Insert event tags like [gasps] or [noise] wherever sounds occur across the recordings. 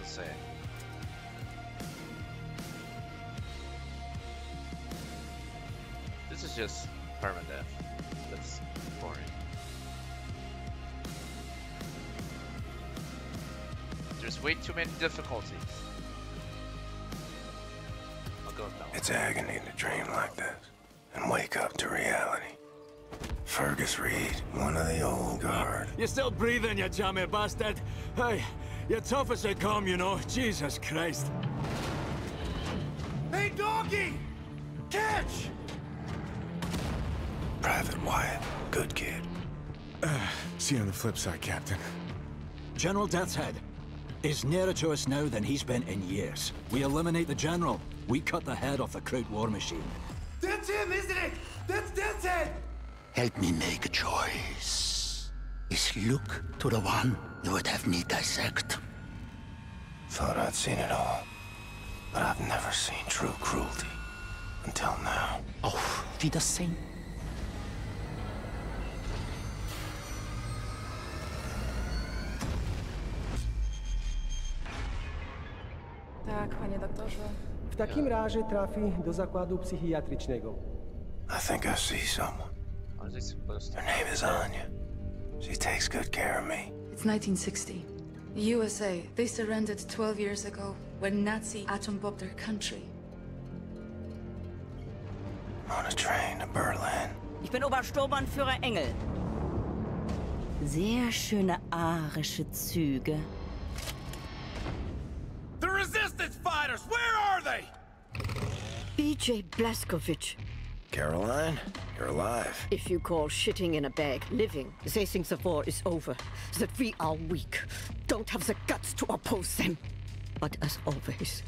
doesn't say. This is just permadeath. That's boring. There's way too many difficulties. I'll go with that one. It's agony to dream like this and wake up to reality. Fergus Reed, one of the old guard. You're still breathing, you jammy bastard. Hey, you're tough as they come, you know. Jesus Christ. Hey, doggy! Catch! Private Wyatt, good kid. [sighs] See you on the flip side, Captain. General Deathshead is nearer to us now than he's been in years. We eliminate the General. We cut the head off the Kraut war machine. That's him, isn't it? That's Deathshead! Help me make a choice. Is look to the one you would have me dissect. Thought I'd seen it all. But I've never seen true cruelty. Until now. Auf Wiedersehen. Tak, panie doktorze. W takim razie trafi do zakładu psychiatrycznego. I think I see someone. Her name is Anya. She takes good care of me. It's 1960. The USA, they surrendered 12 years ago when Nazi atom bombed their country. On a train to Berlin. Ich bin Obersturmbannführer Engel. Sehr schöne arische Züge. The resistance fighters, where are they? BJ Blazkowicz. Caroline, you're alive. If you call shitting in a bag living, they think the war is over, that we are weak, don't have the guts to oppose them. But as always,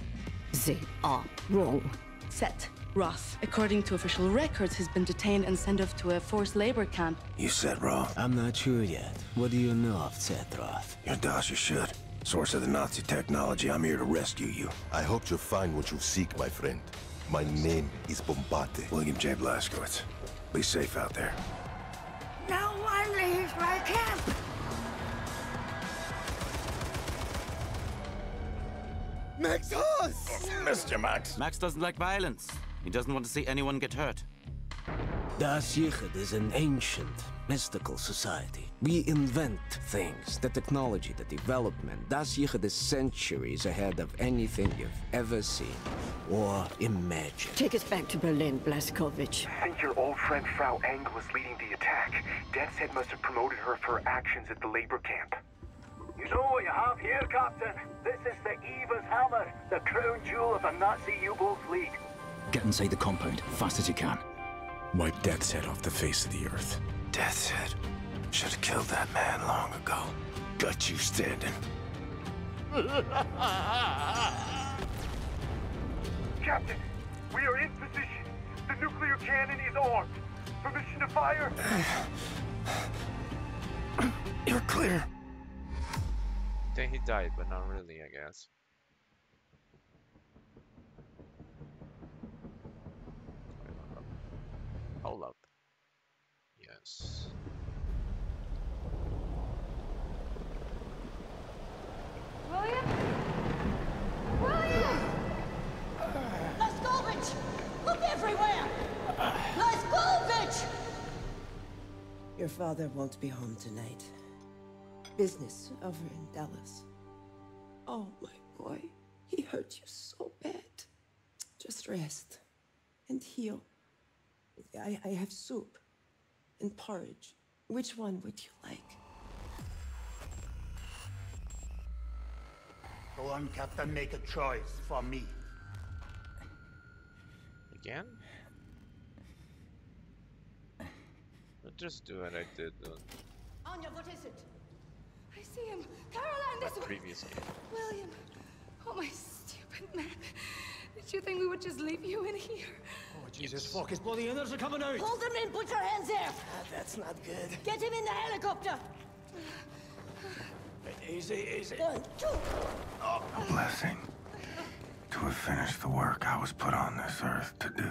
they are wrong. Set. Roth, according to official records, has been detained and sent off to a forced labor camp. You said Roth. I'm not sure yet. What do you know of Set Roth? Your Dasha should. Source of the Nazi technology, I'm here to rescue you. I hope you find what you seek, my friend. My name is Bombate. William J. Blazkowicz. Be safe out there. No one leaves my camp! Max Hass! Mr. Max. Max doesn't like violence. He doesn't want to see anyone get hurt. Da'at Yichud is an ancient, mystical society. We invent things, the technology, the development. Da'at Yichud is centuries ahead of anything you've ever seen or imagined. Take us back to Berlin, Blazkowicz. I think your old friend Frau Engel is leading the attack. Death's Head must have promoted her for her actions at the labor camp. You know what you have here, Captain? This is the Eva's Hammer, the crown jewel of the Nazi U-boat fleet. Get inside the compound, fast as you can. Wipe Deathshead off the face of the earth. Deathshead. Should have killed that man long ago. Got you standing. [laughs] Captain, we are in position. The nuclear cannon is armed. Permission to fire? [sighs] You're clear. I think he died, but not really, I guess. Hold up. Yes. William? William! Laskovich! Look everywhere! Laskovich! Your father won't be home tonight. Business over in Dallas. Oh, my boy. He hurt you so bad. Just rest and heal. I, I have soup and porridge. Which one would you like? Go on, Captain, make a choice for me. Again? I'll just do what I did on Anya, what is it? I see him. Caroline, this way. previous game. William. Oh, my stupid man. Did you think we would just leave you in here? Oh, Jesus, fuck, his bloody innards are coming out! Hold him in. Put your hands there. Ah, that's not good. Get him in the helicopter. Easy, easy. One, two. A blessing. To have finished the work I was put on this earth to do.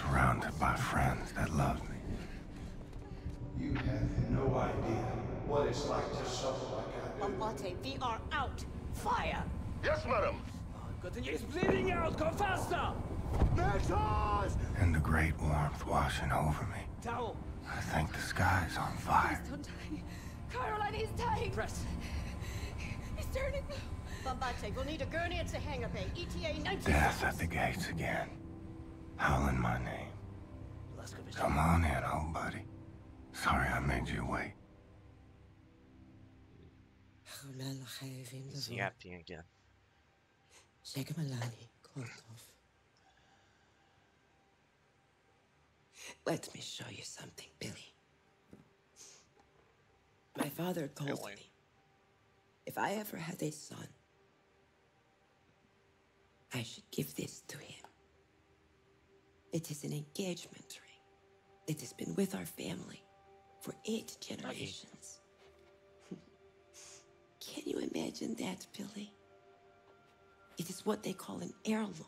Surrounded by friends that love me. You have no idea what it's like to suffer like I do. Bombate, we are out. Fire! Yes, madam. He's bleeding out! Go faster! Nexus! And the great warmth washing over me. Towel! I think the sky's on fire. Don't die. Caroline, he's dying. Press. He's turning blue. Bombate, we'll need a gurney at the hangar bay. ETA 90 Death at the gates again. Howling my name. Come on in, old buddy. Sorry I made you wait. Is he happy again? Zeker Malani, Let me show you something, Billy. My father told me if I ever had a son, I should give this to him. It is an engagement ring. It has been with our family for eight generations. [laughs] Can you imagine that, Billy? It is what they call an heirloom.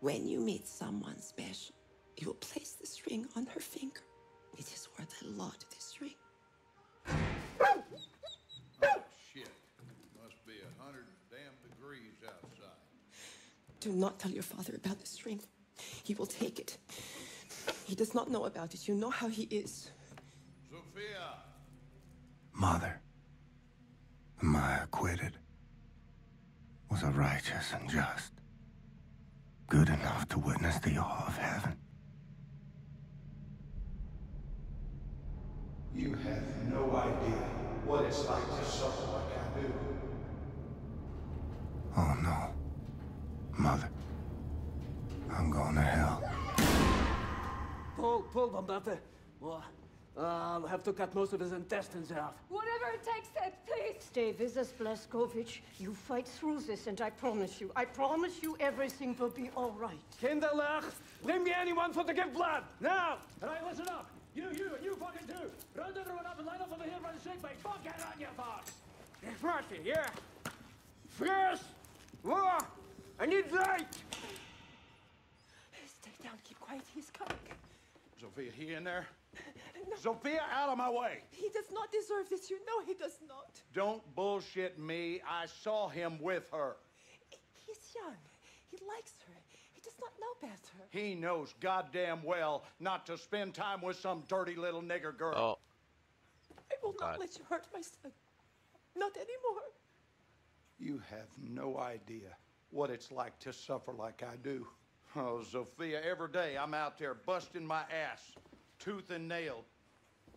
When you meet someone special, you will place this ring on her finger. It is worth a lot, this ring. Oh, shit. Must be a hundred damn degrees outside. Do not tell your father about this ring. He will take it. He does not know about it. You know how he is. Zofia! Mother, am I acquitted? Was a righteous and just? Good enough to witness the awe of heaven? You have no idea what it's like to suffer like I do. Oh no. Mother. I'm going to hell. Pull, pull, Bombate. Oh, I'll have to cut most of his intestines out. Whatever it takes, Ted, please. Stay with us, Blazkowicz. You fight through this, and I promise you, I promise you everything will be all right. Kinderlach, bring me anyone for to give blood, now! And I listen up. You, you, and you fucking too. Round everyone up and line up over here by the sick bay. Fuck it on your box. Marty, yeah. Fierce. War. I need light. Stay down, keep quiet. He's coming. Zofia, he in there? Zofia, out of my way! He does not deserve this. You know he does not. Don't bullshit me. I saw him with her. He's young. He likes her. He does not know better. He knows goddamn well not to spend time with some dirty little nigger girl. Oh. I will not let you hurt my son. Not anymore. You have no idea what it's like to suffer like I do. Oh, Zofia, every day I'm out there busting my ass, tooth and nail,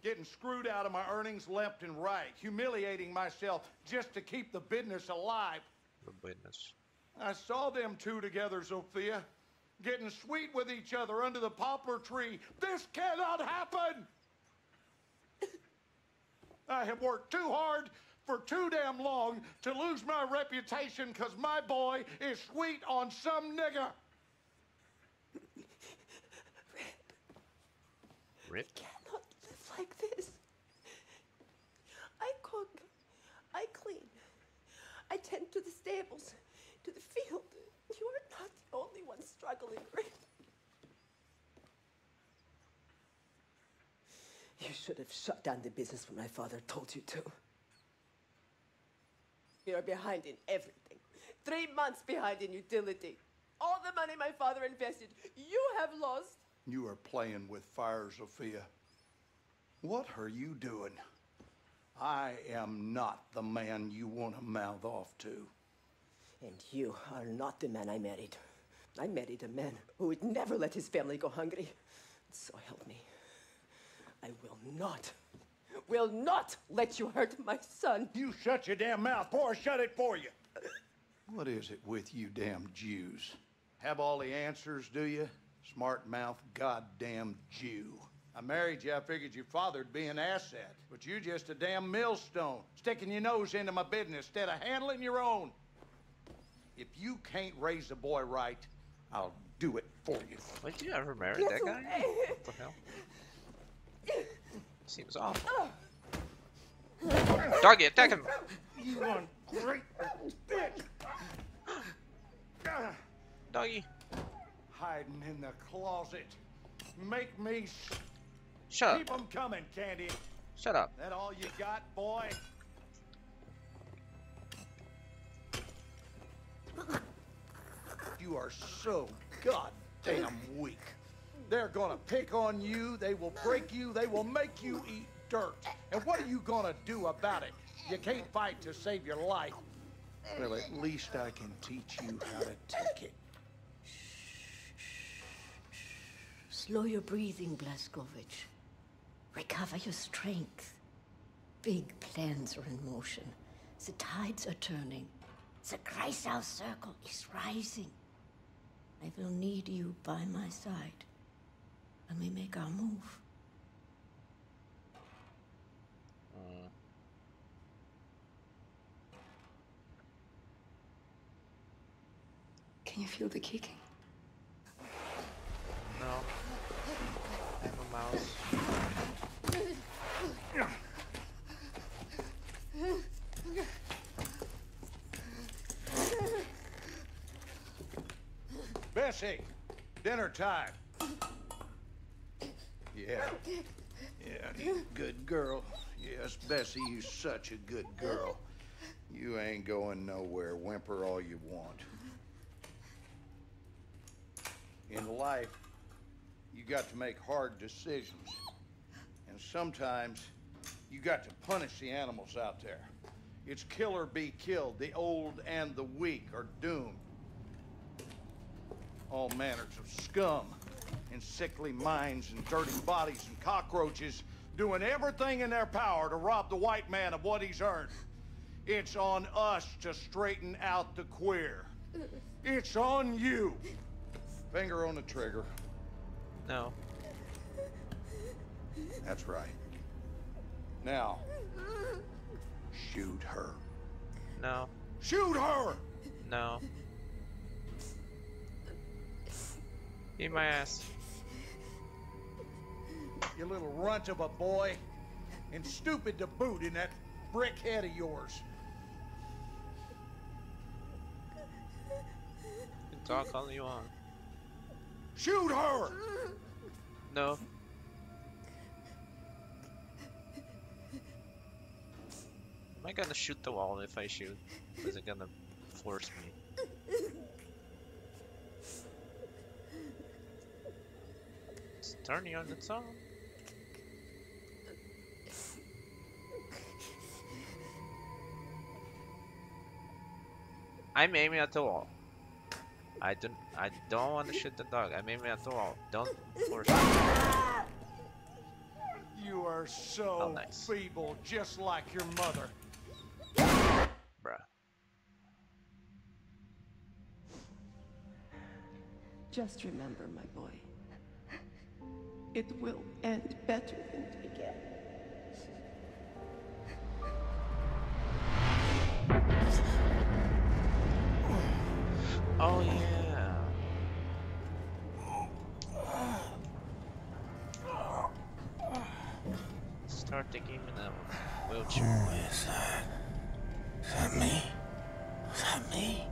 getting screwed out of my earnings left and right, humiliating myself just to keep the business alive. The business. I saw them two together, Zofia, getting sweet with each other under the poplar tree. This cannot happen! I have worked too hard for too damn long to lose my reputation because my boy is sweet on some nigger. Rip. cannot live like this. I cook. I clean. I tend to the stables, to the field. You are not the only one struggling, Rip. You should have shut down the business when my father told you to. You're behind in everything. Three months behind in utility. All the money my father invested, you have lost. You are playing with fire, Zofia. What are you doing? I am not the man you want to mouth off to. And you are not the man I married. I married a man who would never let his family go hungry. So help me. I will not, will not let you hurt my son. You shut your damn mouth, or shut it for you. What is it with you damn Jews? Have all the answers, do you? Smart mouth, goddamn Jew. I married you, I figured your father'd be an asset. But you're just a damn millstone, sticking your nose into my business instead of handling your own. If you can't raise a boy right, I'll do it for you. Wait, you ever married that guy? What the hell? Seems awful. Doggy, attack him! You one great bitch! Doggy. Hiding in the closet. Make me. Shut up. Keep them coming, Candy. Shut up. That all you got, boy? You are so goddamn weak. They're gonna pick on you, they will break you, they will make you eat dirt. And what are you gonna do about it? You can't fight to save your life. Well, at least I can teach you how to take it. Slow your breathing, Blazkowicz. Recover your strength. Big plans are in motion. The tides are turning. The Kreisau circle is rising. I will need you by my side when we make our move. Uh, Can you feel the kicking? no. Mouse. Bessie, dinner time. Yeah. Yeah, good girl. Yes, Bessie, you such a good girl. You ain't going nowhere. Whimper all you want. In life, you got to make hard decisions. And sometimes, you got to punish the animals out there. It's kill or be killed. The old and the weak are doomed. All manners of scum and sickly minds and dirty bodies and cockroaches doing everything in their power to rob the white man of what he's earned. It's on us to straighten out the queer. It's on you. Finger on the trigger. No. That's right. Now, shoot her. No. Shoot her! No. Eat my ass. You little runt of a boy. And stupid to boot in that brick head of yours. You can talk all you want. Shoot her! No. Am I gonna shoot the wall if I shoot? Is it gonna force me? It's turning on its own. I'm aiming at the wall. I don't. I don't want to shoot the dog. I'm aiming at the wall. Don't force me. You are so Oh, nice. feeble, just like your mother. Bruh. Just remember, my boy. It will end better than Oh yeah. Start the game in a wheelchair. Who is that? Is that me? Is that me?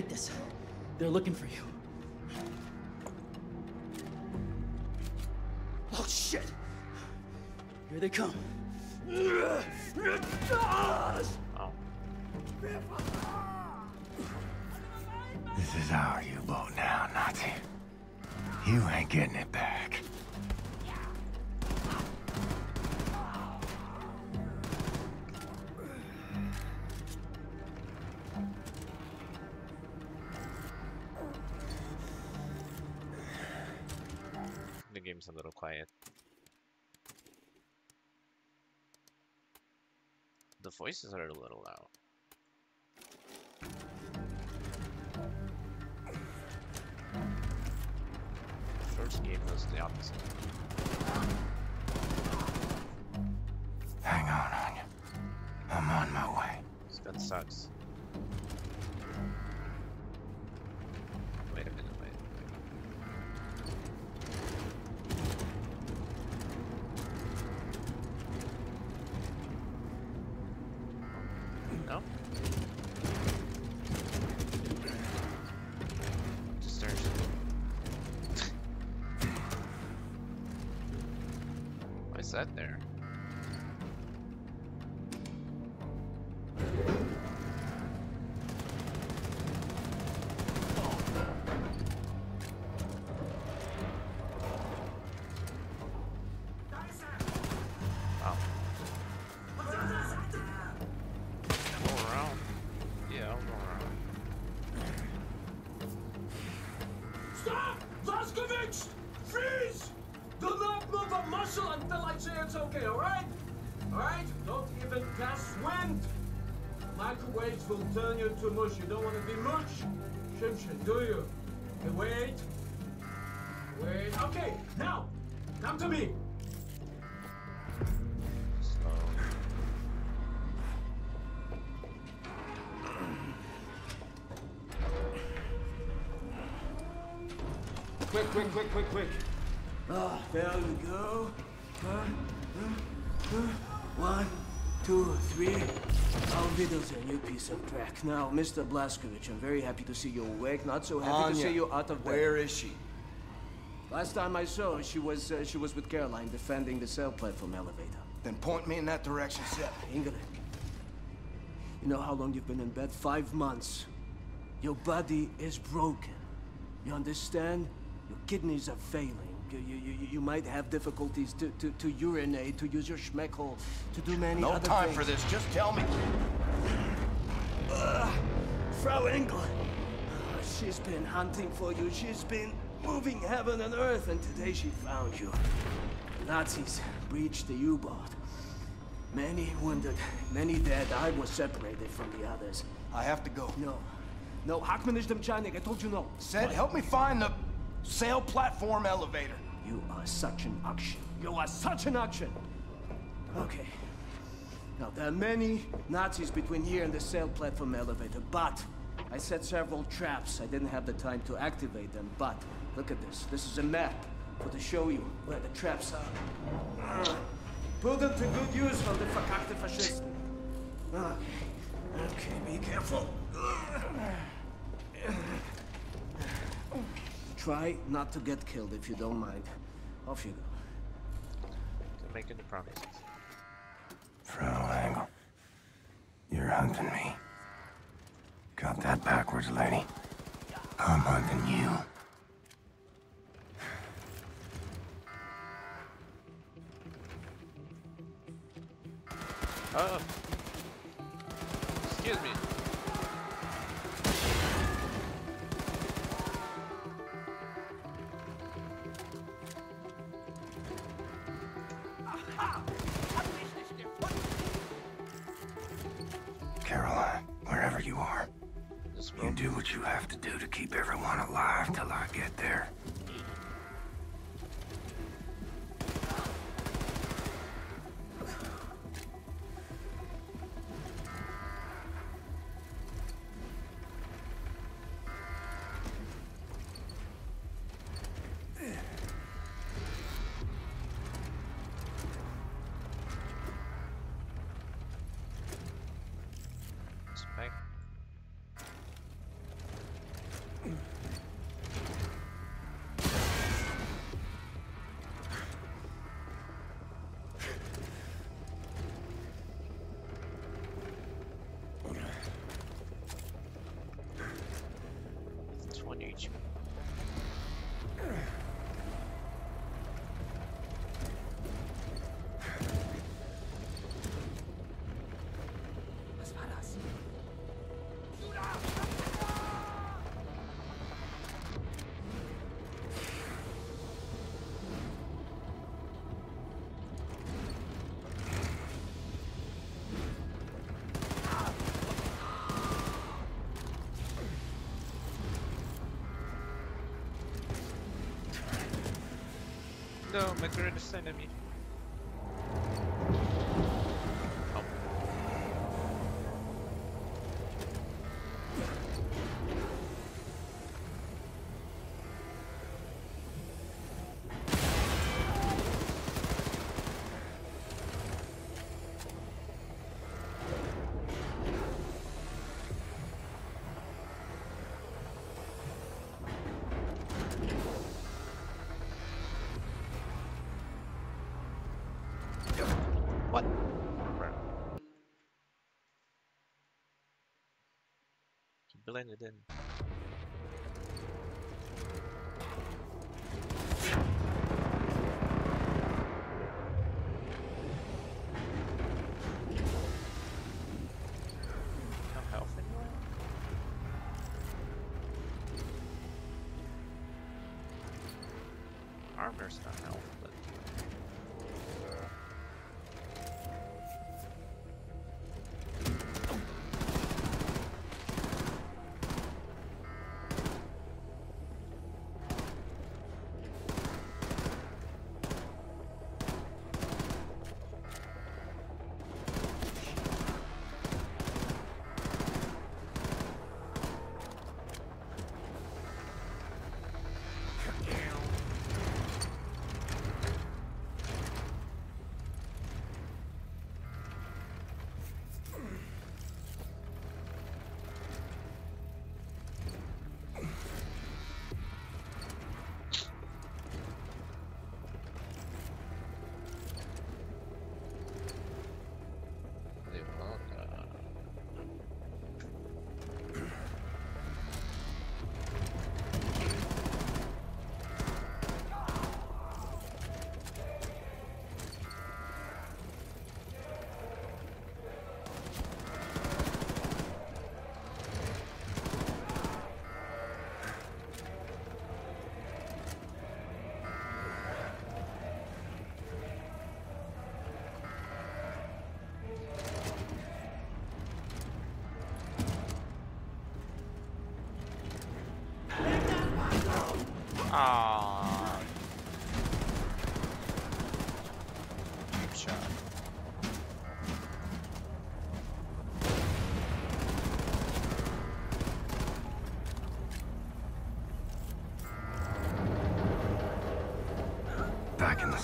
Take this. They're looking for you. Oh, shit! Here they come. Voices are a little loud. First game was the opposite. That there? Turn you. You don't want to be mush. Shimshin, do you? Okay, wait. Wait. Okay, now, come to me. Quick, quick, quick, quick, quick. Ah, there we go. Huh? Huh? Huh? One, two, three. Our video's a new piece of crack. Now, Mr. Blazkowicz, I'm very happy to see you awake. Not so happy to see you out of bed. where is she? Last time I saw her, she was uh, she was with Caroline defending the cell platform elevator. Then point me in that direction, Set. [sighs] Ingrid, you know how long you've been in bed? Five months. Your body is broken. You understand? Your kidneys are failing. You, you, you, might have difficulties to, to, to urinate, to use your schmeckhole, to do many other things. No time for this. Just tell me. Uh, Frau Engel. She's been hunting for you. She's been moving heaven and earth, and today she found you. The Nazis breached the U-boat. Many wounded, many dead. I was separated from the others. I have to go. No. No, Hakman is Demchanik. I told you no. Said, help me find the sail platform elevator. You are such an action. You are such an action. Okay. Now, there are many Nazis between here and the sail platform elevator, but I set several traps. I didn't have the time to activate them, but look at this. This is a map for to show you where the traps are. Ah. Put them to good use from the verkackte Faschisten. Okay. Ah. Okay, be careful. Ah. Try not to get killed if you don't mind. Off you go. Don't make any promises. Frau Engel. You're hunting me. Got that backwards, lady. I'm hunting you. Oh. Excuse me. the Macaronus me. landed in. Armor's not health.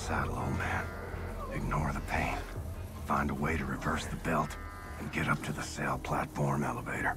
saddle, old man. Ignore the pain. Find a way to reverse the belt and get up to the sail platform elevator.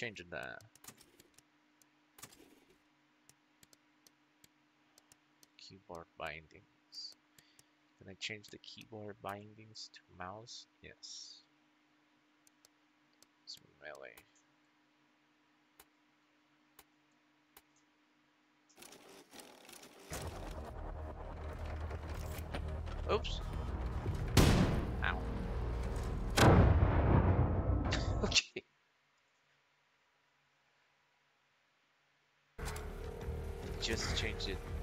changing that. Keyboard bindings. Can I change the keyboard bindings to mouse? Yes. exit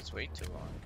guys wait too long.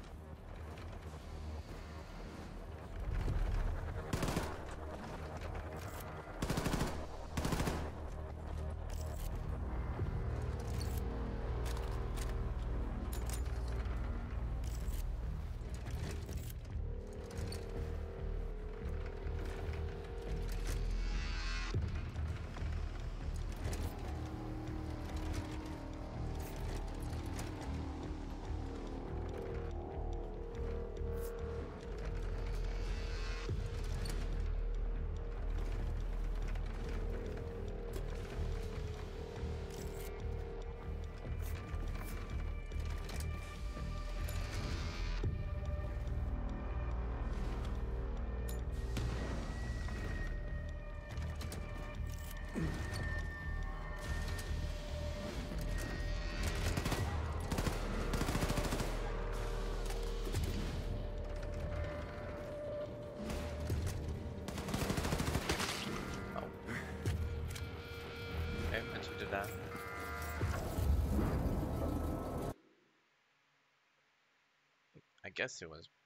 Do that. I guess it was. was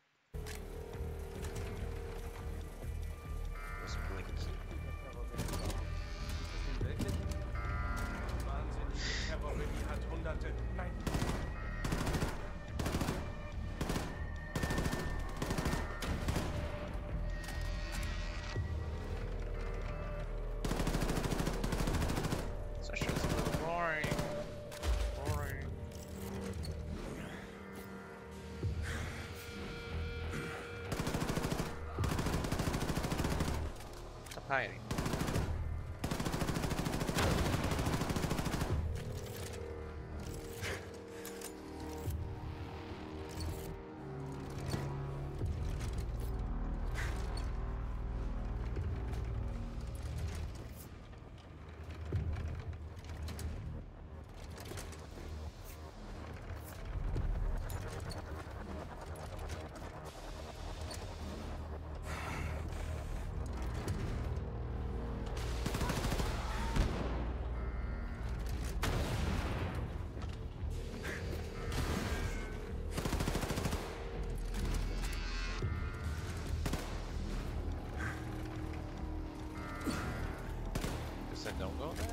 don't go there?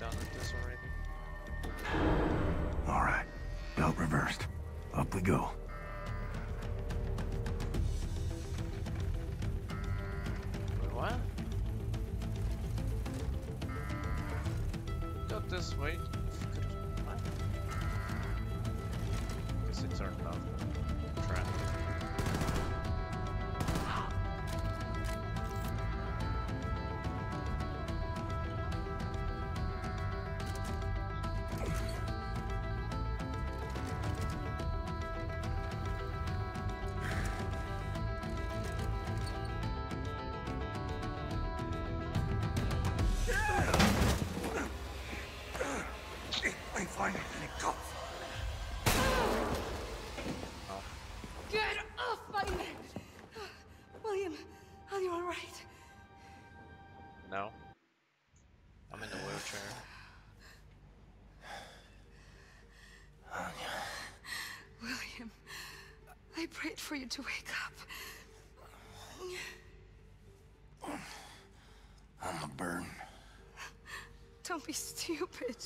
Done with this already? This way. For you to wake up. I'm a burn. Don't be stupid.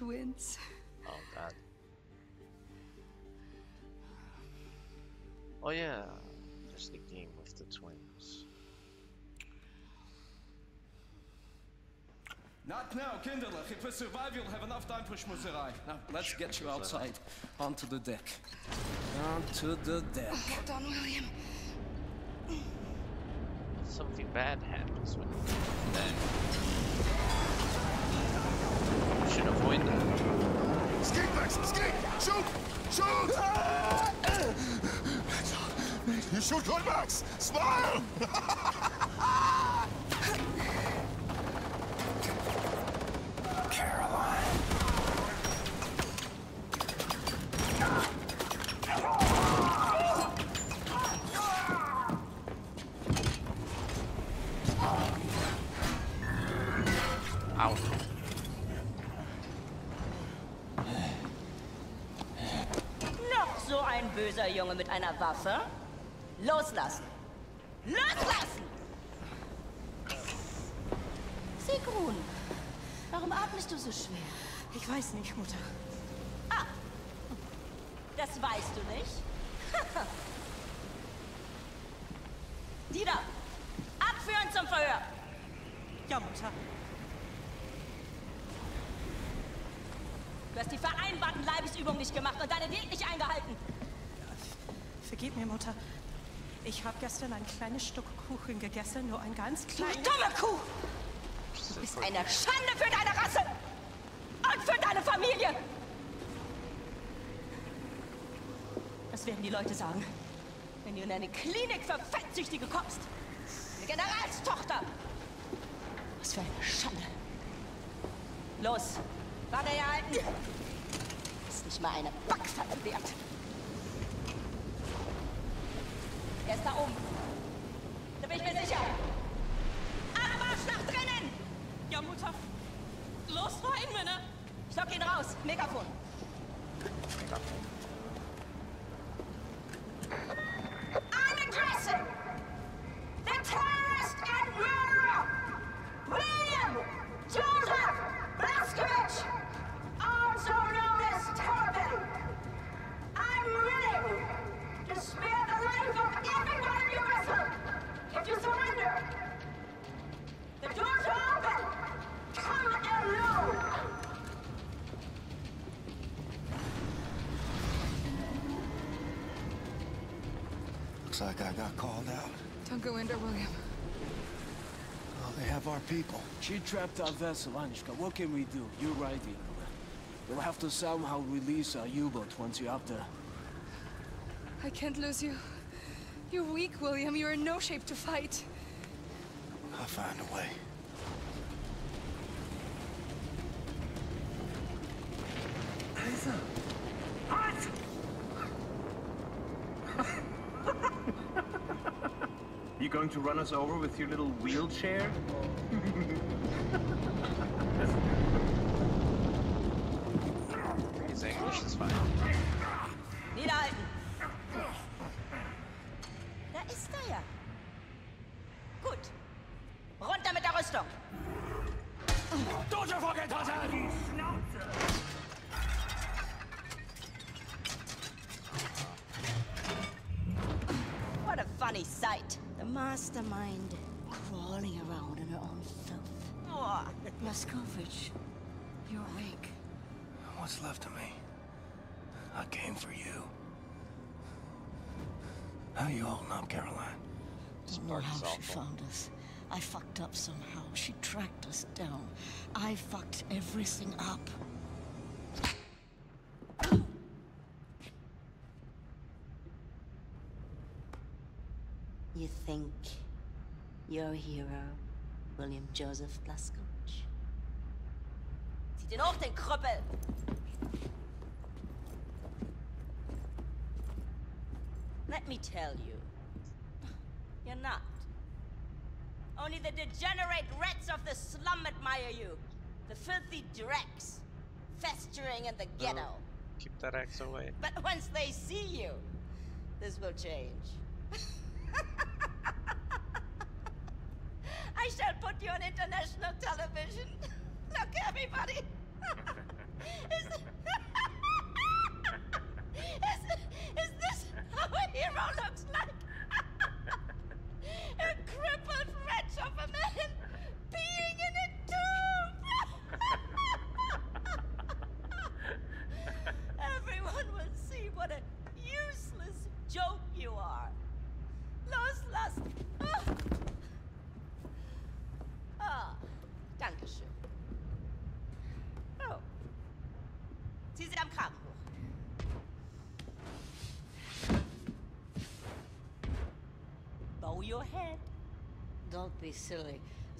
Twins. Oh god. Oh yeah, there's the game with the twins. Not now, Kinderlich. If we survive, you'll have enough time for schmutzerei. Now, let's get you outside. Onto the deck. Onto the deck. Oh, hold on, William. something bad happens when you then you should avoid that. Skate, Max! Skate! Shoot! Shoot! You shoot good, Max! Smile! [laughs] Junge mit einer Waffe? Loslassen! Loslassen! Sigrun, warum atmest du so schwer? Ich weiß nicht, Mutter. Ah, das weißt du nicht? [laughs] Dieter, abführen zum Verhör! Ja, Mutter. Du hast die vereinbarten Leibesübungen nicht gemacht und deine eingehalten. Vergib mir, Mutter. Ich habe gestern ein kleines Stück Kuchen gegessen, nur ein ganz Du kleines... dumme Kuh! Du bist eine Schande für deine Rasse! Und für deine Familie! Was werden die Leute sagen, wenn du in eine Klinik für Fettsüchtige kommst? Eine Generalstochter! Was für eine Schande! Los, Warte hier halten! Ist nicht mal eine Backpfanne wert. Er ist I got called out. Don't go in there, William. Well, they have our people. She trapped our vessel, Anishka. What can we do? You're right, Igor. We'll have to somehow release our U-boat once you're up there. I can't lose you. You're weak, William. You're in no shape to fight. I'll find a way. Run us over with your little wheelchair? Blazkowicz, you're awake. What's left of me? I came for you. How you holding up, Caroline? Don't know how she found us. I fucked up somehow. She tracked us down. I fucked everything up. You think you're a hero, William Joseph Blazkowicz? Den Krüppel! Let me tell you, [laughs] you're not. Only the degenerate rats of the slum admire you. The filthy dregs, festering in the ghetto. Keep that axe away. But once they see you, this will change. [laughs] I shall put you on international television. [laughs] Look, everybody. Is, is, is this how a hero looks like? a crippled wretch of a man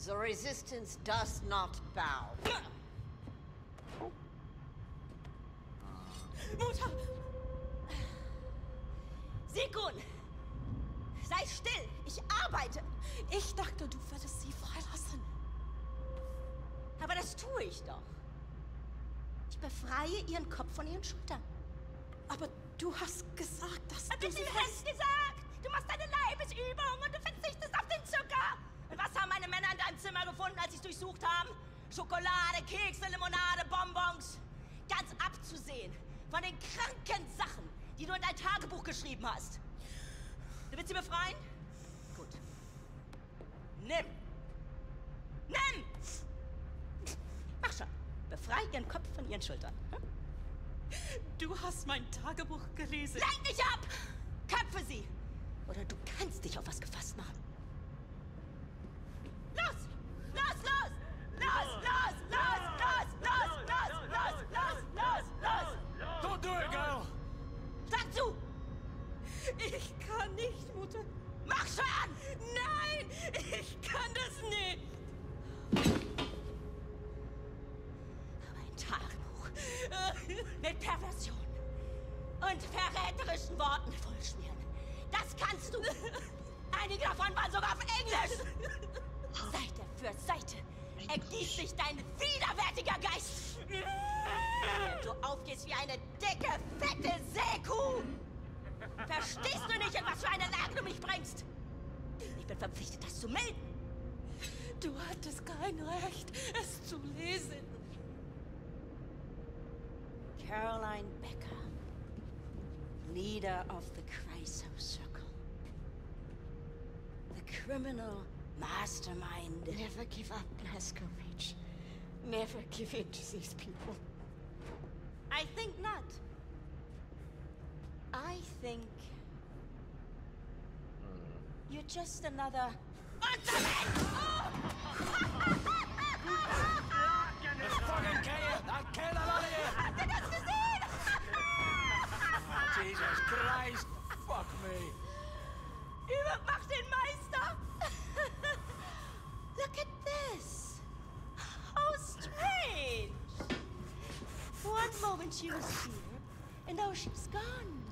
The resistance does not bow. Mutter! Sigun! Sei still! Ich arbeite! Ich dachte, du würdest sie freilassen. Aber das tue ich doch. Ich befreie ihren Kopf von ihren Schultern. Aber du hast gesagt, dass Hab du fest... das gesagt? Du machst deine Leibesübung und du verzichtest auf den Zucker. Und was haben meine Männer in deinem Zimmer gefunden, als sie es durchsucht haben? Schokolade, Kekse, Limonade, Bonbons. Ganz abzusehen von den kranken Sachen, die du in dein Tagebuch geschrieben hast. Du willst sie befreien? Gut. Nimm. Nimm! Mach schon. Befrei ihren Kopf von ihren Schultern. Hm? Du hast mein Tagebuch gelesen. Lenk dich ab! Köpfe sie! Oder du kannst dich auf was gefasst machen. Ich kann nicht, Mutter. Mach schon! Nein! Ich kann das nicht! Ein Tagebuch. Mit Perversion. Und verräterischen Worten vollschmieren. Das kannst du. Einige davon waren sogar auf Englisch. Seite für Seite ergießt sich dein widerwärtiger Geist. Während du aufgehst wie eine dicke, fette Seekuh. Verstehst du nicht, in was für eine Lage du mich bringst? Ich bin verpflichtet, das zu melden. Du hattest kein Recht, es zu lesen. Caroline Becker, leader of the Chryso Circle. The criminal mastermind. Never give up, Blazkowicz. Never give in to these people. I think not. I think you're just another fucking kill you! I'll kill the lot of you! Habt ihr das gesehen? Jesus Christ! Fuck me! Übermacht den Meister! Look at this! How strange! One moment she was here, and now she's gone.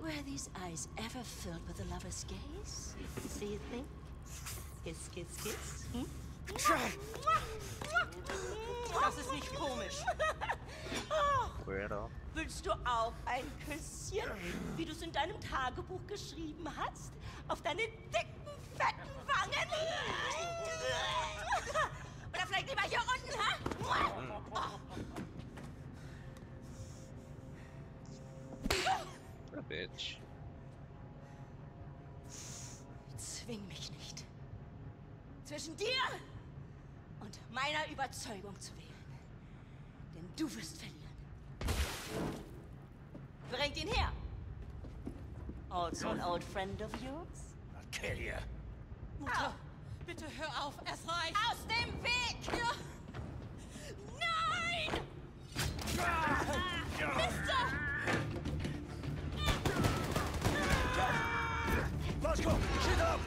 Were these eyes ever filled with a lover's gaze? Do you think? Kiss, kiss, kiss. Hm? Das ist nicht komisch. Weirdo. willst du auch ein Küsschen, wie du es in deinem Tagebuch geschrieben hast? Auf deine dicken, fetten Wangen? Oder vielleicht lieber hier unten, ha? What a bitch. Zwing mich nicht. Zwischen dir und meiner Überzeugung zu wählen. Denn du wirst verlieren. Bringt ihn her. Also an old friend of yours? I'll kill you. Mutter, bitte hör auf, es reicht. Aus dem Weg! Ja. Nein! Mister! Blazko, shit up!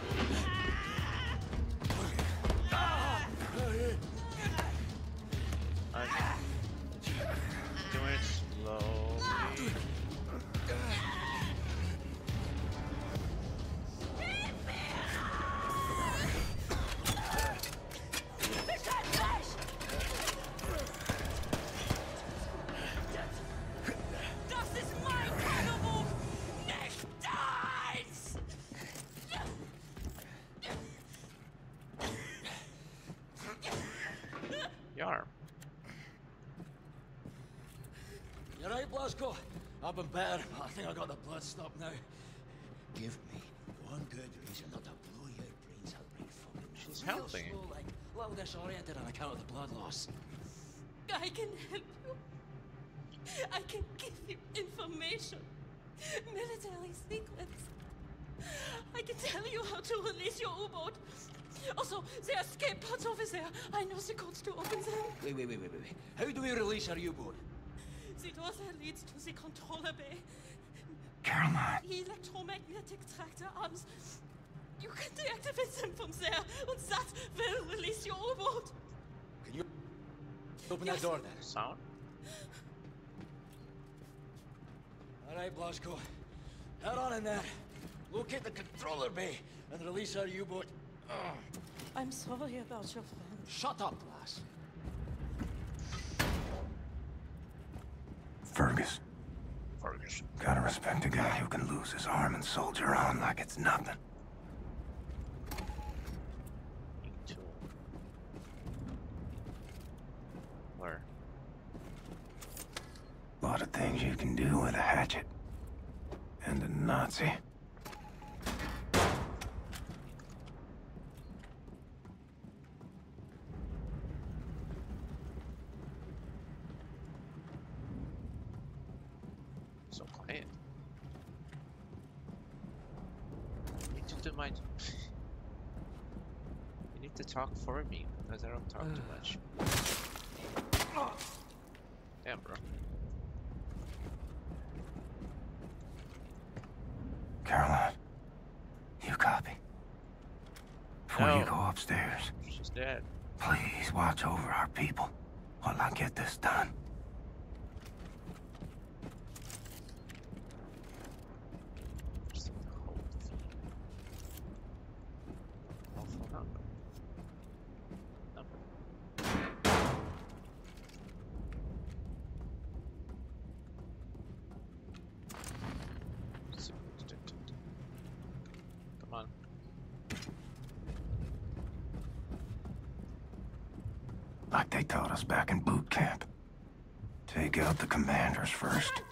I do it slowly. I got the blood stopped now. Give me one good reason not to blow your brains out right fucking now. She's Real helping. slow, like, a little disoriented on account of the blood loss. I can help you. I can give you information. Military secrets. I can tell you how to release your U-boat. Also, the escape pods over there. I know the codes to open them. Wait, wait, wait, wait, wait, wait. How do we release our U-boat? The door that leads to the controller bay. Caroline. The electromagnetic tractor arms. You can deactivate them from there, and that will release your U-boat. Can you open Yes. that door then? Sound? All right, Blazko. Head on in there. Locate the controller bay and release our U-boat. Oh. I'm sorry about your friend. Shut up, lass. Fergus. Fergus. Gotta respect a guy who can lose his arm and soldier on like it's nothing. Where? Lot of things you can do with a hatchet. And a Nazi. So quiet. I need to do my. you need to talk for me because I don't talk too much. Damn, bro. Caroline. You copy. Before you No. go upstairs, She's dead. please watch over our people while I get this done. Just the whole thing. Awful number. Number. Come on. Like they taught us back in boot camp. Take out the commanders first.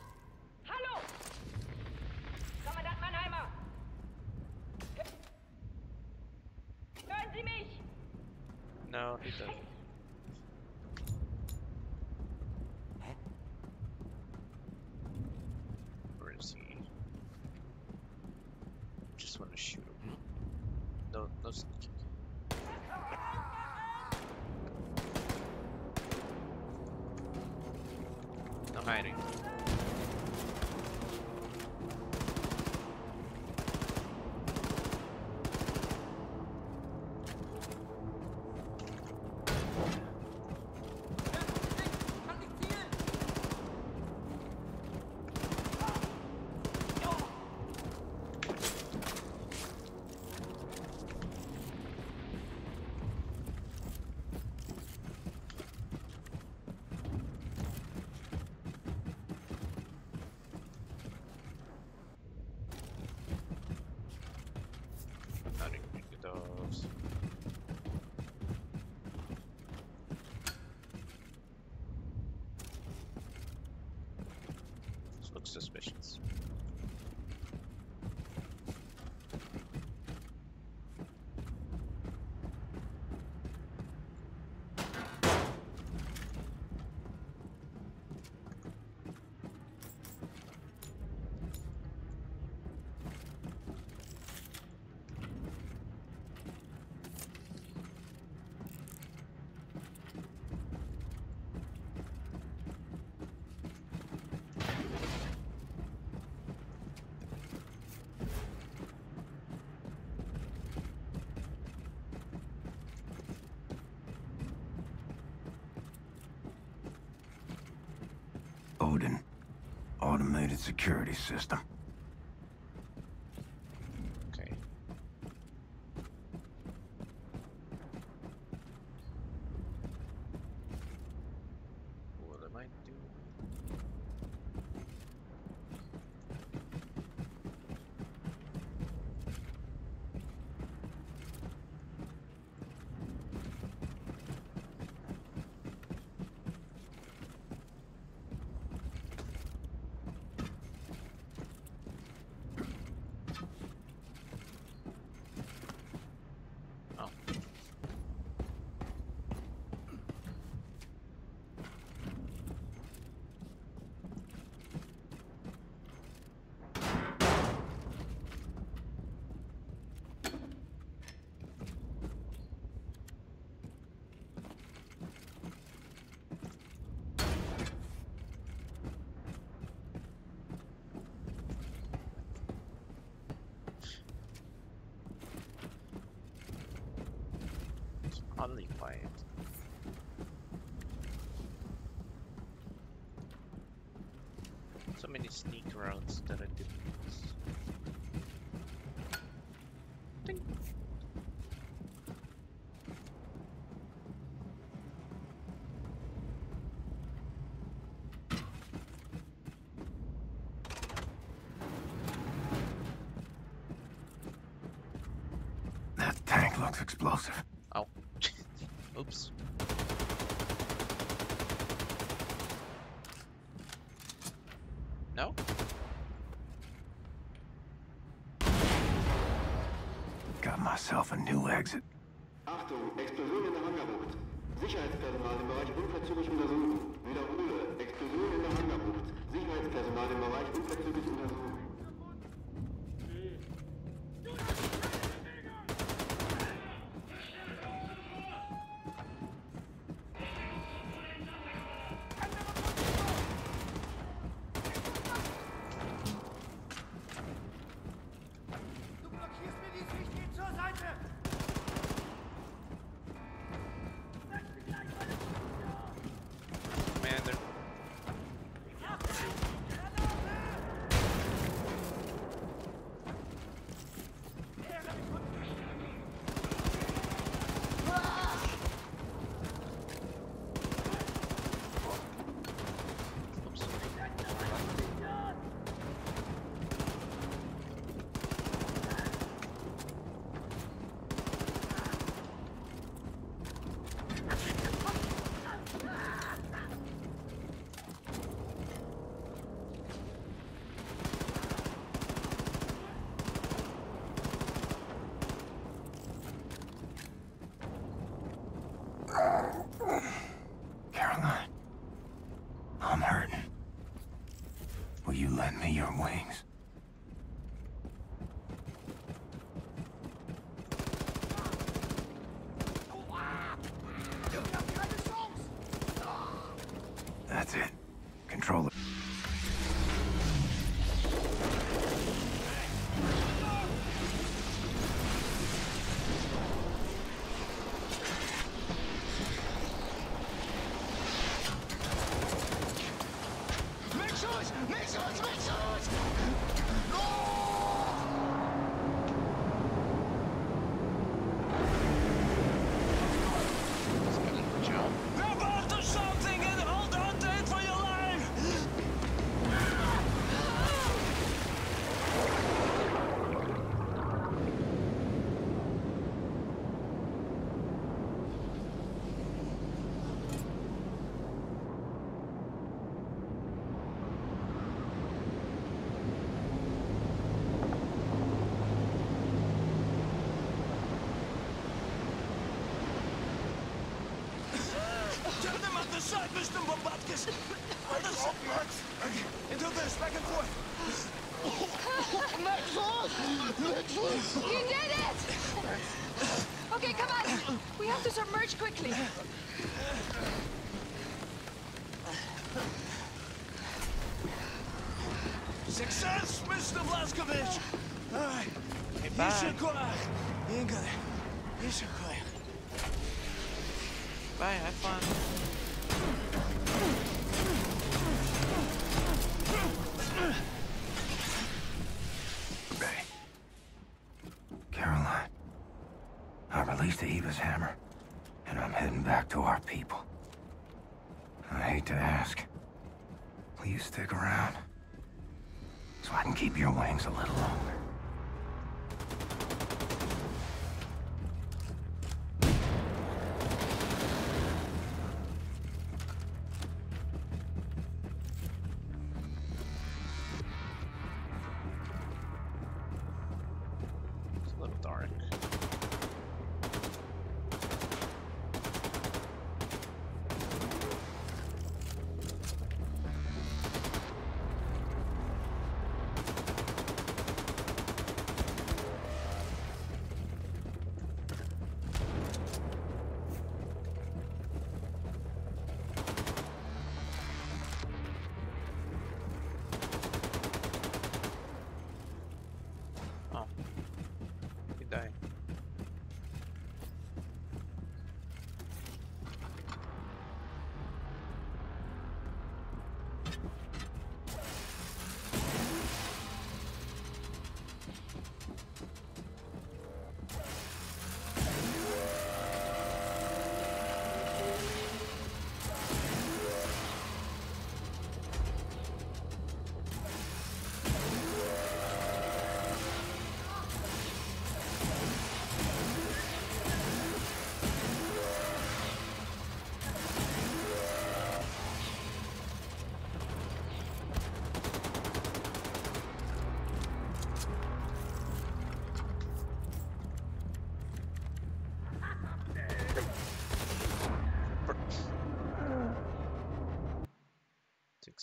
Explosive. Oh. [laughs] Oops. No? Got myself a new exit. Achtung, Explosion in Hangarbucht. Sicherheitspersonal im Bereich unverzüglich untersuchen. Wiederhole, Explosion in der Hangarbucht. Sicherheitspersonal im Bereich unverzüglich untersuchen. things a little.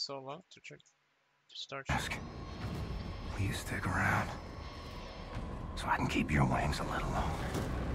So low to, tr- to start Ask. Please stick around. So I can keep your wings a little longer.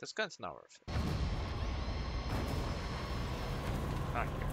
This gun's not worth it. Not here.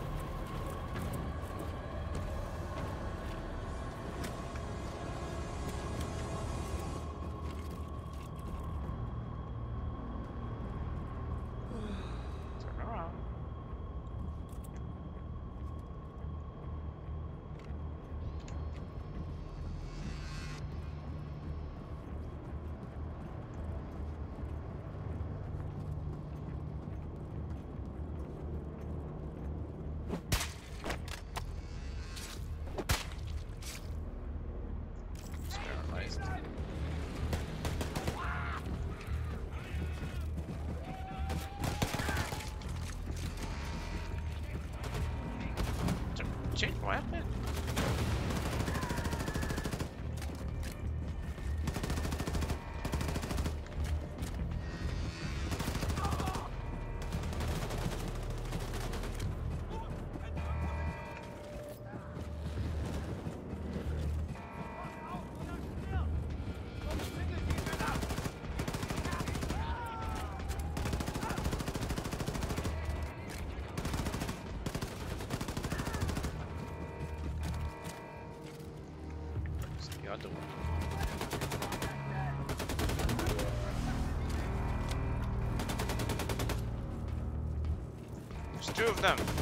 There's two of them.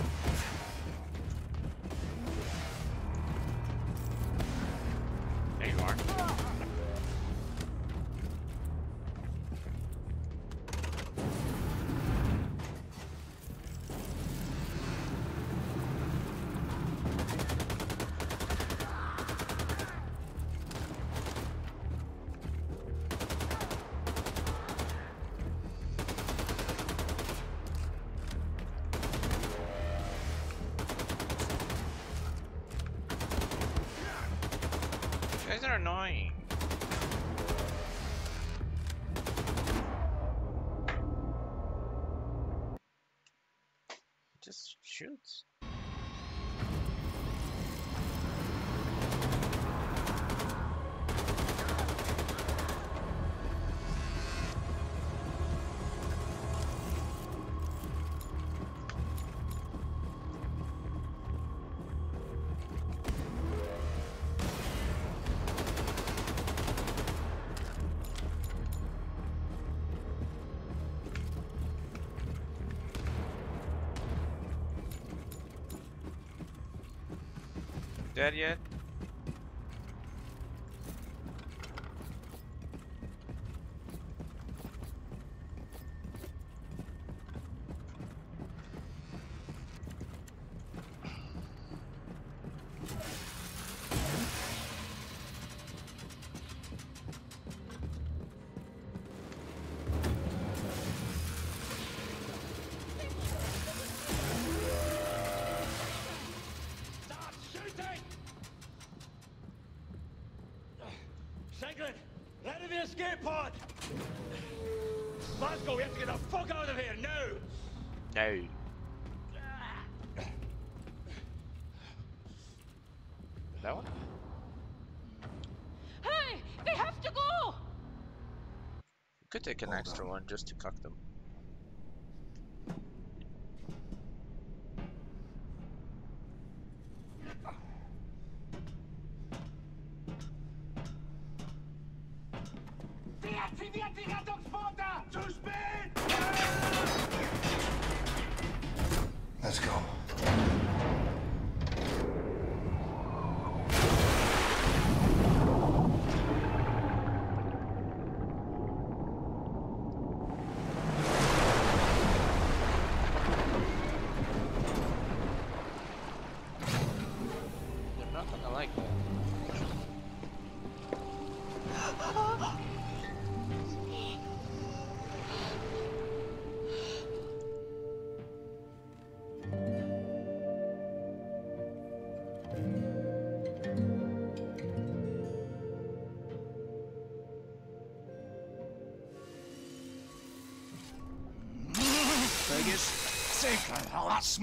Dead yet? Take an extra one just to cuck them.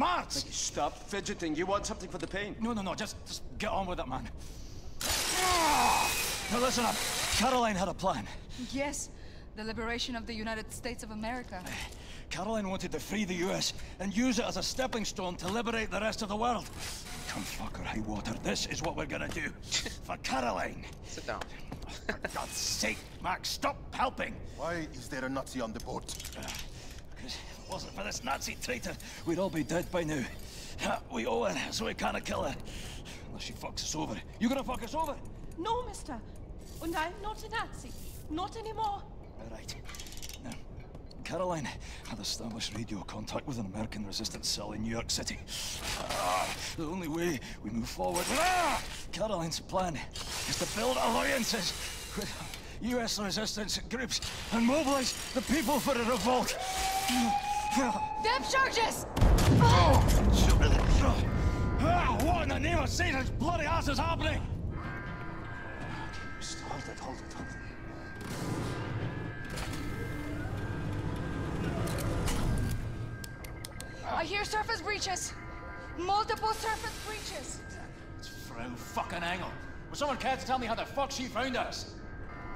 That's. Stop fidgeting. You want something for the pain. No, no, no. Just, just get on with it, man. Now listen up. Caroline had a plan. Yes, the liberation of the United States of America. Caroline wanted to free the US and use it as a stepping stone to liberate the rest of the world. Come fuck or high water, this is what we're gonna do. [laughs] For Caroline. Sit down. For God's sake, Max, stop helping. Why is there a Nazi on the boat? Because if it wasn't for this Nazi traitor, we'd all be dead by now. We owe her, so we can't kill her. Unless she fucks us over. You gonna fuck us over? No, mister. And I'm not a Nazi. Not anymore. All right. Now, Caroline had established radio contact with an American resistance cell in New York City. Ah, the only way we move forward. Ah, Caroline's plan is to build alliances with U.S. resistance groups and mobilize the people for a revolt. Depth charges! Ah, what in the name of Satan's bloody ass is happening? Hold it, hold it, hold it. I hear surface breaches. Multiple surface breaches. It's Frau fucking Engel. Will someone care to tell me how the fuck she found us?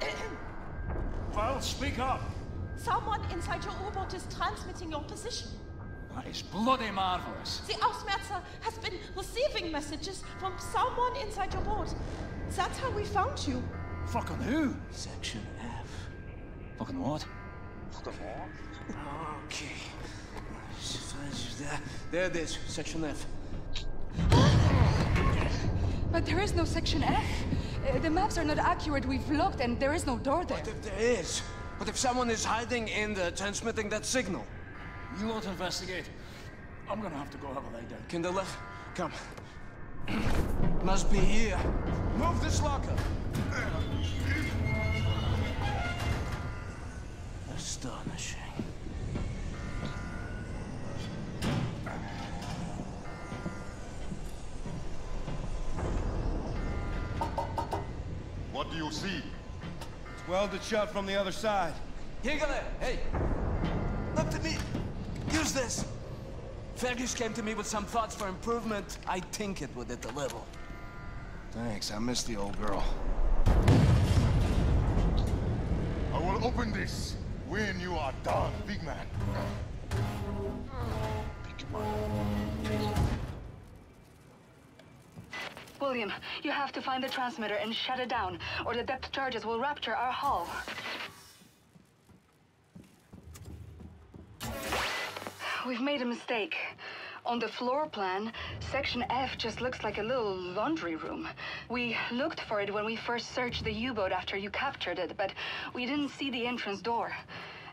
[clears throat] well, speak up. Someone inside your U-boat is transmitting your position. That is bloody marvelous. The Ausmerzer has been receiving messages from someone inside your boat. That's how we found you. Fucking who? Section F. Fucking what? Fucking what? Okay. There, there it is, section F. [gasps] But there is no section F. Uh, the maps are not accurate. We've looked and there is no door there. What if there is? What if someone is hiding in there, transmitting that signal? You lot investigate. I'm gonna have to go have a lie down. Kinderlich, come. Must be here. Move this locker. Astonishing. What do you see? It's welded shut from the other side. Hegele, hey! Look at me! Use this! Fergus came to me with some thoughts for improvement. I tinkered with it a little. Thanks, I miss the old girl. I will open this when you are done, big man. William, you have to find the transmitter and shut it down, or the depth charges will rupture our hull. We've made a mistake. On the floor plan, Section F just looks like a little laundry room. We looked for it when we first searched the U-boat after you captured it, but we didn't see the entrance door.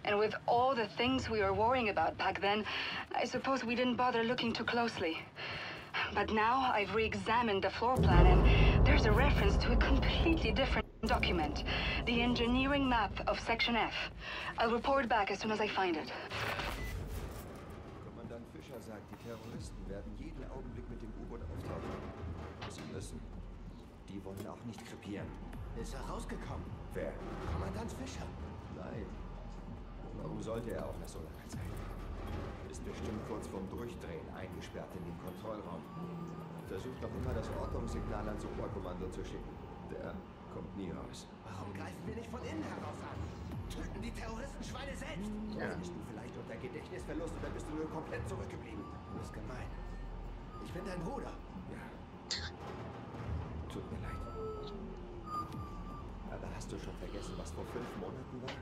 And with all the things we were worrying about back then, I suppose we didn't bother looking too closely. But now I've re-examined the floor plan and there's a reference to a completely different document. The engineering map of Section F. I'll report back as soon as I find it. Kommandant Fischer sagt, die Terroristen werden jeden Augenblick mit dem U-Boot auftauchen. Sie müssen. Die wollen auch nicht krepieren. Ist er rausgekommen? Wer? Kommandant Fischer. Nein. Warum sollte er auch nach so langer Zeit? Ist bestimmt kurz vorm Durchdrehen eingesperrt in dem Kontrollraum. Versucht noch immer das Ortungssignal ans Oberkommando zu schicken. Der kommt nie raus. Warum greifen wir nicht von innen heraus an? Töten die Terroristen Schweine selbst? Ja. Bist du vielleicht unter Gedächtnisverlust oder bist du nur komplett zurückgeblieben? Du bist gemein. Ich bin dein Bruder. Ja. Tut mir leid. Aber hast du schon vergessen, was vor fünf Monaten war?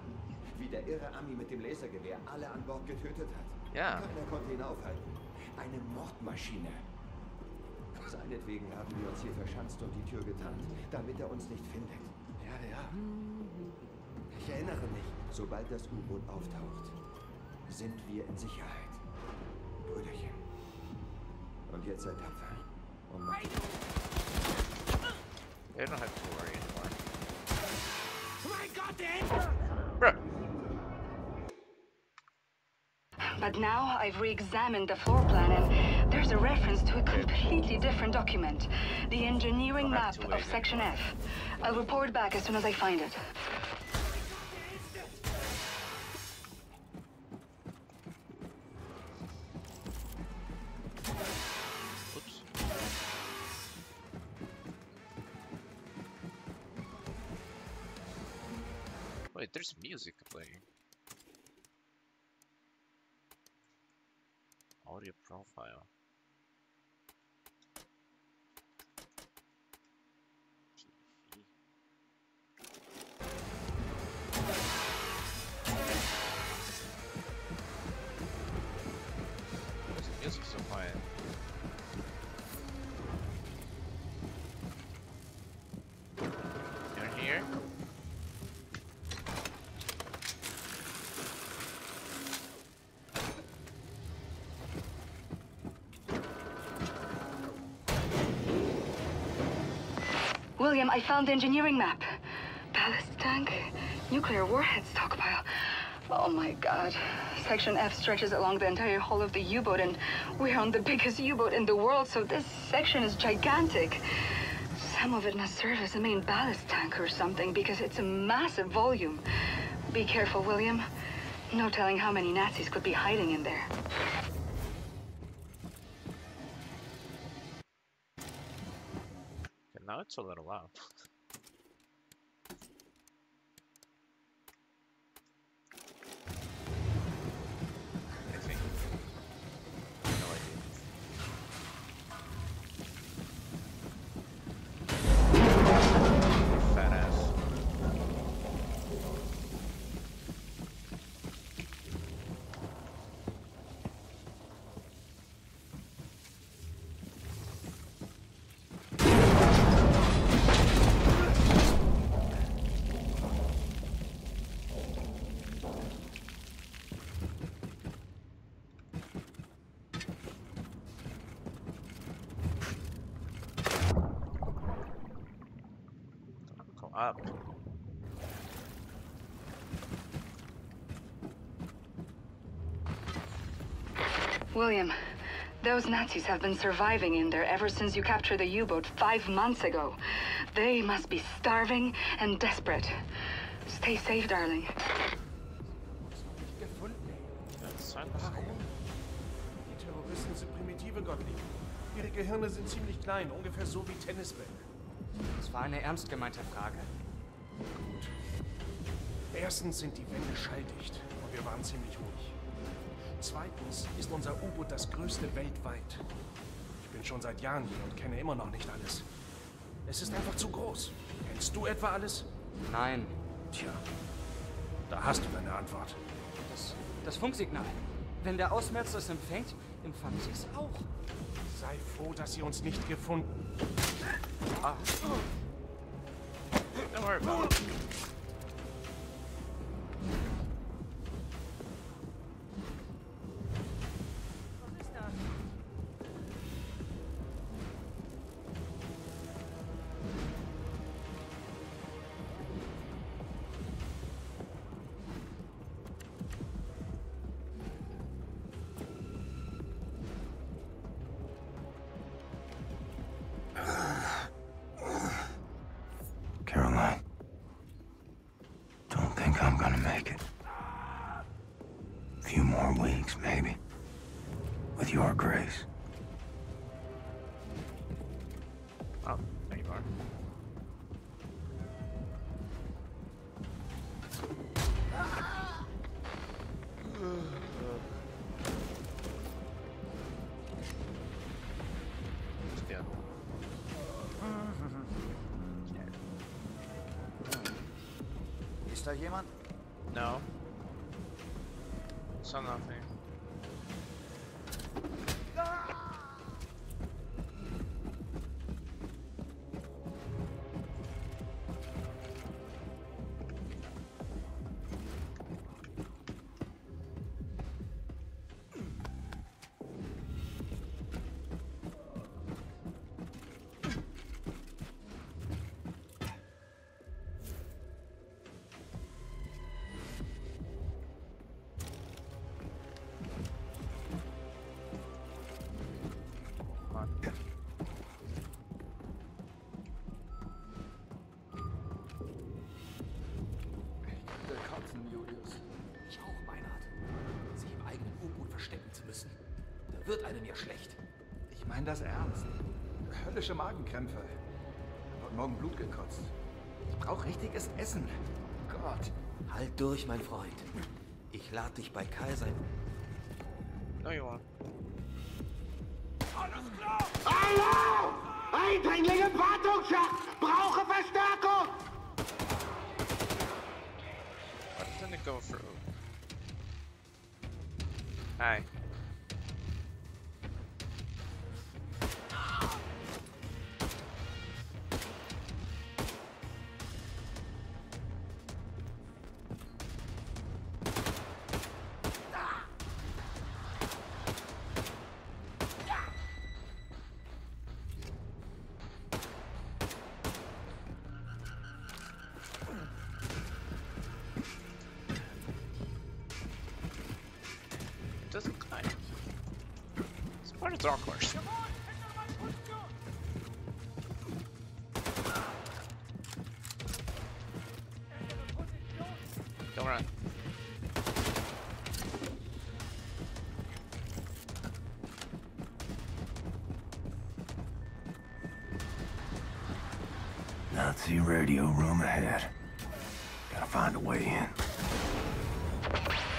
Wie der irre Ami mit dem Lasergewehr alle an Bord getötet hat. Ja. Keiner konnte ihn aufhalten. Eine Mordmaschine. Seinetwegen haben wir uns hier verschanzt und die Tür getarnt, damit er uns nicht findet. Ja, ja. Ich erinnere mich. Sobald das U-Boot auftaucht, sind wir in Sicherheit. Brüderchen. Und jetzt seid tapfer. Und macht They don't have to worry anymore. Mein Gott, der Bruh. But now I've re-examined the floor plan and there's a reference to a completely different document. The engineering map of Section F. I'll report back as soon as I find it. Oops. Wait, there's music playing. Audio profile. I found the engineering map. Ballast tank, nuclear warhead stockpile. Oh my god. Section F stretches along the entire hull of the U-boat and we're on the biggest U-boat in the world, so this section is gigantic. Some of it must serve as a main ballast tank or something because it's a massive volume. Be careful, William. No telling how many Nazis could be hiding in there. It's a little loud. William, Those Nazis have been surviving in there ever since you captured the U-boat five months ago. They must be starving and desperate. Stay safe, darling. Die Terroristen sind primitive Gottlieb. Ihre Gehirne sind ziemlich klein, ungefähr so wie Tennisbälle. Das war eine ernst gemeinte Frage. Erstens sind die Wände schalldicht und wir waren ziemlich ruhig. Zweitens ist unser U-Boot das größte weltweit. Ich bin schon seit Jahren hier und kenne immer noch nicht alles. Es ist einfach zu groß. Kennst du etwa alles? Nein. Tja, da hast du deine Antwort. Das, das Funksignal. Wenn der Ausmerz es empfängt, empfangen sie es auch. Sei froh, dass sie uns nicht gefunden. Ah. Don't worry about it. Da jemand? No. Saw verstecken zu müssen. Da wird einem ja schlecht. Ich meine das ernst. Höllische Magenkrämpfe. Hab heute Morgen Blut gekotzt. Ich brauche richtiges Essen. Gott. Halt durch, mein Freund. Ich lade dich bei Kaiser. No, you won't. Hallo! Eindringling im Wartungsschacht! It's part of Dark Horse. Don't run. Nazi radio room ahead. Gotta find a way in.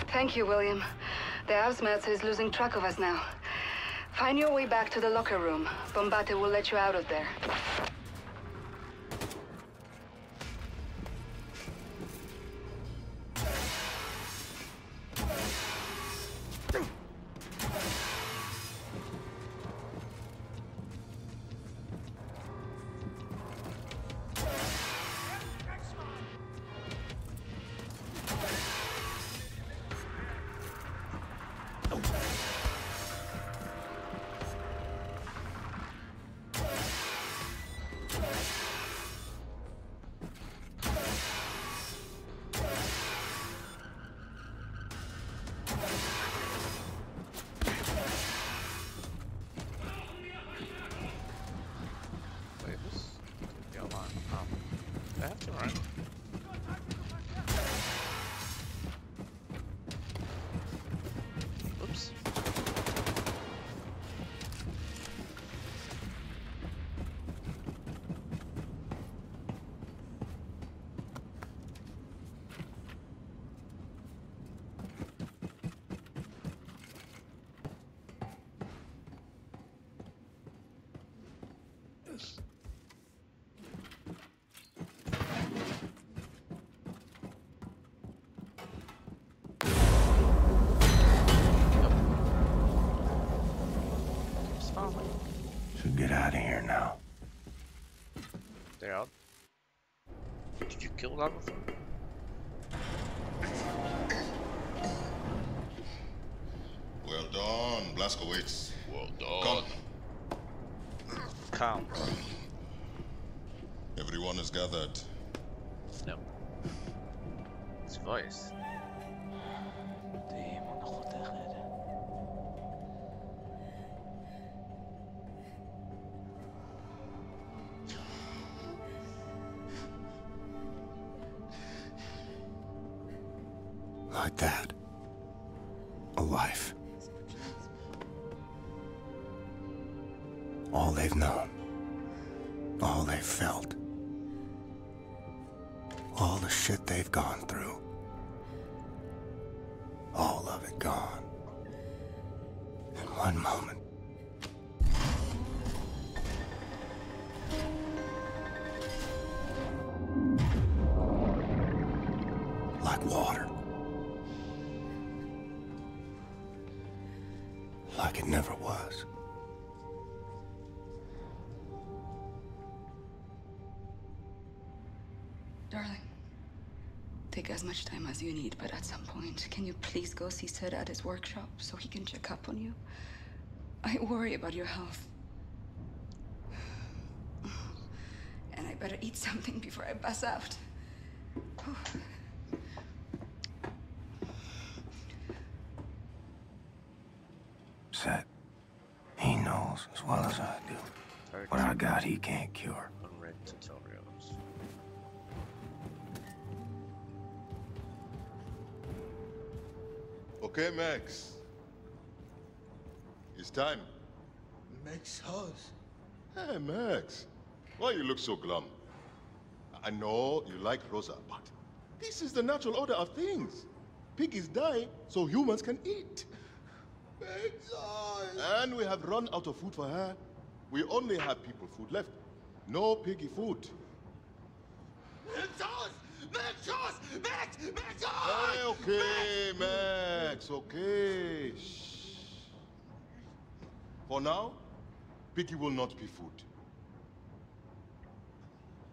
Thank you, William. The Ausmerzer is losing track of us now. Find your way back to the locker room. Bombate will let you out of there. Did you kill that before? Well done, Blazkowicz. Well done. Come. Count. Everyone is gathered. No. His voice. It never was. Darling, take as much time as you need, but at some point, can you please go see Set at his workshop so he can check up on you? I worry about your health. [sighs] And I better eat something before I pass out. Hey, Max. Why you look so glum? I know you like Rosa, but this is the natural order of things. Piggies die so humans can eat. Max. And we have run out of food for her. We only have people food left. No piggy food. Max Hass. Max. Max. Max. Hey, okay, Max, okay. Shh. For now, piggy will not be food.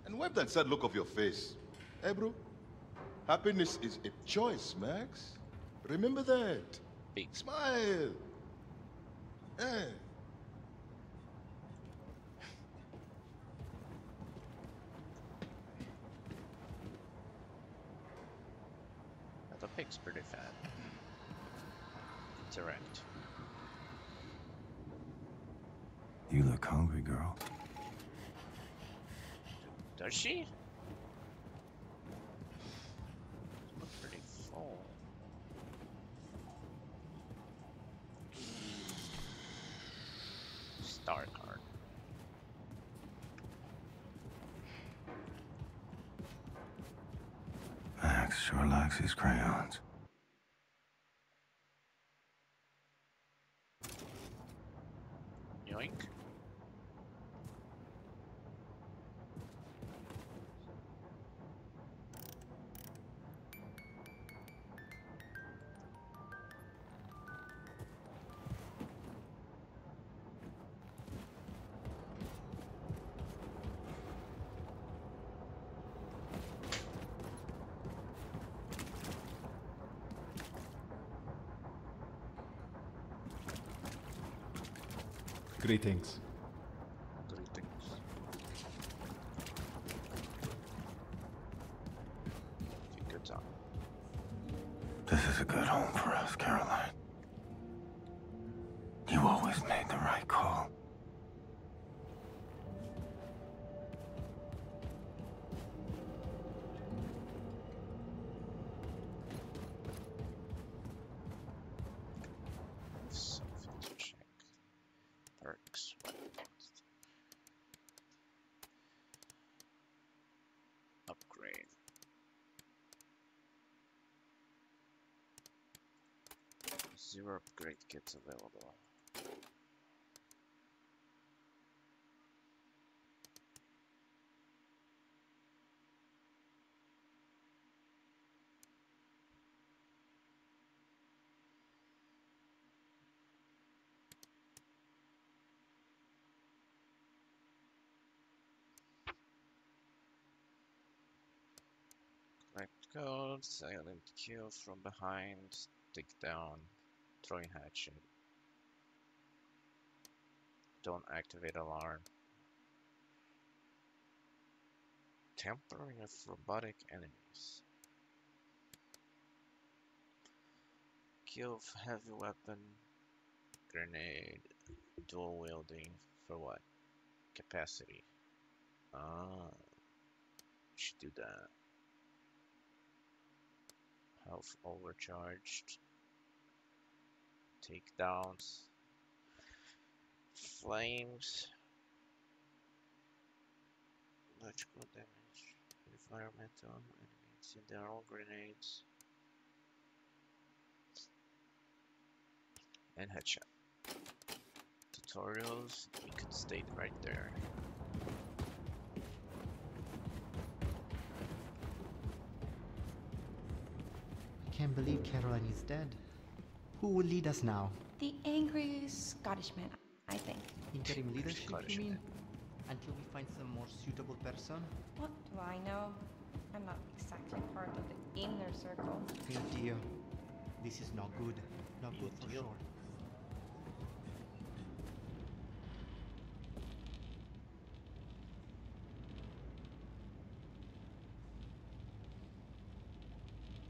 And wipe that sad look off your face. Hey, bro. Happiness is a choice, Max. Remember that. Smile. Hey. The pig's pretty fat. Interact. You look hungry, girl. Does she? Look pretty full. Star card. Max sure likes his crayons. Yoink. Greetings. Zero upgrade kits available. Collect gold, silent kill from behind, take down, throwing hatchet. Don't activate alarm. Tampering with robotic enemies. Kill heavy weapon, grenade, dual wielding, for what? Capacity. Ah, should do that. Health overcharged. Takedowns. Flames. Electrical damage. Environmental enemies. And they're all grenades. And headshot. Tutorials, you could state right there. I can't believe Caroline is dead. Who will lead us now? The angry Scottish man, I think. Interim leadership, you mean? Until we find some more suitable person? What do I know? I'm not exactly part of the inner circle. Oh dear. This is not good. Not good for sure.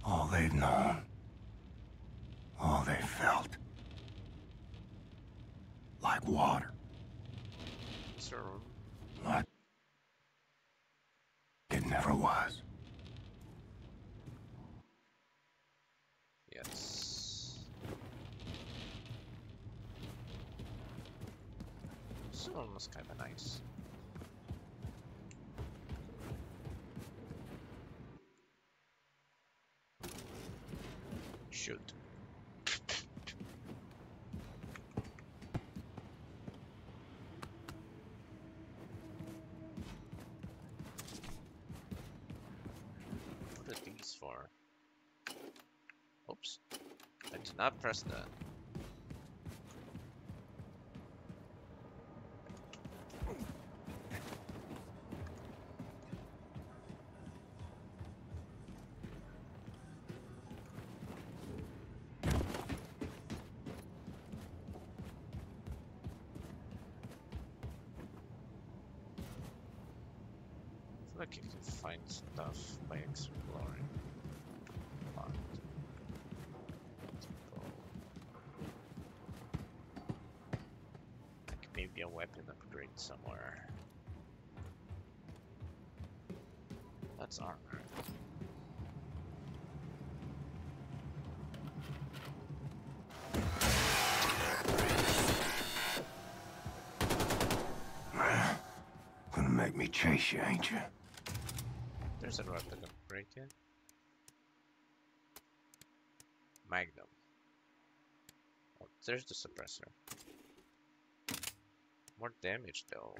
All they've known. All they felt. Like water. Sir, Like it never was. yes. This one was kinda nice. Shoot. What are these for? Oops. I did not press that. Maybe a weapon upgrade somewhere. That's armor. Gonna make me chase you, ain't you? There's a weapon upgrade here. Magnum. Oh, there's the suppressor. More damage though.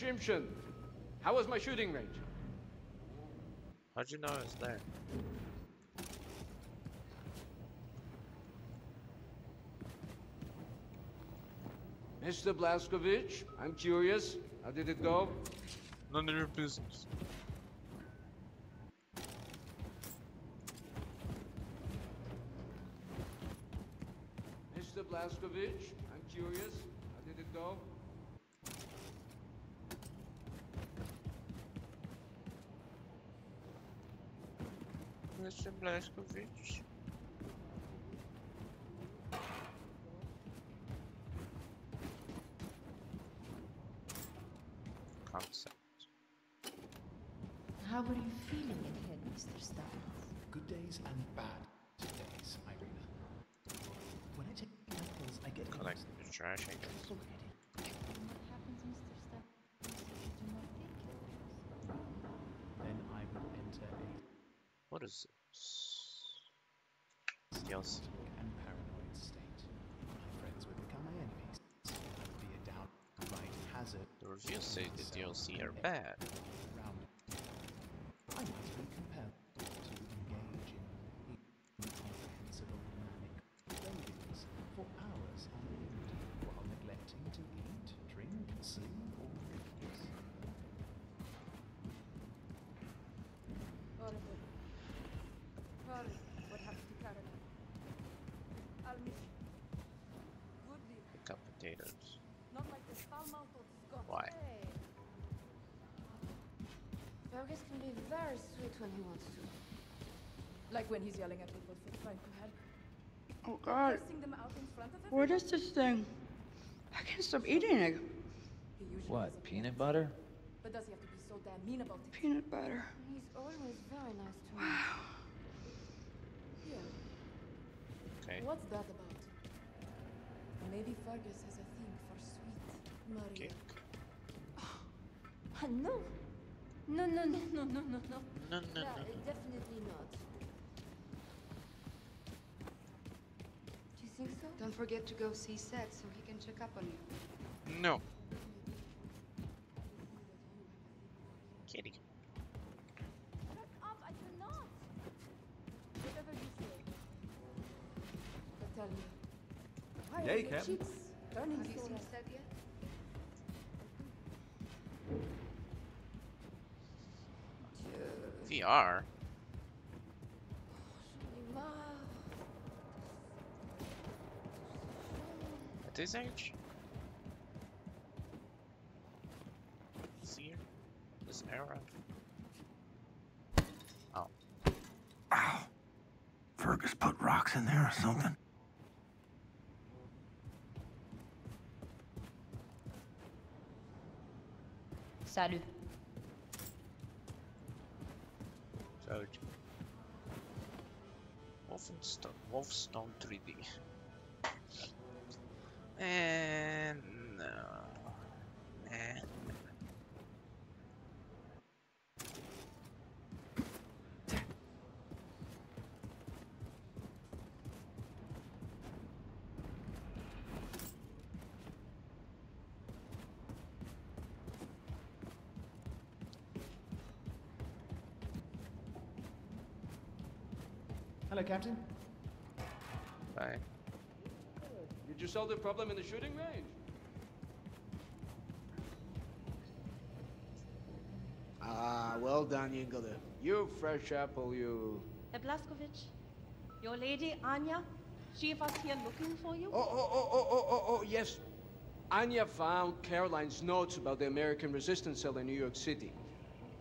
You're back, Shimshon. How was my shooting range? How'd you know I was there? Mr. Blazkowicz, I'm curious. How did it go? None of your business. Mr. Blazkowicz, I'm curious. How did it go? Mr. Blazkowicz. Concept. How are you feeling in here, Mr. Stiles? Good days and bad days, Irina. When I take my pills, I get Collect the trash, I guess. What happens, Mr. Stiles, if you do not take it? Then I will enter a What is this? DLC. and paranoid state. My friends would become my enemies. I would be a downright hazard. The reviews say the DLC are bad. Fergus can be very sweet when he wants to. Like when he's yelling at people for trying to help. Oh god. Cursing them out in front of What this thing? I can't stop eating it. What, peanut butter? But does he have to be so damn mean about it? Peanut butter. He's always very nice to me. Wow. Yeah. Okay. What's that about? Maybe Fergus has a thing for sweet Maria. Ah, no. No, no, no, no, no, no, no. No, no, no, no. definitely not. Do you think so? Don't forget to go see Set so he can check up on you. No. VR. Ma- At this age? This year? This era? Oh. Ow. Fergus put rocks in there or something? Salut. So, Wolfenstein, Wolfstone 3D. And eh, no. Nah. Hello, Captain. Bye. Did you solve the problem in the shooting range? Ah, well done, Yingler. You fresh apple, you. Herr Blazkowicz, your lady Anya, she was here looking for you. Oh, oh, oh, oh, oh, oh, oh, yes. Anya found Caroline's notes about the American resistance cell in New York City.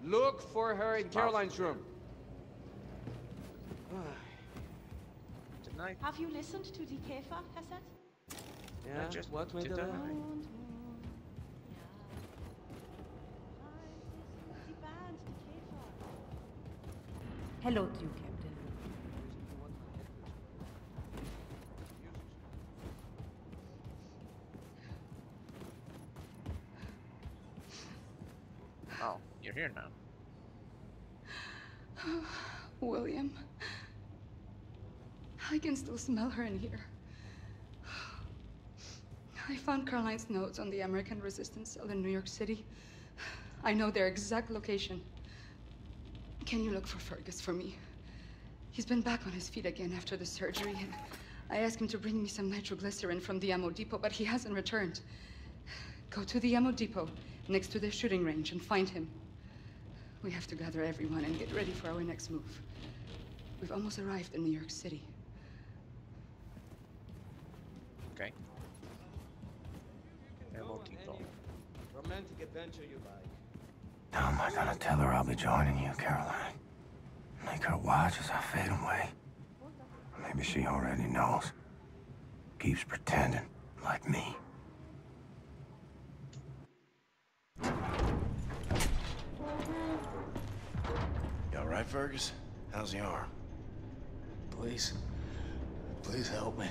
Look for her in Caroline's room. Tonight. Have you listened to the Käfer cassette? Yeah, just what went did on? I? Die Band, die Käfer. Hello to you, Captain. Oh, you're here now. [sighs] William. I can still smell her in here. I found Caroline's notes on the American resistance cell in New York City. I know their exact location. Can you look for Fergus for me? He's been back on his feet again after the surgery, and I asked him to bring me some nitroglycerin from the ammo depot, but he hasn't returned. Go to the ammo depot next to the shooting range and find him. We have to gather everyone and get ready for our next move. We've almost arrived in New York City. Okay. Ammo depot. Romantic adventure you like. How am I gonna tell her I'll be joining you, Caroline? Make her watch as I fade away. Maybe she already knows. Keeps pretending, like me. You alright, Fergus? How's the arm? Please. Please help me.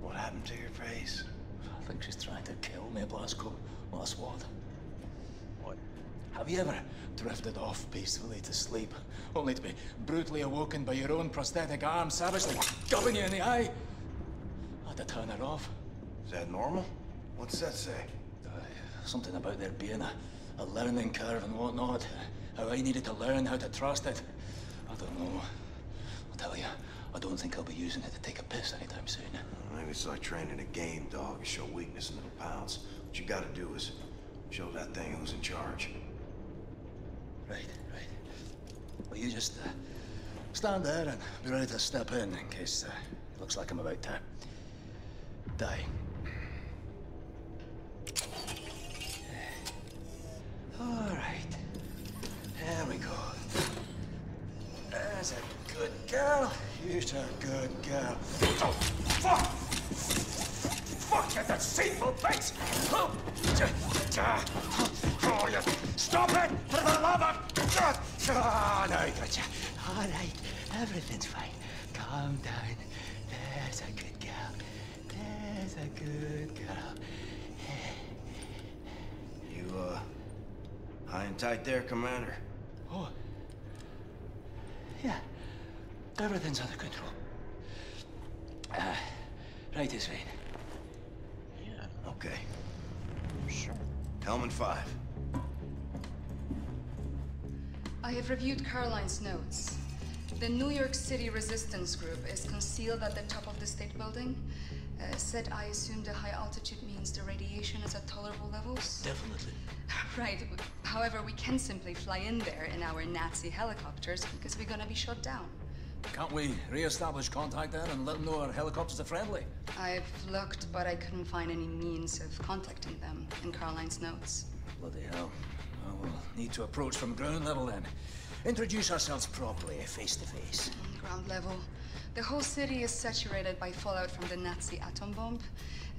What happened to your face? I think she's trying to kill me, Blazko. Last word. What? Have you ever drifted off peacefully to sleep, only to be brutally awoken by your own prosthetic arm savagely gubbing you in the eye? I had to turn her off. Is that normal? What's that say? Uh, something about there being a, a learning curve and whatnot. How I needed to learn how to trust it. I don't know. I'll tell you, I don't think I'll be using it to take a piss anytime soon. Maybe it's like training a game dog. You show weakness in little pounds. What you gotta do is show that thing who's in charge. Right, right. Well, you just uh, stand there and be ready to step in in case uh, it looks like I'm about to die. [sighs] All right. There we go. There's a good girl. You're a good girl. Oh, fuck! Fuck, you deceitful bitch! Oh, oh you... Stop it! For the love of... Ah, no, I got you. All right, everything's fine. Calm down. There's a good girl. There's a good girl. You, uh, high and tight there, Commander? Oh. Yeah. Everything's under control. Uh, right this way. Yeah. Okay. Sure. Helmet 5. I have reviewed Caroline's notes. The New York City Resistance Group is concealed at the top of the state building. Uh, said I assume the high altitude means the radiation is at tolerable levels? Definitely. [laughs] Right. However, we can simply fly in there in our Nazi helicopters because we're gonna be shot down. Can't we re-establish contact there and let them know our helicopters are friendly? I've looked, but I couldn't find any means of contacting them in Caroline's notes. Bloody hell. Well, we'll need to approach from ground level then. Introduce ourselves properly, face to face. Ground level. The whole city is saturated by fallout from the Nazi atom bomb.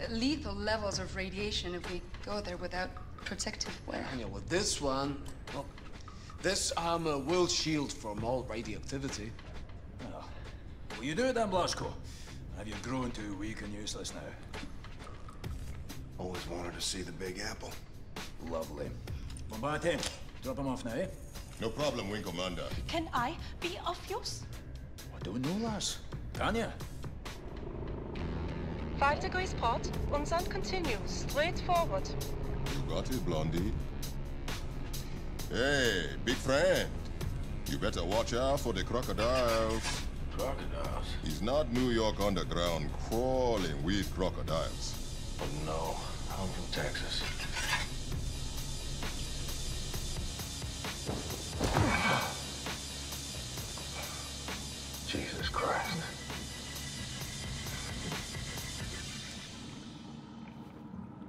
Lethal levels of radiation if we go there without protective wear. Yeah, well, this one, well, this armor will shield from all radioactivity. Well, will you do it then, Blazko? Have you grown too weak and useless now? Always wanted to see the Big Apple. Lovely. Bombate, drop him off now, eh? No problem, Wing Commander. Can I be of use? I don't know, lass. Can you? Five degrees port, unsand continue, straight forward. You got it, Blondie. Hey, big friend. You better watch out for the crocodiles. Crocodiles? It's not New York underground crawling with crocodiles. Oh no, I'm from Texas. Jesus Christ.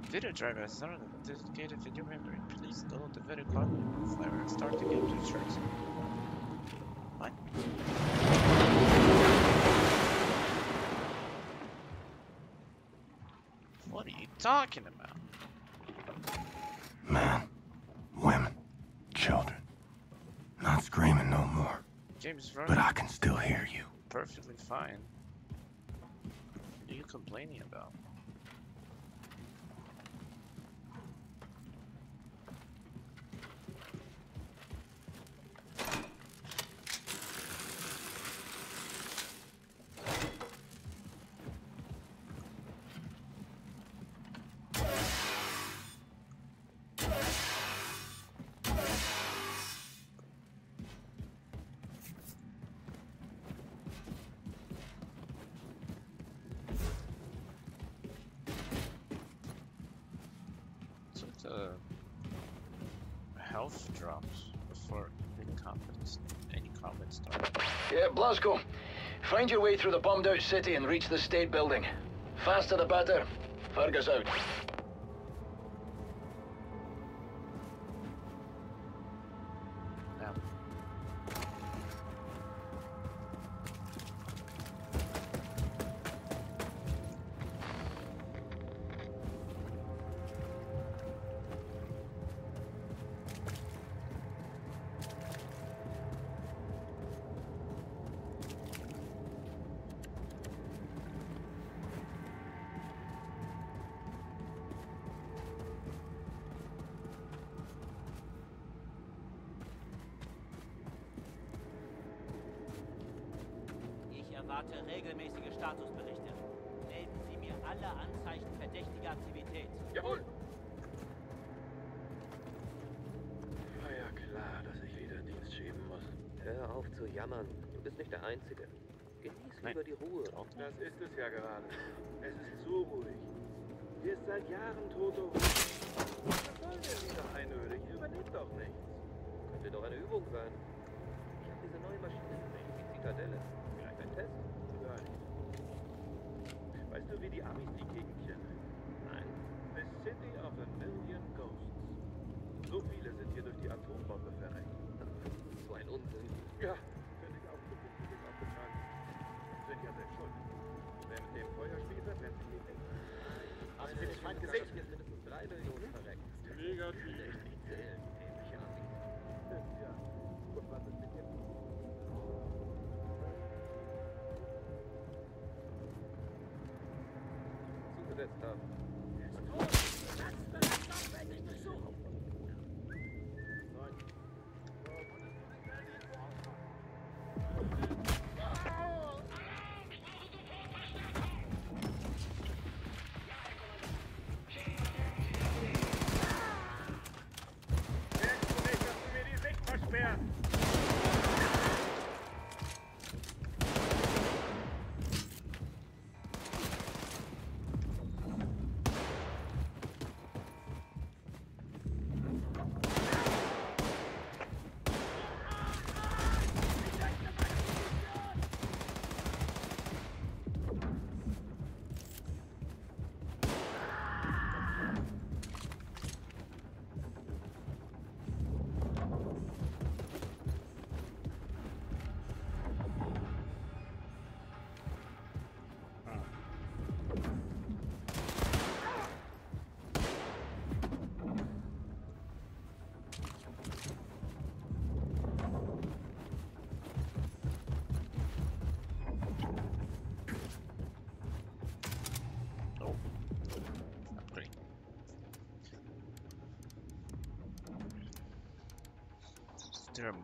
Video driver has started a dedicated video memory. Please download the video card flavor and start the game to choice. What? What are you talking about? Men, women, children. Not screaming no more. James But I can still hear you. Perfectly fine. What are you complaining about? Health drops before any combat, any combat starts. Yeah, Blazko. Find your way through the bombed out city and reach the state building. Faster the better. Fergus out. Erwarte regelmäßige Statusberichte. Melden Sie mir alle Anzeichen verdächtiger Aktivität. Jawohl! War ja klar, dass ich wieder Dienst schieben muss. Hör auf zu jammern. Du bist nicht der Einzige. Genieß lieber die Ruhe. Das ist es ja gerade. Es ist zu ruhig. Hier ist seit Jahren tote Ruhe. Was soll denn wieder einöde? Hier überlebt doch nichts. Könnte doch eine Übung sein. Ich habe diese neue Maschine gesehen, die Zitadelle. Vielleicht Test? Nein. Weißt du, wie die Amis die Gegend kennen? Nein. The City of a Million Ghosts. So viele sind hier durch die Atombombe verreckt. So ein Unsinn. Ja,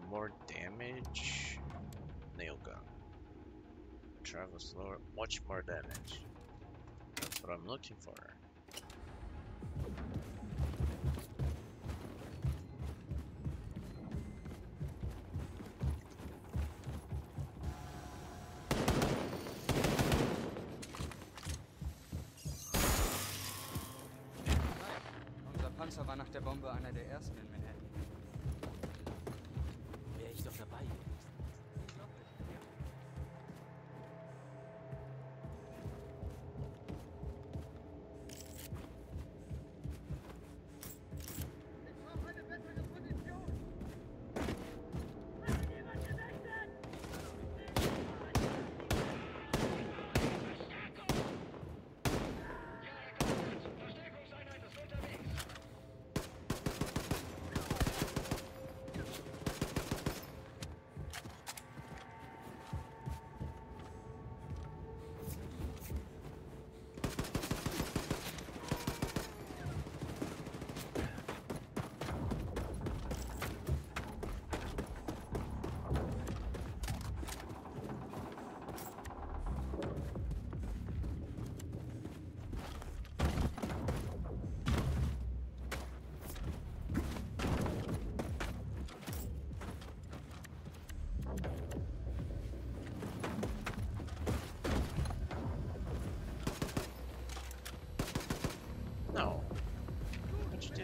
More damage? Nail gun. Travel slower, much more damage. That's what I'm looking for. Panzer war nach der Bombe einer der ersten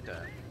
done.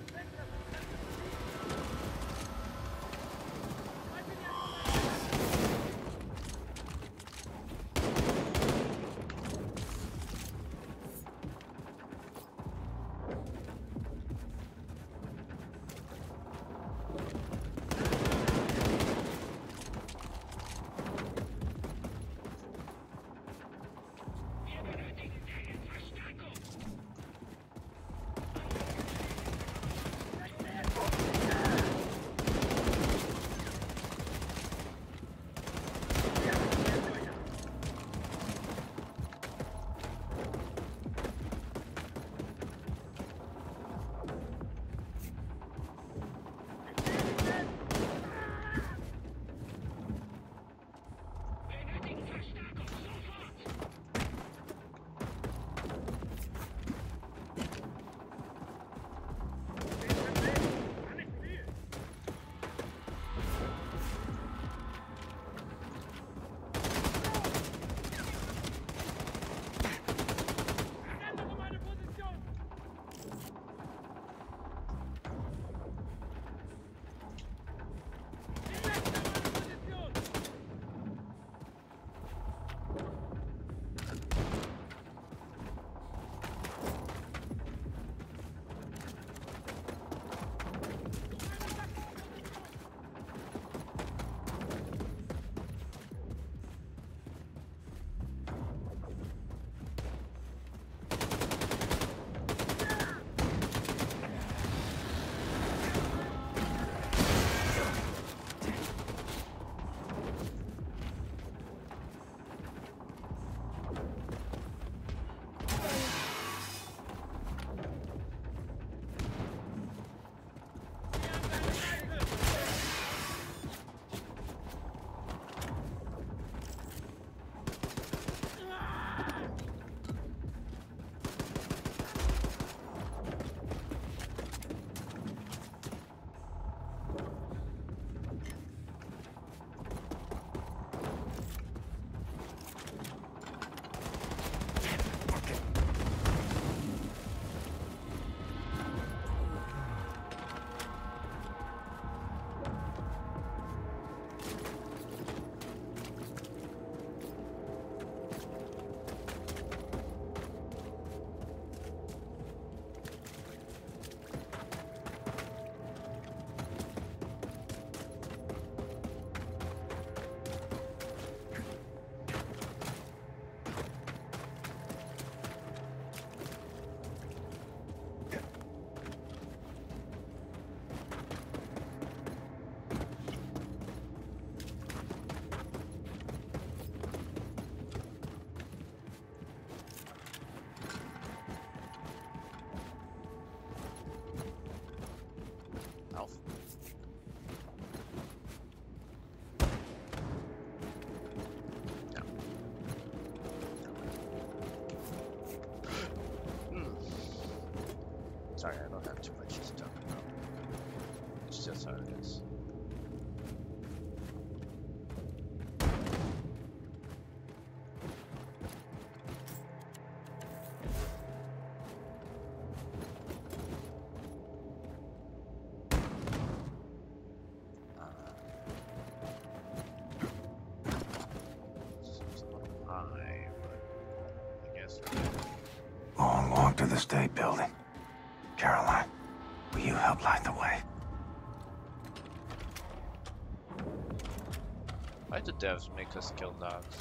Sorry, I don't have too much to talk about. It's just how it is. Long walk to the state building. Help light the way? Why do devs make us kill dogs?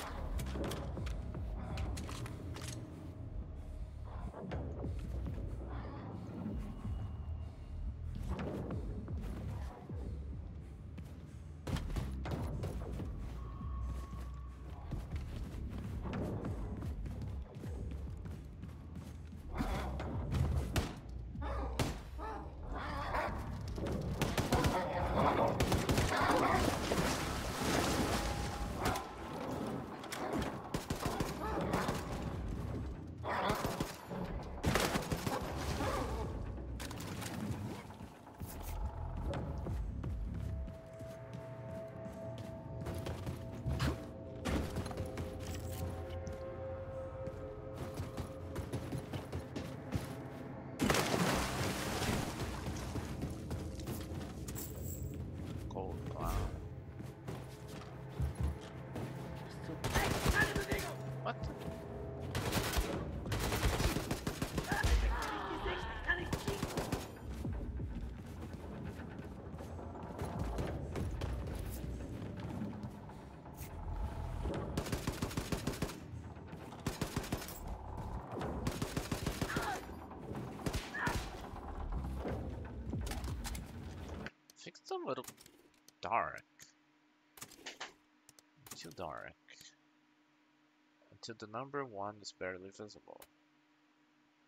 The number one is barely visible.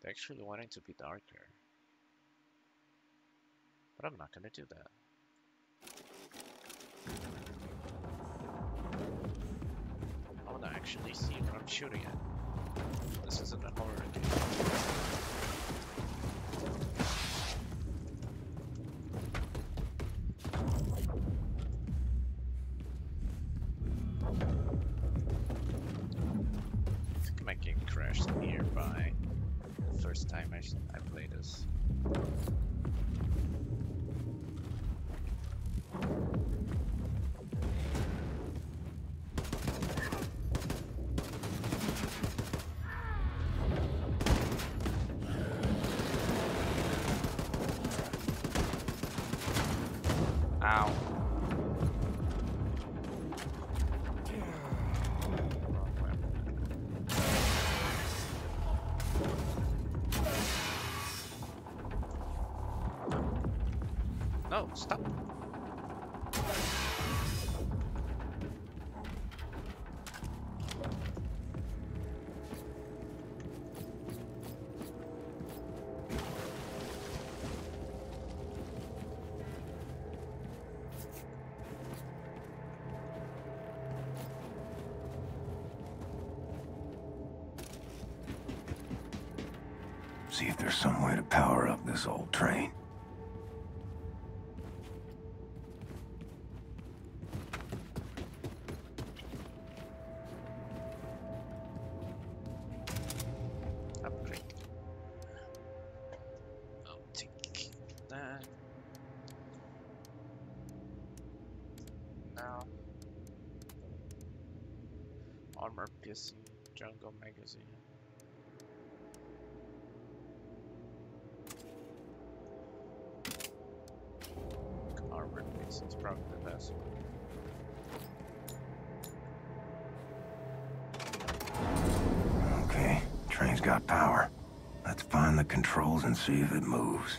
They're actually wanting to be darker. But I'm not gonna do that. I wanna actually see what I'm shooting at. Stop. See if there's some way to power up this old train. Piercing is probably the best. Okay, train's got power. Let's find the controls and see if it moves.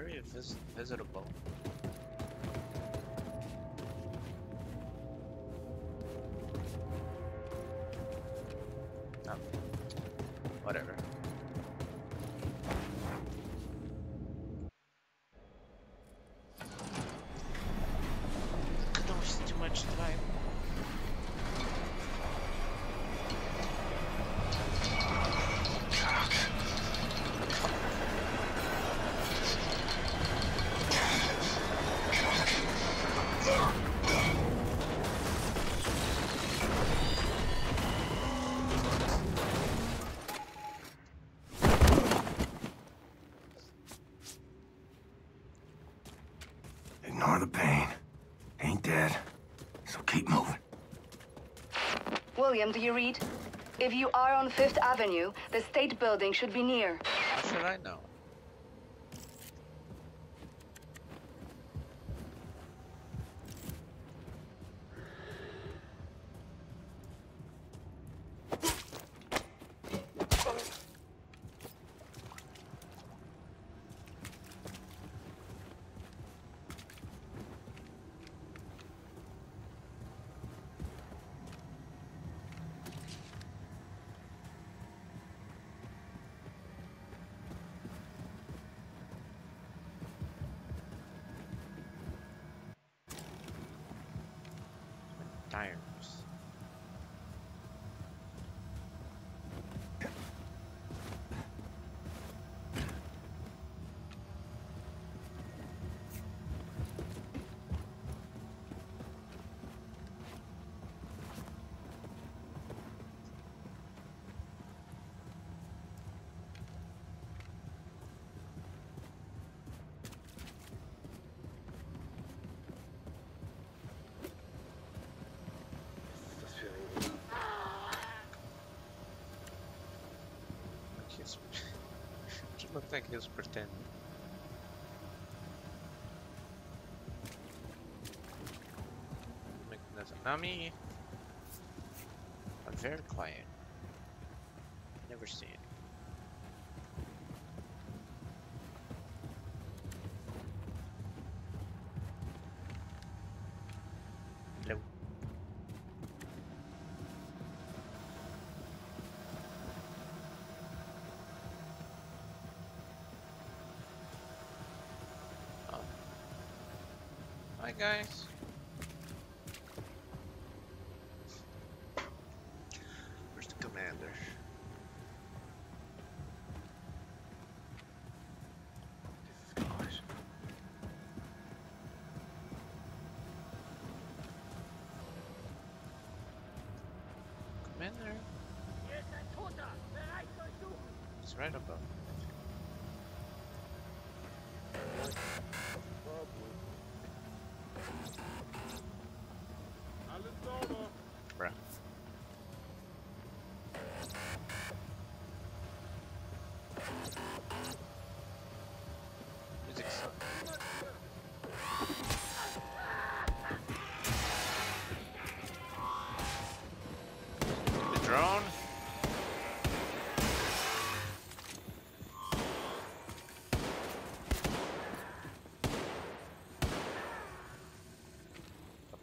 Very vis visitable. William, do you read? If you are on Fifth Avenue, the state building should be near. How should I know? Tires. Was für ein... He's, he looked like he was pretending. I'm very quiet. Never seen it. Hello. Oh. Hi guys.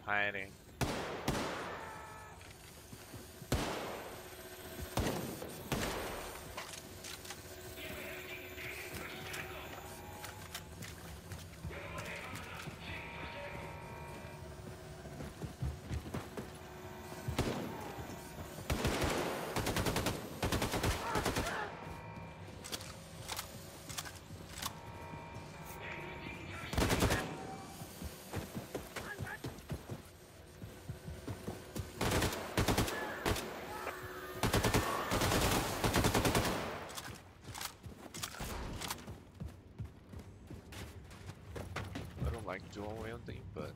Hiding. I don't like dual wielding, but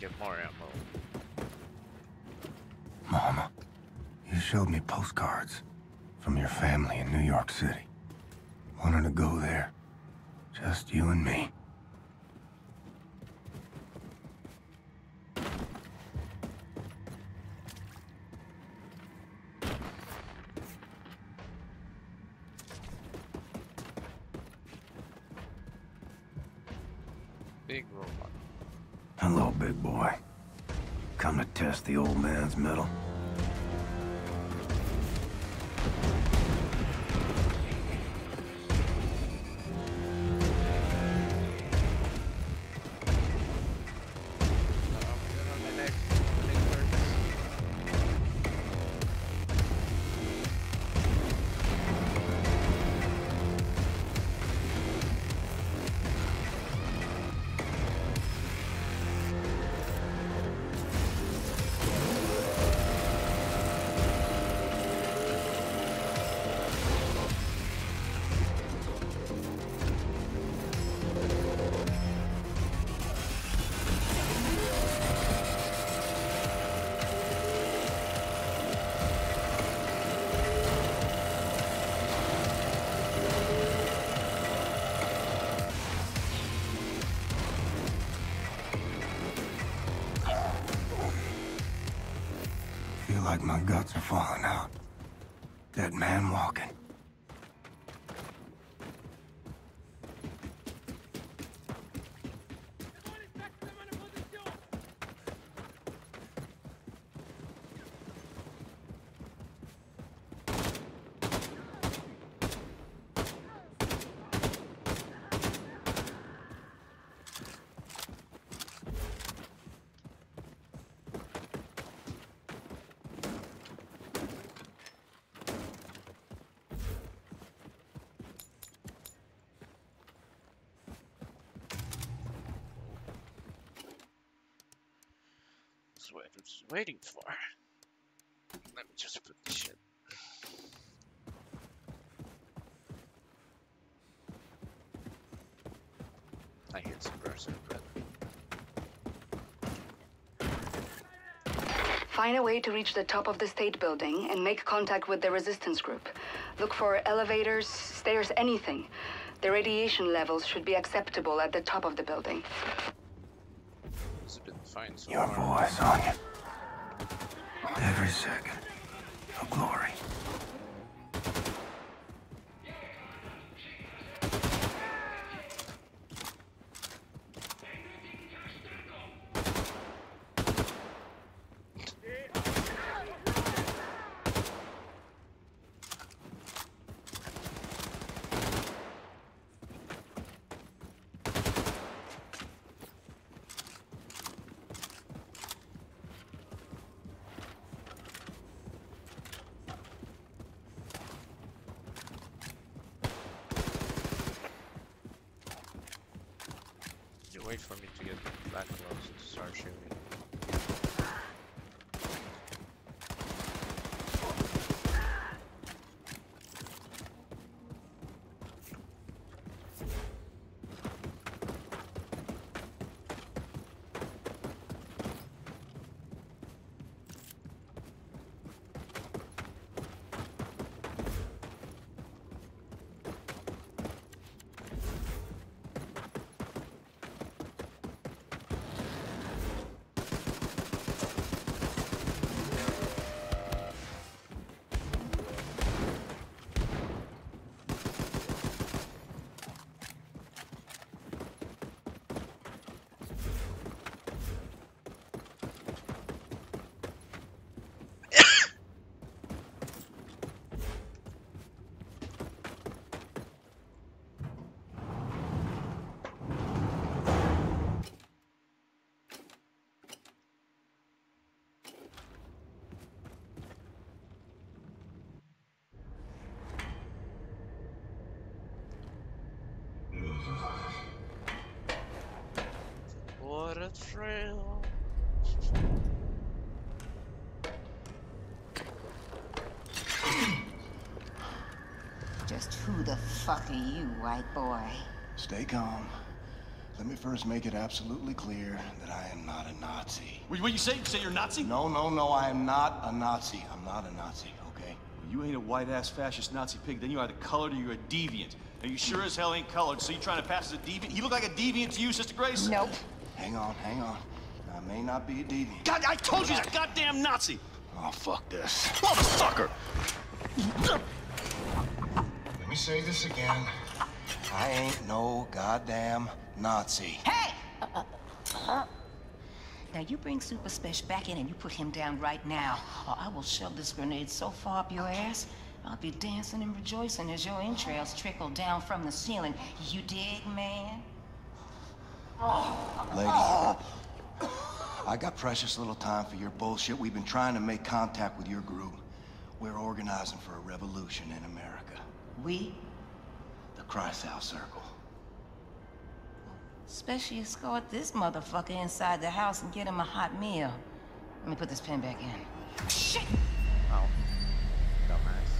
get more ammo. Mama, you showed me postcards from your family in New York City. Wanted to go there. Just you and me. The old man's metal? Guts are falling out. Dead man walking. That's what I was waiting for. Let me just put this shit. I hit suppressor, but Find a way to reach the top of the state building and make contact with the resistance group. Look for elevators, stairs, anything. The radiation levels should be acceptable at the top of the building. Your voice on you. Every second. Fuck are you, white boy? Stay calm. Let me first make it absolutely clear that I am not a Nazi. What what you say? You say you're a Nazi? No, no, no, I am not a Nazi. I'm not a Nazi, okay? You ain't a white-ass fascist Nazi pig, then you're either colored or you're a deviant. And you sure as hell ain't colored, so you trying to pass as a deviant? You look like a deviant to you, Sister Grace? Nope. Hang on, hang on. I may not be a deviant. God, I told you he's a goddamn Nazi! Oh, fuck this. Motherfucker! Let me say this again. I ain't no goddamn Nazi. Hey! Now you bring Super Special back in and you put him down right now, or I will shove this grenade so far up your ass, I'll be dancing and rejoicing as your entrails trickle down from the ceiling. You dig, man? Lady, I got precious little time for your bullshit. We've been trying to make contact with your group. We're organizing for a revolution in America. We? The Kreisau Circle. Especially escort this motherfucker inside the house and get him a hot meal. Let me put this pen back in. Shit! Oh. Dumbass.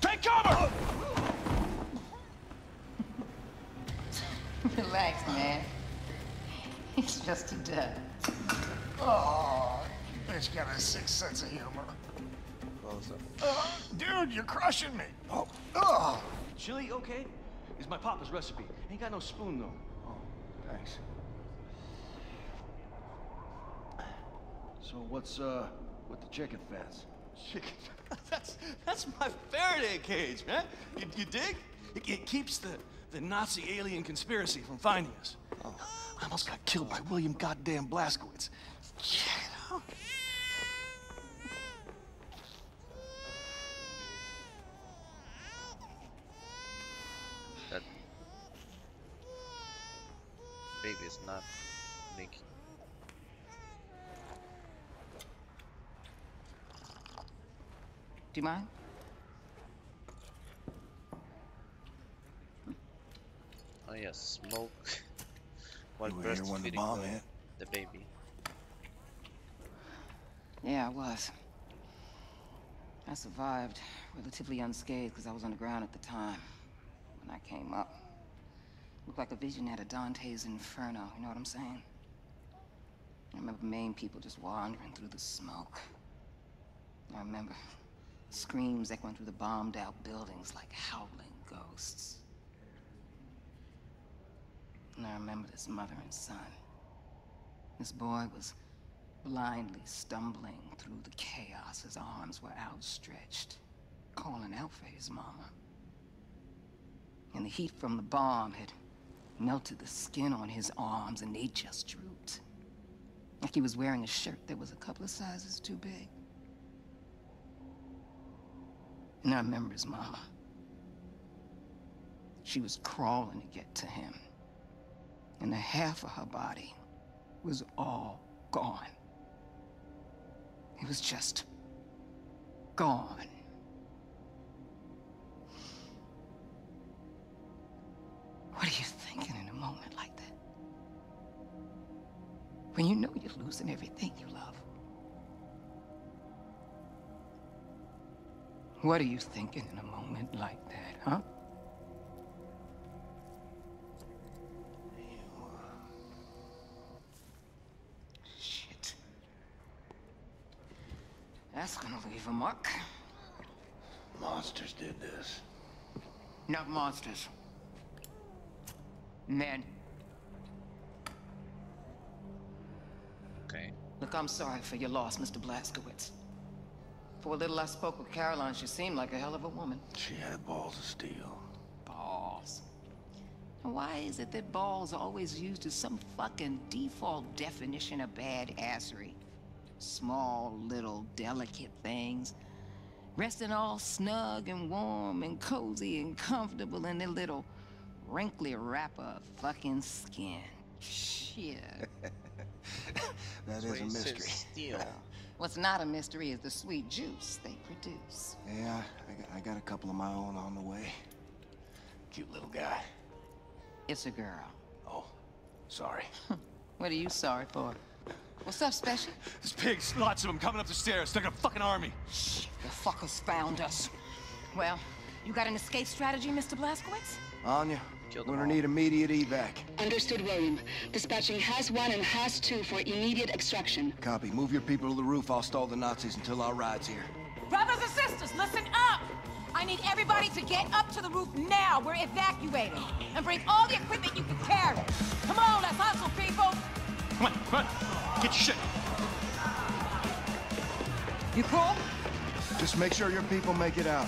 Take cover! [laughs] Relax, man. He's just a duck. Oh, you bitch got a sick sense of humor. Close up. Uh, dude, you're crushing me. Oh, oh. Chili, okay? It's my papa's recipe. Ain't got no spoon, though. Oh, thanks. So what's, uh, with the chicken fence? Chicken. [laughs] that's, that's my Faraday cage, man. You, you dig? It, it keeps the, the Nazi alien conspiracy from finding us. Oh. I almost got killed by William goddamn Blazkowicz. Yeah. That baby is not making. Do you mind? Oh yeah, smoke. [laughs] While You were here when the bomb the, hit? the baby. Yeah, I was. I survived, relatively unscathed, because I was on the ground at the time. When I came up, looked like a vision out of Dante's Inferno, you know what I'm saying? I remember Maine people just wandering through the smoke. I remember screams echoing through the bombed out buildings like howling ghosts. And I remember this mother and son. This boy was blindly stumbling through the chaos. His arms were outstretched, calling out for his mama. And the heat from the bomb had melted the skin on his arms, and they just drooped. Like he was wearing a shirt that was a couple of sizes too big. And I remember his mama. She was crawling to get to him. And the half of her body was all gone. It was just gone. What are you thinking When you know you're losing everything you love. What are you thinking in a moment like that, huh? Shit. That's gonna leave a mark. Monsters did this. Not monsters. Men. Okay. Look, I'm sorry for your loss, Mr. Blazkowicz. For a little I spoke with Caroline, she seemed like a hell of a woman. She had balls of steel. Balls. Why is it that balls are always used as some fucking default definition of badassery? Small, little, delicate things. Resting all snug and warm and cozy and comfortable in their little wrinkly wrapper of fucking skin. Shit. [laughs] [laughs] That is a mystery. Steel. [laughs] What's not a mystery is the sweet juice they produce. Yeah, I got, I got a couple of my own on the way. Cute little guy. It's a girl. Oh, sorry. [laughs] What are you sorry for? What's up, Special? There's pigs, lots of them coming up the stairs. They're like a fucking army. Shh, the fuckers found us. Well, you got an escape strategy, Mr. Blazkowicz? Anya, we're gonna need immediate evac. Understood, William. Dispatching Has 1 and Has 2 for immediate extraction. Copy. Move your people to the roof. I'll stall the Nazis until our ride's here. Brothers and sisters, listen up! I need everybody to get up to the roof now. We're evacuating. And bring all the equipment you can carry. Come on, let's hustle, people! Come on, come on. Get your shit. You cool? Just make sure your people make it out.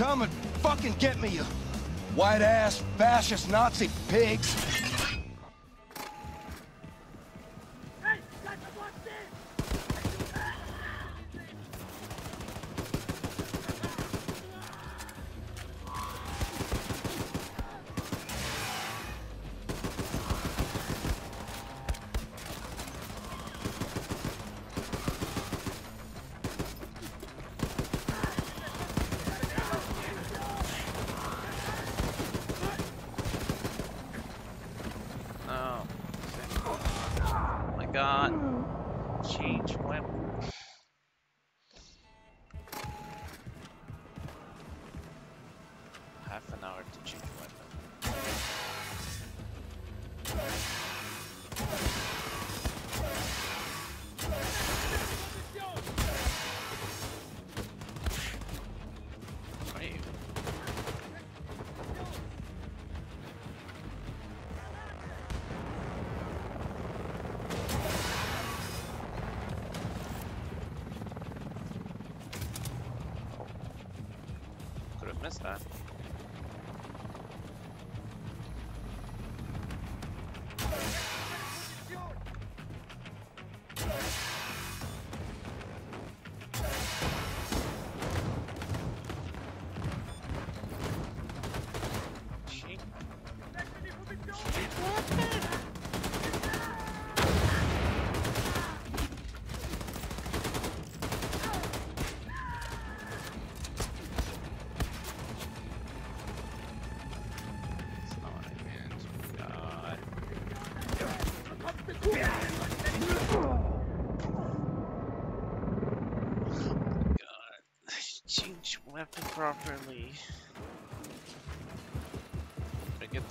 Come and fucking get me, you white-ass fascist Nazi pigs.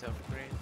Did I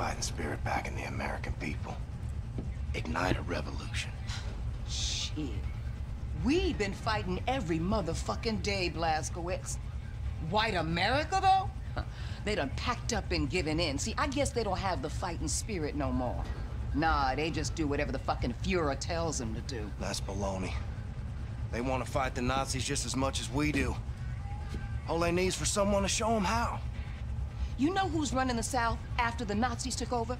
fighting spirit back in the American people. Ignite a revolution. Shit. We've been fighting every motherfucking day, Blazkowicz. White America, though? Huh. They done packed up and given in. See, I guess they don't have the fighting spirit no more. Nah, they just do whatever the fucking Fuhrer tells them to do. That's baloney. They want to fight the Nazis just as much as we do. All they need is for someone to show them how. You know who's running the South after the Nazis took over?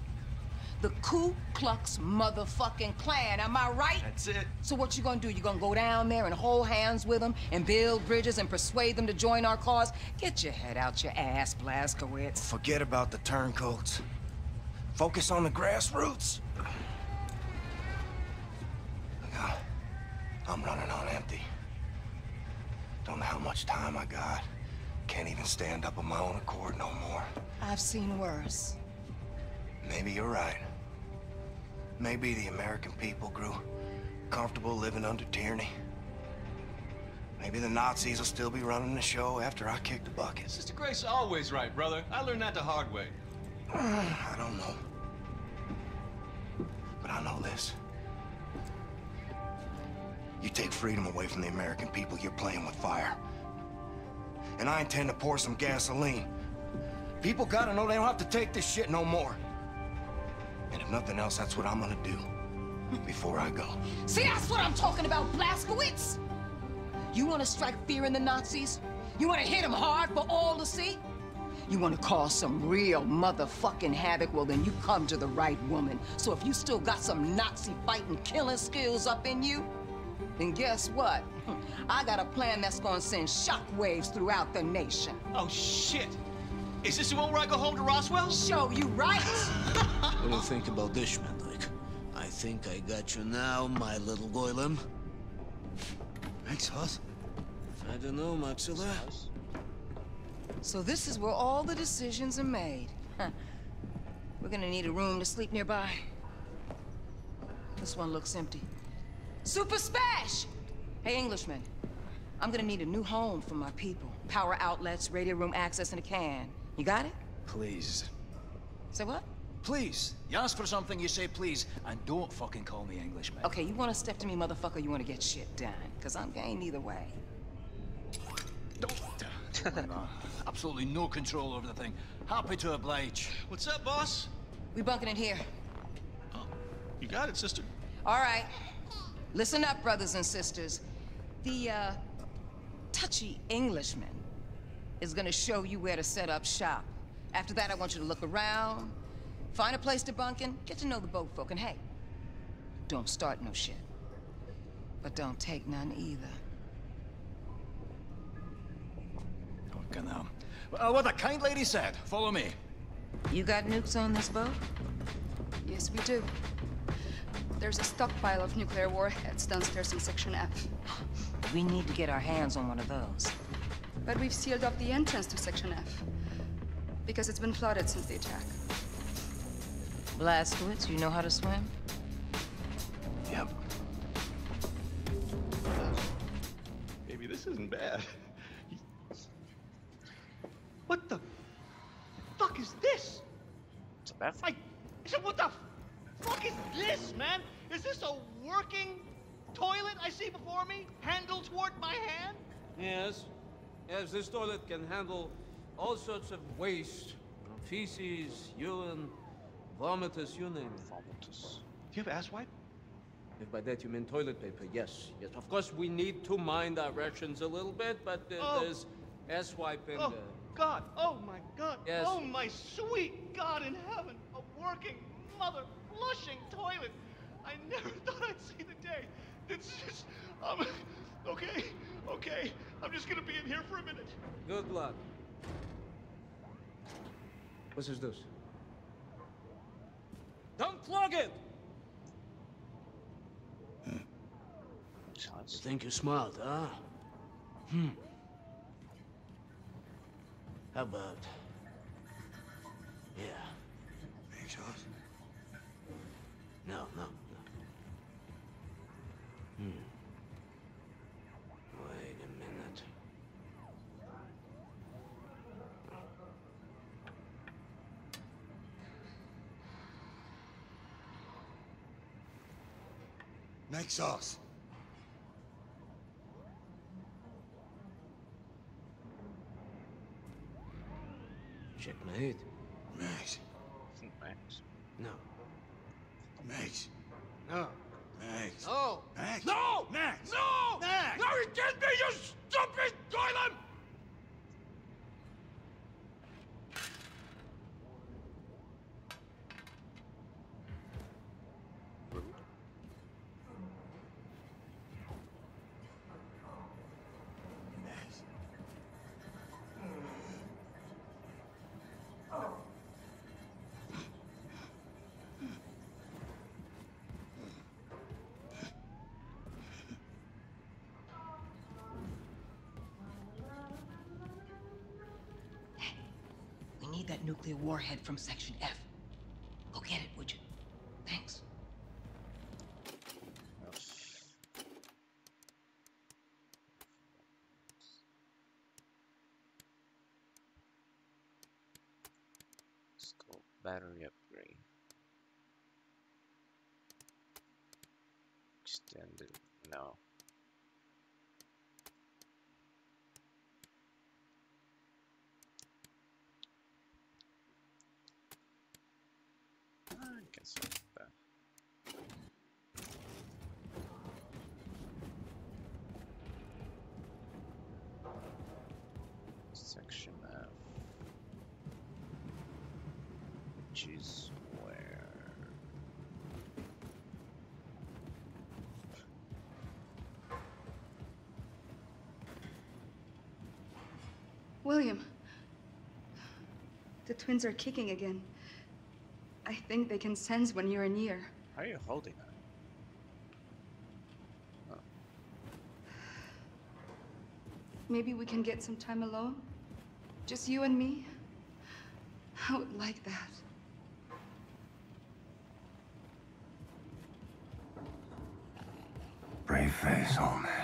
The Ku Klux motherfucking Klan, am I right? That's it. So what you gonna do? You gonna go down there and hold hands with them and build bridges and persuade them to join our cause? Get your head out your ass, Blazkowicz. Forget about the turncoats. Focus on the grassroots. Look, I'm running on empty. Don't know how much time I got. Can't even stand up on my own accord no more. I've seen worse. Maybe you're right. Maybe the American people grew comfortable living under tyranny. Maybe the Nazis will still be running the show after I kick the bucket. Sister Grace always right, brother. I learned that the hard way. [sighs] I don't know. But I know this. You take freedom away from the American people, you're playing with fire. And I intend to pour some gasoline. People gotta know they don't have to take this shit no more. And if nothing else, that's what I'm gonna do. Before I go. See, that's what I'm talking about, Blazkowicz! You wanna strike fear in the Nazis? You wanna hit them hard for all to see? You wanna cause some real motherfucking havoc? Well, then you come to the right woman. So if you still got some Nazi fighting, killing skills up in you, then guess what? I got a plan that's gonna send shockwaves throughout the nation. Oh, shit! Is this the one where I go home to Roswell? Show you right! [laughs] What do you think about this, Mendlik? I think I got you now, my little golem. Thanks, Hus. I don't know, Maxilla. So this is where all the decisions are made. Huh. We're gonna need a room to sleep nearby. This one looks empty. Super Spesh! Hey, Englishman. I'm gonna need a new home for my people. Power outlets, radio room access, and a can. You got it? Please. Say what? Please. You ask for something, you say please, and don't fucking call me Englishman. Okay, you wanna step to me, motherfucker, you wanna get shit done. Cause I'm game either way. No, absolutely no control over the thing. Happy to oblige. What's up, boss? We bunking in here. Oh, You got it, sister. All right. Listen up, brothers and sisters. The, uh, touchy Englishman is gonna show you where to set up shop. After that, I want you to look around, find a place to bunk in, get to know the boat folk, and hey, don't start no shit. But don't take none either. Fucking hell. Well, what the kind lady said. Follow me. You got nukes on this boat? Yes, we do. There's a stockpile of nuclear warheads downstairs in Section F. We need to get our hands on one of those. But we've sealed off the entrance to Section F. Because it's been flooded since the attack. Blazkowicz, you know how to swim? Yep. Maybe this isn't bad. What the fuck is this? It's a bathroom. I, I said, what the fuck is this, man? Is this a working toilet I see before me? Handle toward my hand? Yes. Yes, this toilet can handle all sorts of waste. Feces, urine, vomitus, you name it. Vomitus. Do you have ass wipe? If by that you mean toilet paper, yes. Yes, of course we need to mind our rations a little bit, but uh, Oh. there's ass wipe in Oh, the... God. Oh, my God. Yes. Oh, my sweet God in heaven. A working, mother flushing toilet. I never [laughs] thought I'd see the day. It's just, um, okay, okay. I'm just gonna be in here for a minute. Good luck. What is this? Don't plug it! You think you're smart, huh? Hmm. How about... Yeah. Thanks, Hus. No, no, no. Hmm. Wait a minute. Next sauce. Checkmate. Max. Max. No. Max. No. Max. No! Max. No! Max. No! Max. No, you can't be, you stupid toilet! Need that nuclear warhead from Section F. Go get it, would you? Thanks. Scope battery upgrade. Extended. No. I guess I'll do that. Section F. Which is where? William. The twins are kicking again. I think they can sense when you're near. How are you holding that? Maybe we can get some time alone? Just you and me? I would like that. Brave face, old man.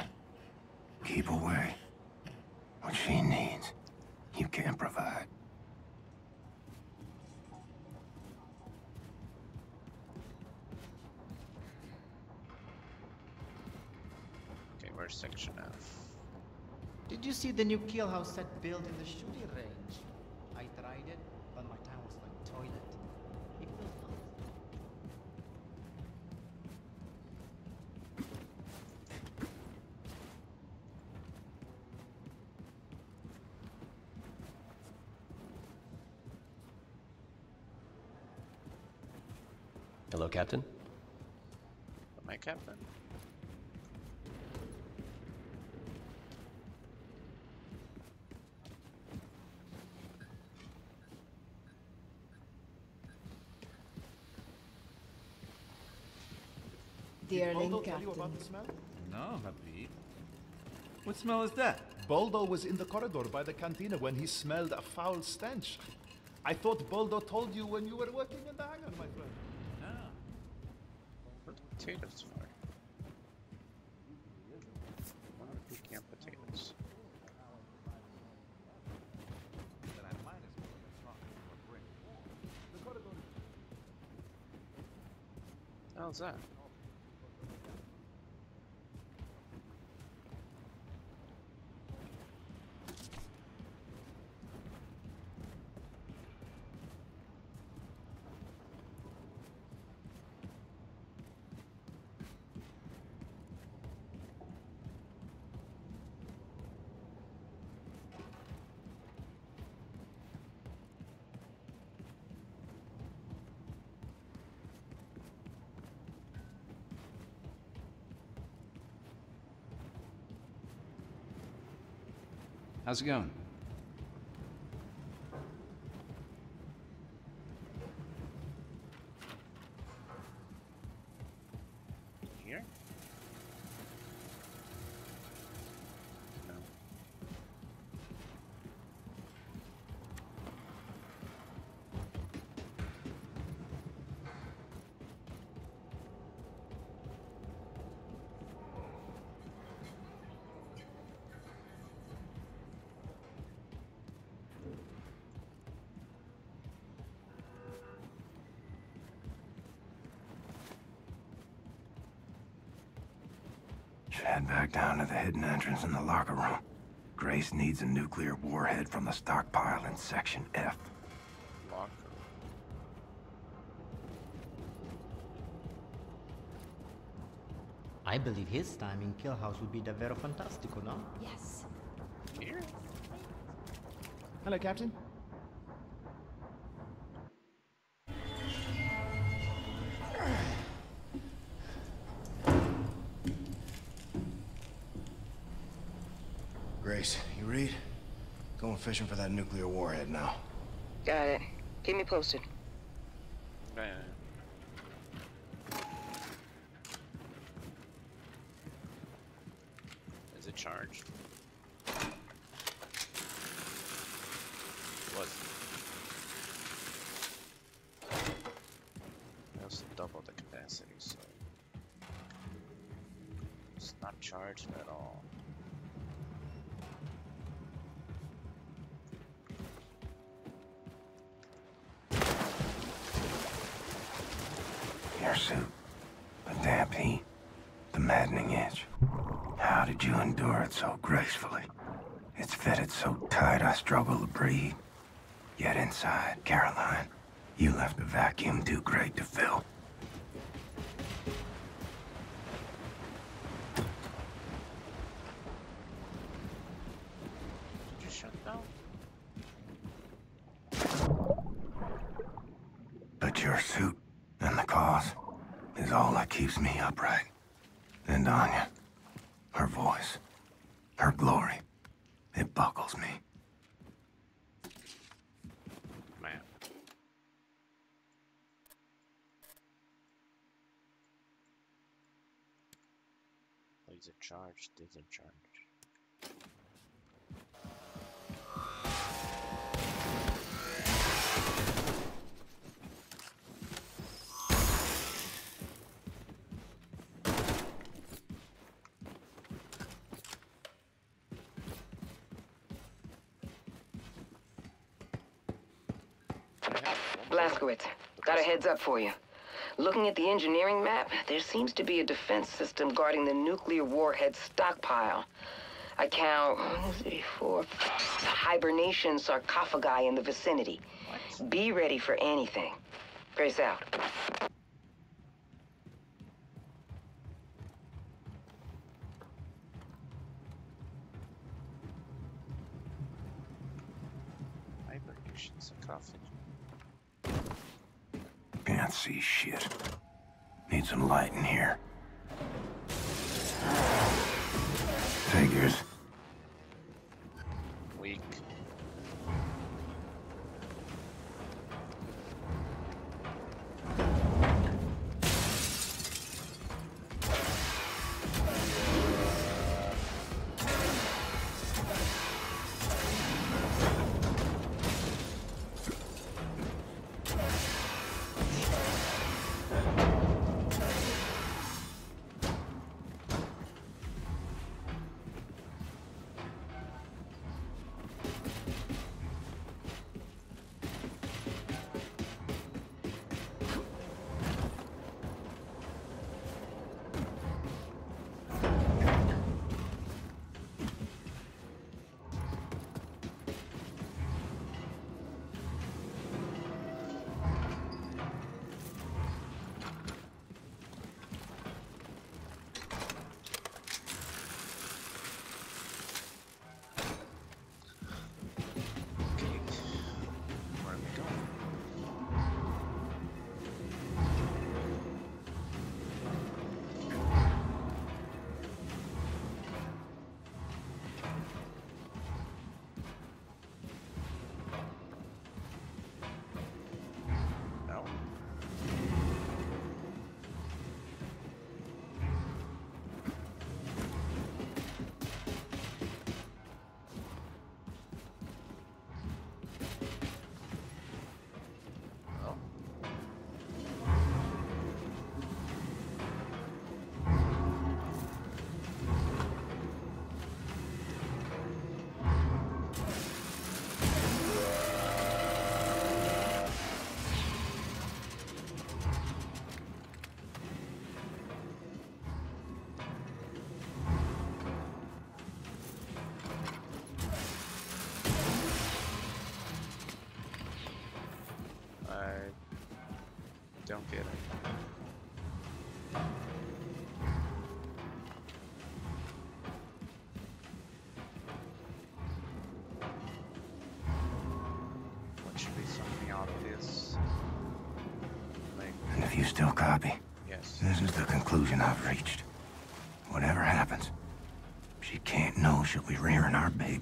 See the new kill house set built in the shooting range? I tried it, but my time was like toilet. It feels nice. Hello, Captain. Am I captain? Boldo tell you about Captain. the smell? No, Habib. What smell is that? Boldo was in the corridor by the cantina when he smelled a foul stench. I thought Boldo told you when you were working in the hangar, my friend. No. What are potatoes for? Why are we picking up potatoes? How's that? How's it going? Head back down to the hidden entrance in the locker room. Grace needs a nuclear warhead from the stockpile in Section F. Locker. I believe his time in Kill House would be davvero fantastico, no? Yes. Here? Hello, Captain. Fishing for that nuclear warhead now. Got it. Keep me posted. Man. Is it charged? Was charged at all. Your suit, the damp heat, the maddening itch. How did you endure it so gracefully? It's fitted so tight I struggle to breathe. Yet inside, Caroline, you left a vacuum too great to fill. Did you shut down? But your suit and the cause is all that keeps me upright. And Anya, her voice, her glory, it buckles me. Man. Laser charge, laser Blazkowicz, got a heads up for you. Looking at the engineering map, there seems to be a defense system guarding the nuclear warhead stockpile. I count one, three, four, hibernation sarcophagi in the vicinity. Be ready for anything. Grace out.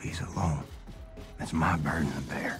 Babies alone. It's my burden to bear,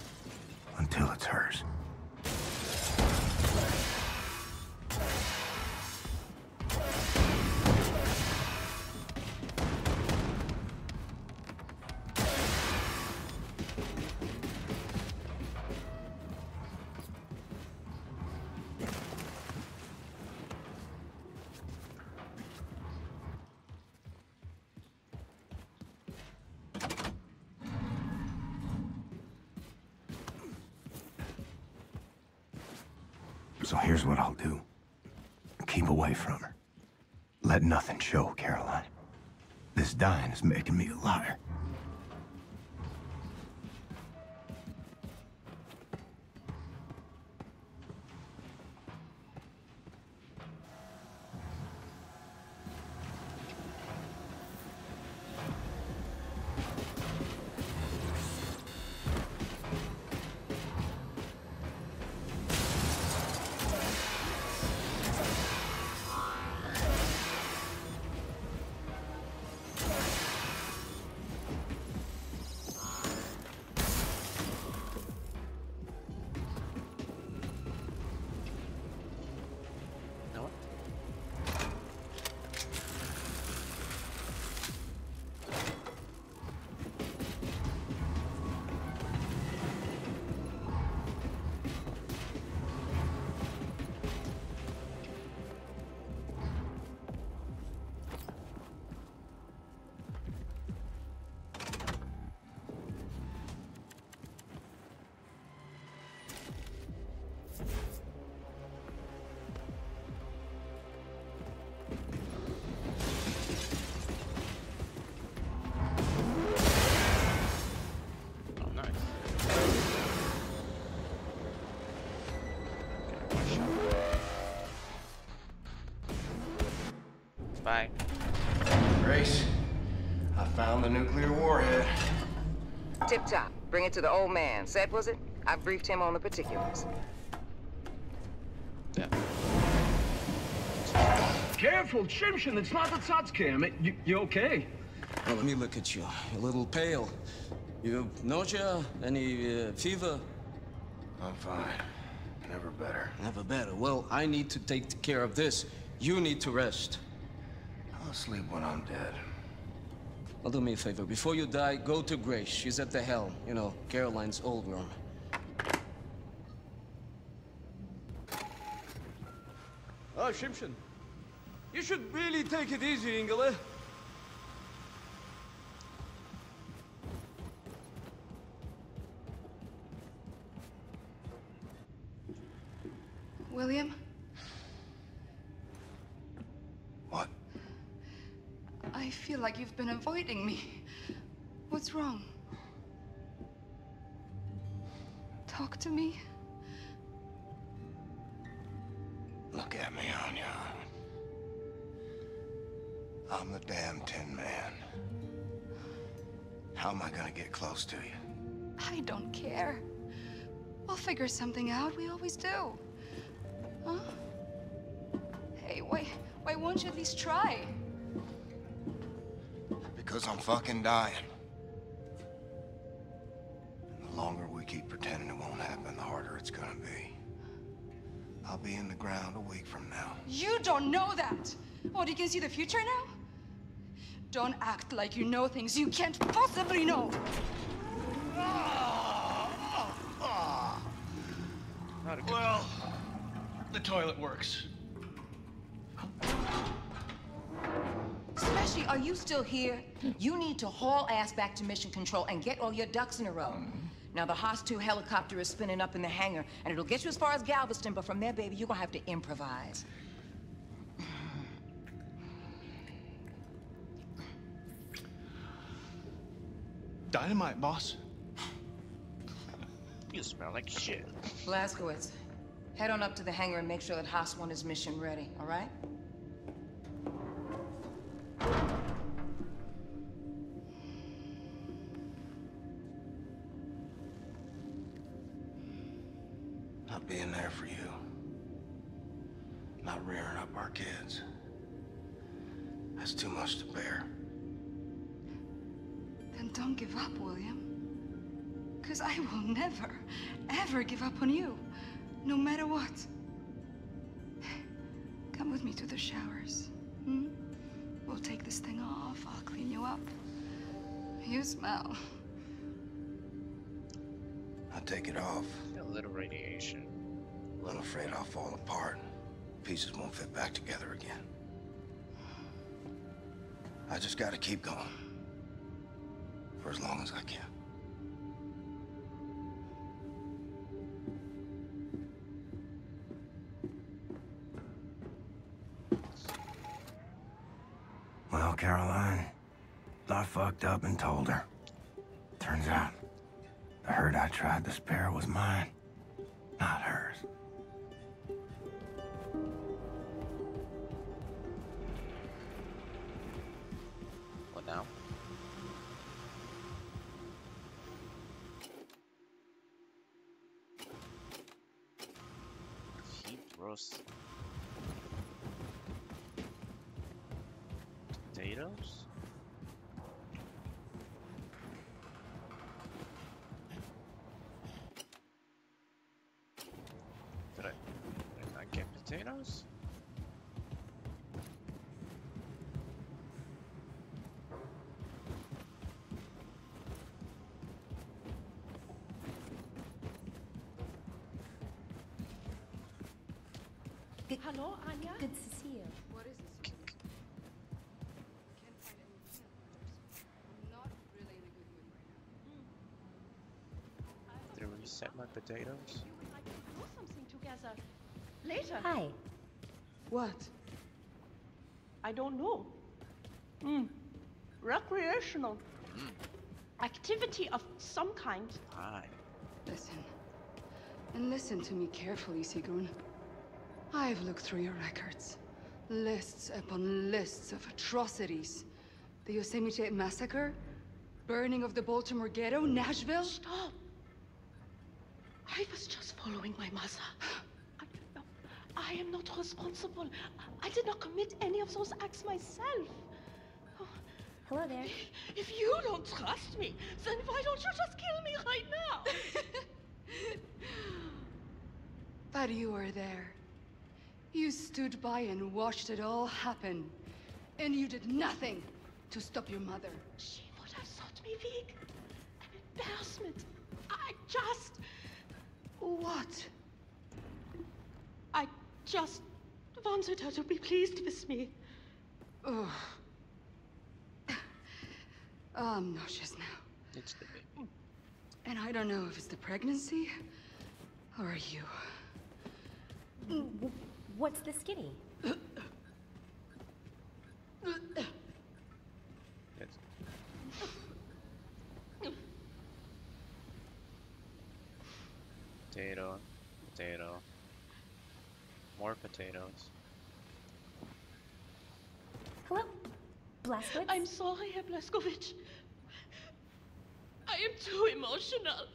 nothing show, Caroline. This dying is making me a liar. Tip top. Bring it to the old man. Set was it? I briefed him on the particulars. Yeah. Careful, Shimshin, it's not the Tsatskim. You, you okay? Well, let me look at you. You're a little pale. You nausea? Any uh, fever? I'm fine. Never better. Never better. Well, I need to take care of this. You need to rest. I'll sleep when I'm dead. Well, do me a favor. Before you die, go to Grace. She's at the helm. You know, Caroline's old room. Oh, ah, Shimshin. You should really take it easy, Ingele. You've been avoiding me. What's wrong? Talk to me. Look at me, Anya. I'm the damn Tin Man. How am I gonna get close to you? I don't care. We'll figure something out. We always do. Huh? Hey, why, why won't you at least try? Because I'm fucking dying. And the longer we keep pretending it won't happen, the harder it's gonna be. I'll be in the ground a week from now. You don't know that. Oh, what, you can see the future now? Don't act like you know things you can't possibly know. Well, the toilet works. Are you still here? You need to haul ass back to mission control and get all your ducks in a row. Now, the Haas 2 helicopter is spinning up in the hangar, and it'll get you as far as Galveston, but from there, baby, you're gonna have to improvise. Dynamite, boss. You smell like shit. Blazkowicz, head on up to the hangar and make sure that Haas 1 is mission ready, all right? smell. I take it off. A little radiation. A little afraid I'll fall apart. Pieces won't fit back together again. I just gotta keep going. For as long as I can. Well, Caroline. Fucked up and told her. Turns out, the hurt I tried to spare was mine, not hers. What now? Heat roast potatoes? Did I, did I not? Good. Hello, Anya. Good to see you. What is this? Can't find any peanut butters. I'm not really in a good mood right now. Hmm. Did I reset my potatoes? Do. Later. Hi. What? I don't know. Hmm. Recreational. Activity of some kind. Hi. Listen. And listen to me carefully, Sigrun. I've looked through your records. Lists upon lists of atrocities. The Yosemite Massacre, burning of the Baltimore Ghetto, Nashville. Stop! I was just following my mother. I, am not responsible. I did not commit any of those acts myself. Hello there. If you don't trust me, then why don't you just kill me right now? [laughs] But you were there. You stood by and watched it all happen. And you did nothing to stop your mother. She would have thought me weak. An embarrassment. I just. What? I just wanted her to be pleased with me. Ugh. Oh, I'm nauseous now. It's the baby. And I don't know if it's the pregnancy or you. What's the skinny? It's potato, potato, more potatoes. Hello, Blazkowicz? I'm sorry, Herr Blazkowicz. I am too emotional.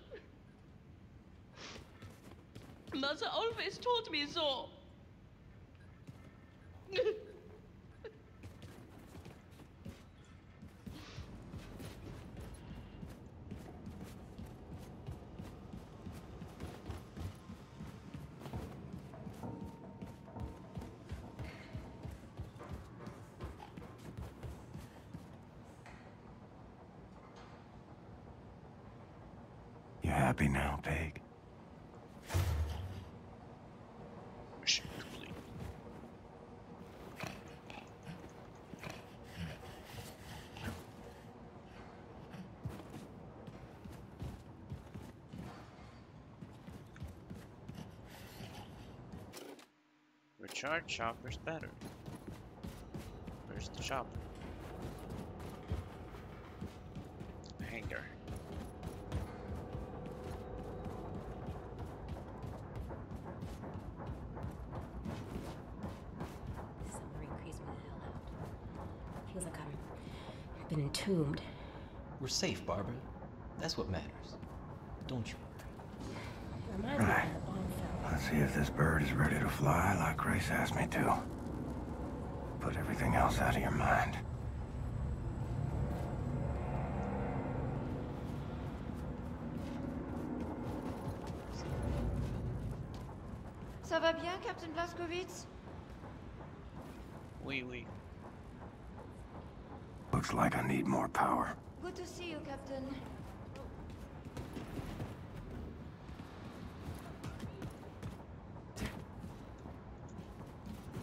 Mother always told me so. [laughs] happy now, pig? Mission complete. Recharge chopper's better. Where's the chopper? Safe, Barbara. That's what matters. Don't you worry. Reminds Right. of the bomb fell. Let's see if this bird is ready to fly like Grace asked me to. Put everything else out of your mind. Ça va bien, Captain Blazkowicz? Oui, oui. Looks like I need more power. Good to see you, Captain.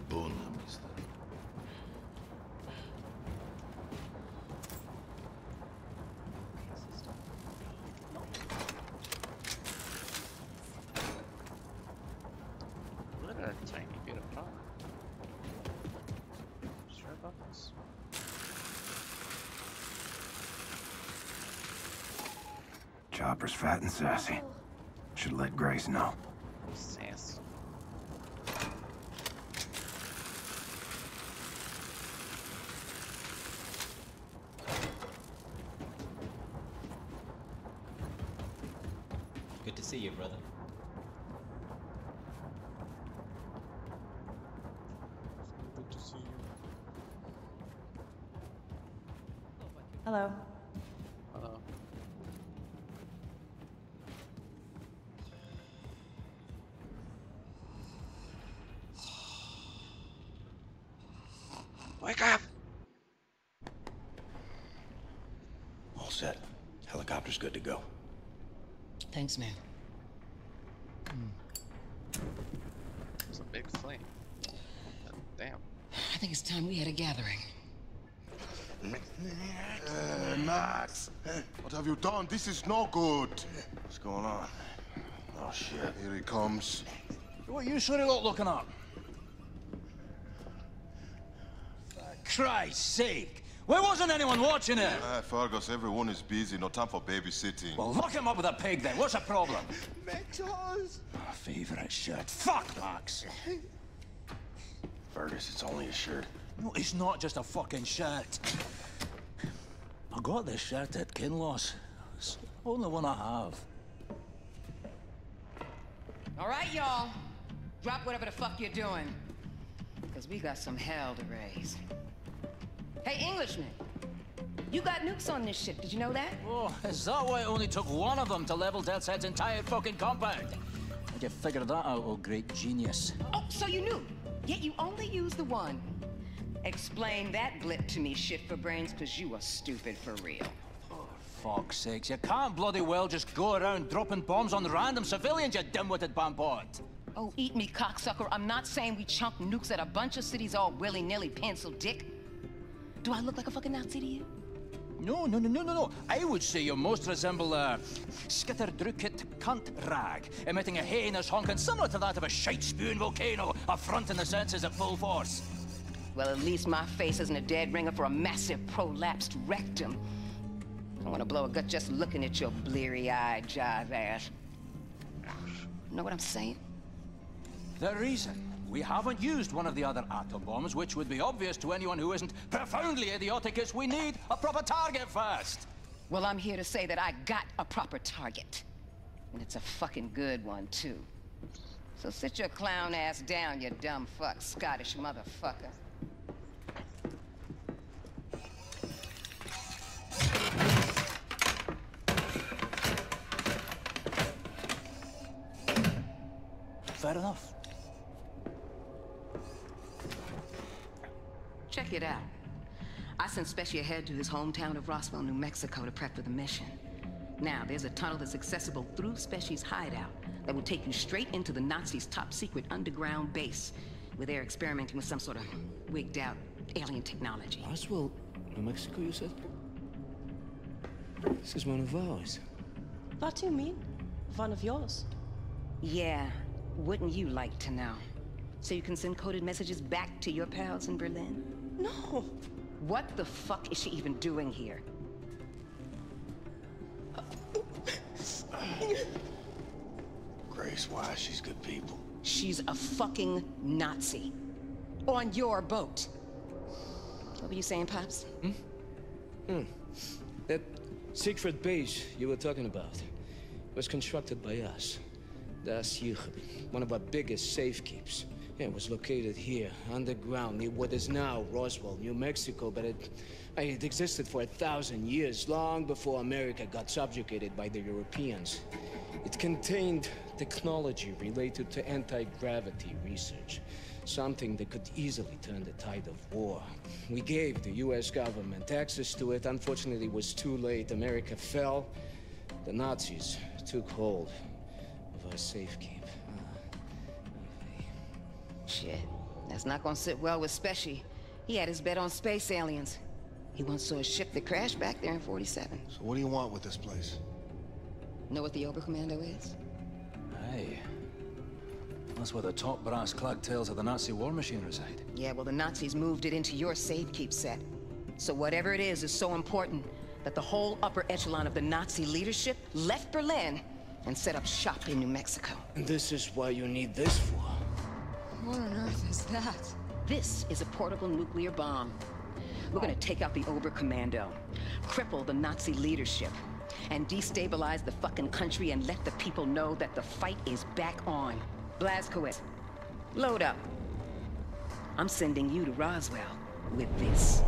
Buona, mister. Look at that tiny bit of power. Sure about this? Copper's fat and sassy. Should let Grace know. Sass. Good to see you, brother. Good to see you. Hello. Hello. Wake up! All set. Helicopter's good to go. Thanks, man. It's a big flame. Damn. I think it's time we had a gathering. Uh, Max, what have you done? This is no good. What's going on? Oh, shit. Here he comes. What are you sure lot looking up? For Christ's sake! Why wasn't anyone watching it? Ah, Fergus, everyone is busy. No time for babysitting. Well, lock him up with a pig then. What's the problem? Max My favorite shirt. Fuck, Max! Fergus, it's only a shirt. No, it's not just a fucking shirt. I got this shirt at Kinloss. It's the only one I have. All right, y'all. Drop whatever the fuck you're doing. Because we got some hell to raise. Hey, Englishman. You got nukes on this ship, did you know that? Oh, is that why it only took one of them to level Death's entire fucking compound? How'd you figure that out, oh great genius? Oh, so you knew. Yet you only used the one. Explain that blip to me, shit for brains, because you are stupid for real. Oh fuck's sakes, you can't bloody well just go around dropping bombs on random civilians, you dim-witted bampot. Oh, eat me, cocksucker. I'm not saying we chunk nukes at a bunch of cities all willy-nilly, pencil dick. Do I look like a fucking Nazi to you? No, no, no, no, no, no. I would say you most resemble a skitterdrukit cunt rag, emitting a heinous honking similar to that of a shite-spewing volcano, affronting the senses at full force. Well, at least my face isn't a dead ringer for a massive prolapsed rectum. I want to blow a gut just looking at your bleary-eyed jive ass. Know what I'm saying? The reason we haven't used one of the other atom bombs, which would be obvious to anyone who isn't profoundly idiotic, as we need a proper target first. Well, I'm here to say that I got a proper target. And it's a fucking good one, too. So sit your clown ass down, you dumb fuck, Scottish motherfucker. Fair enough. Check it out. I sent Spesh ahead to his hometown of Roswell, New Mexico to prep for the mission. Now, there's a tunnel that's accessible through Spesh's hideout that will take you straight into the Nazis' top secret underground base, where they're experimenting with some sort of wigged out alien technology. Roswell, New Mexico, you said? This is one of ours. What do you mean? One of yours? Yeah, wouldn't you like to know? So you can send coded messages back to your pals in Berlin? No. What the fuck is she even doing here? Grace, why? She's good people. She's a fucking Nazi. On your boat. What were you saying, Pops? Hmm. That secret base you were talking about was constructed by us. Da'at Yichud, one of our biggest safekeeps. Yeah, it was located here, underground, near what is now Roswell, New Mexico, but it, it existed for a thousand years, long before America got subjugated by the Europeans. It contained technology related to anti-gravity research, something that could easily turn the tide of war. We gave the US government access to it. Unfortunately, it was too late. America fell. The Nazis took hold of our safekeep. Shit. That's not gonna sit well with Speshy. He had his bet on space aliens. He once saw a ship that crashed back there in 47. So what do you want with this place? Know what the Oberkommando is? Hey. That's where the top brass clad tales of the Nazi war machine reside. Yeah, well, the Nazis moved it into your safe keep set. So whatever it is is so important that the whole upper echelon of the Nazi leadership left Berlin and set up shop in New Mexico. And this is why you need this for. What on earth is that? This is a portable nuclear bomb. We're gonna take out the Oberkommando, cripple the Nazi leadership, and destabilize the fucking country and let the people know that the fight is back on. Blazkowicz, load up. I'm sending you to Roswell with this.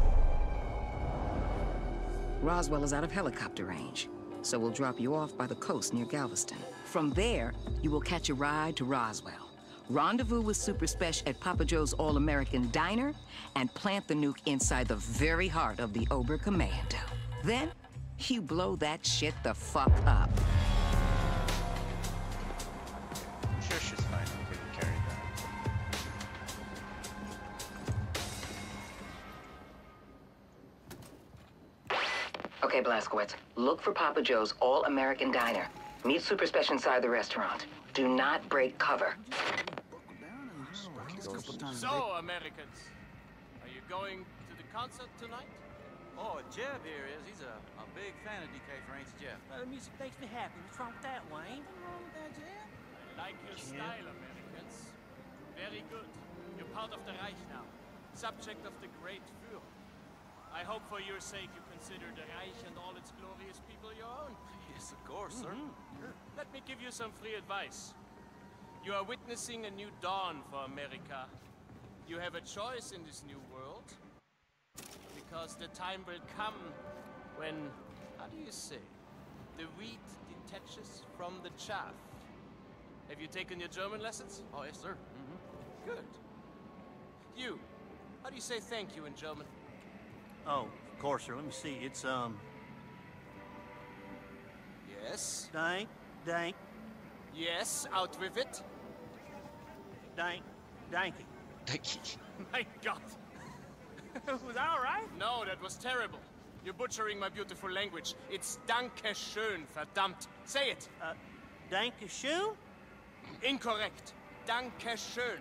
Roswell is out of helicopter range, so we'll drop you off by the coast near Galveston. From there, you will catch a ride to Roswell. Rendezvous with Super Spesh at Papa Joe's All-American Diner, and plant the nuke inside the very heart of the Oberkommando. Then, you blow that shit the fuck up. I'm sure she's fine. We can carry that. Okay, Blazkowicz, look for Papa Joe's All-American Diner. Meet Super Spesh inside the restaurant. Do not break cover. So, Americans, are you going to the concert tonight? Oh, Jeb here is. He's a, a big fan of Die Käfer ain't Jeb? Well, uh, the music makes me happy. What's wrong with that, Wayne? Nothing wrong with that, Jeb. I like your style, Americans. Very good. You're part of the Reich now. Subject of the great Führer. I hope for your sake you consider the Reich and all its glorious people your own. Yes, of course, sir. Let me give you some free advice. You are witnessing a new dawn for America. You have a choice in this new world. Because the time will come when, how do you say, the wheat detaches from the chaff. Have you taken your German lessons? Oh, yes, sir. Mm-hmm. Good. You, how do you say thank you in German? Oh, of course, sir. Let me see. It's, um... Yes? Dank, dank, Yes, out with it. dank, danky. My God. [laughs] was that all right? No, that was terrible. You're butchering my beautiful language. It's Danke schön, verdammt. Say it. Uh, danke schön? Incorrect. Danke schön.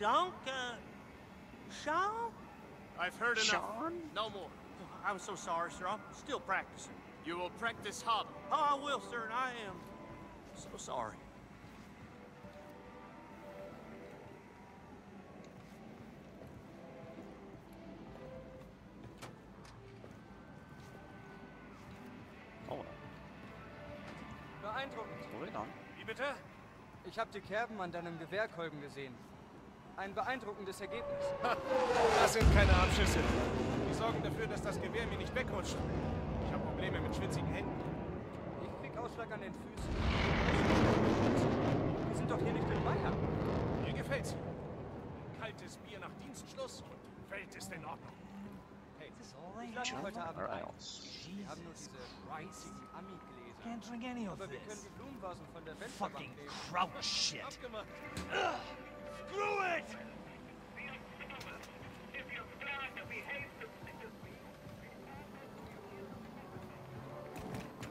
Danke... Sean? I've heard enough. Sean? No more. I'm so sorry, sir. I'm still practicing. You will practice hard. Oh, I will, sir, and I am so sorry. Oh, Beeindruckend. Wie bitte? Ich habe die Kerben an deinem Gewehrkolben gesehen. Ein beeindruckendes Ergebnis. Das sind keine Abschüsse. Die sorgen dafür, dass das Gewehr mir nicht wegrutscht. Ich habe Probleme mit schwitzigen Händen. Ich krieg Ausschlag an den Füßen. Wir sind doch hier nicht in Bayern. Mir gefällt's. Kaltes Bier nach Dienstschluss und die Welt ist in Ordnung. Hey, ich lade heute Abend ein. Wir haben nur diese riesigen Ami-Gläser. Can't drink any of Aber wir this. können die Blumenvasen von der Welt Fucking kraut shit. Screw it!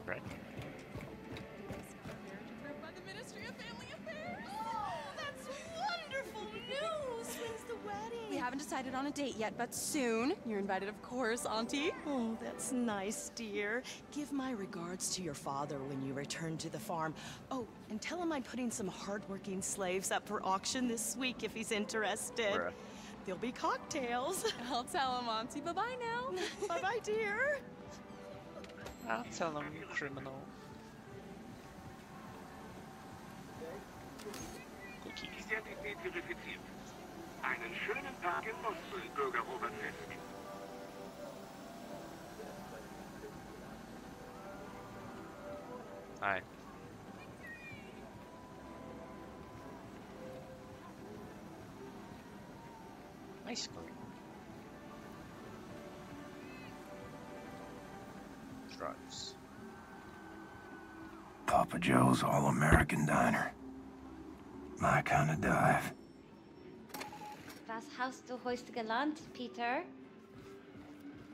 Right. Decided on a date yet, but soon. You're invited, of course, Auntie. Oh, that's nice, dear. Give my regards to your father when you return to the farm. Oh, and tell him I'm putting some hardworking slaves up for auction this week if he's interested. Bruh. There'll be cocktails. [laughs] I'll tell him, Auntie. Bye-bye now. [laughs] Bye-bye, dear. I'll tell him, you criminal. Cookie. Identität verifiziert. Einen schönen Tag in Mossul, Bürger Robert Fisk. Hi. Ice cream. Drugs. Papa Joe's All-American Diner. My kind of dive. Was hast du heute gelernt, Peter?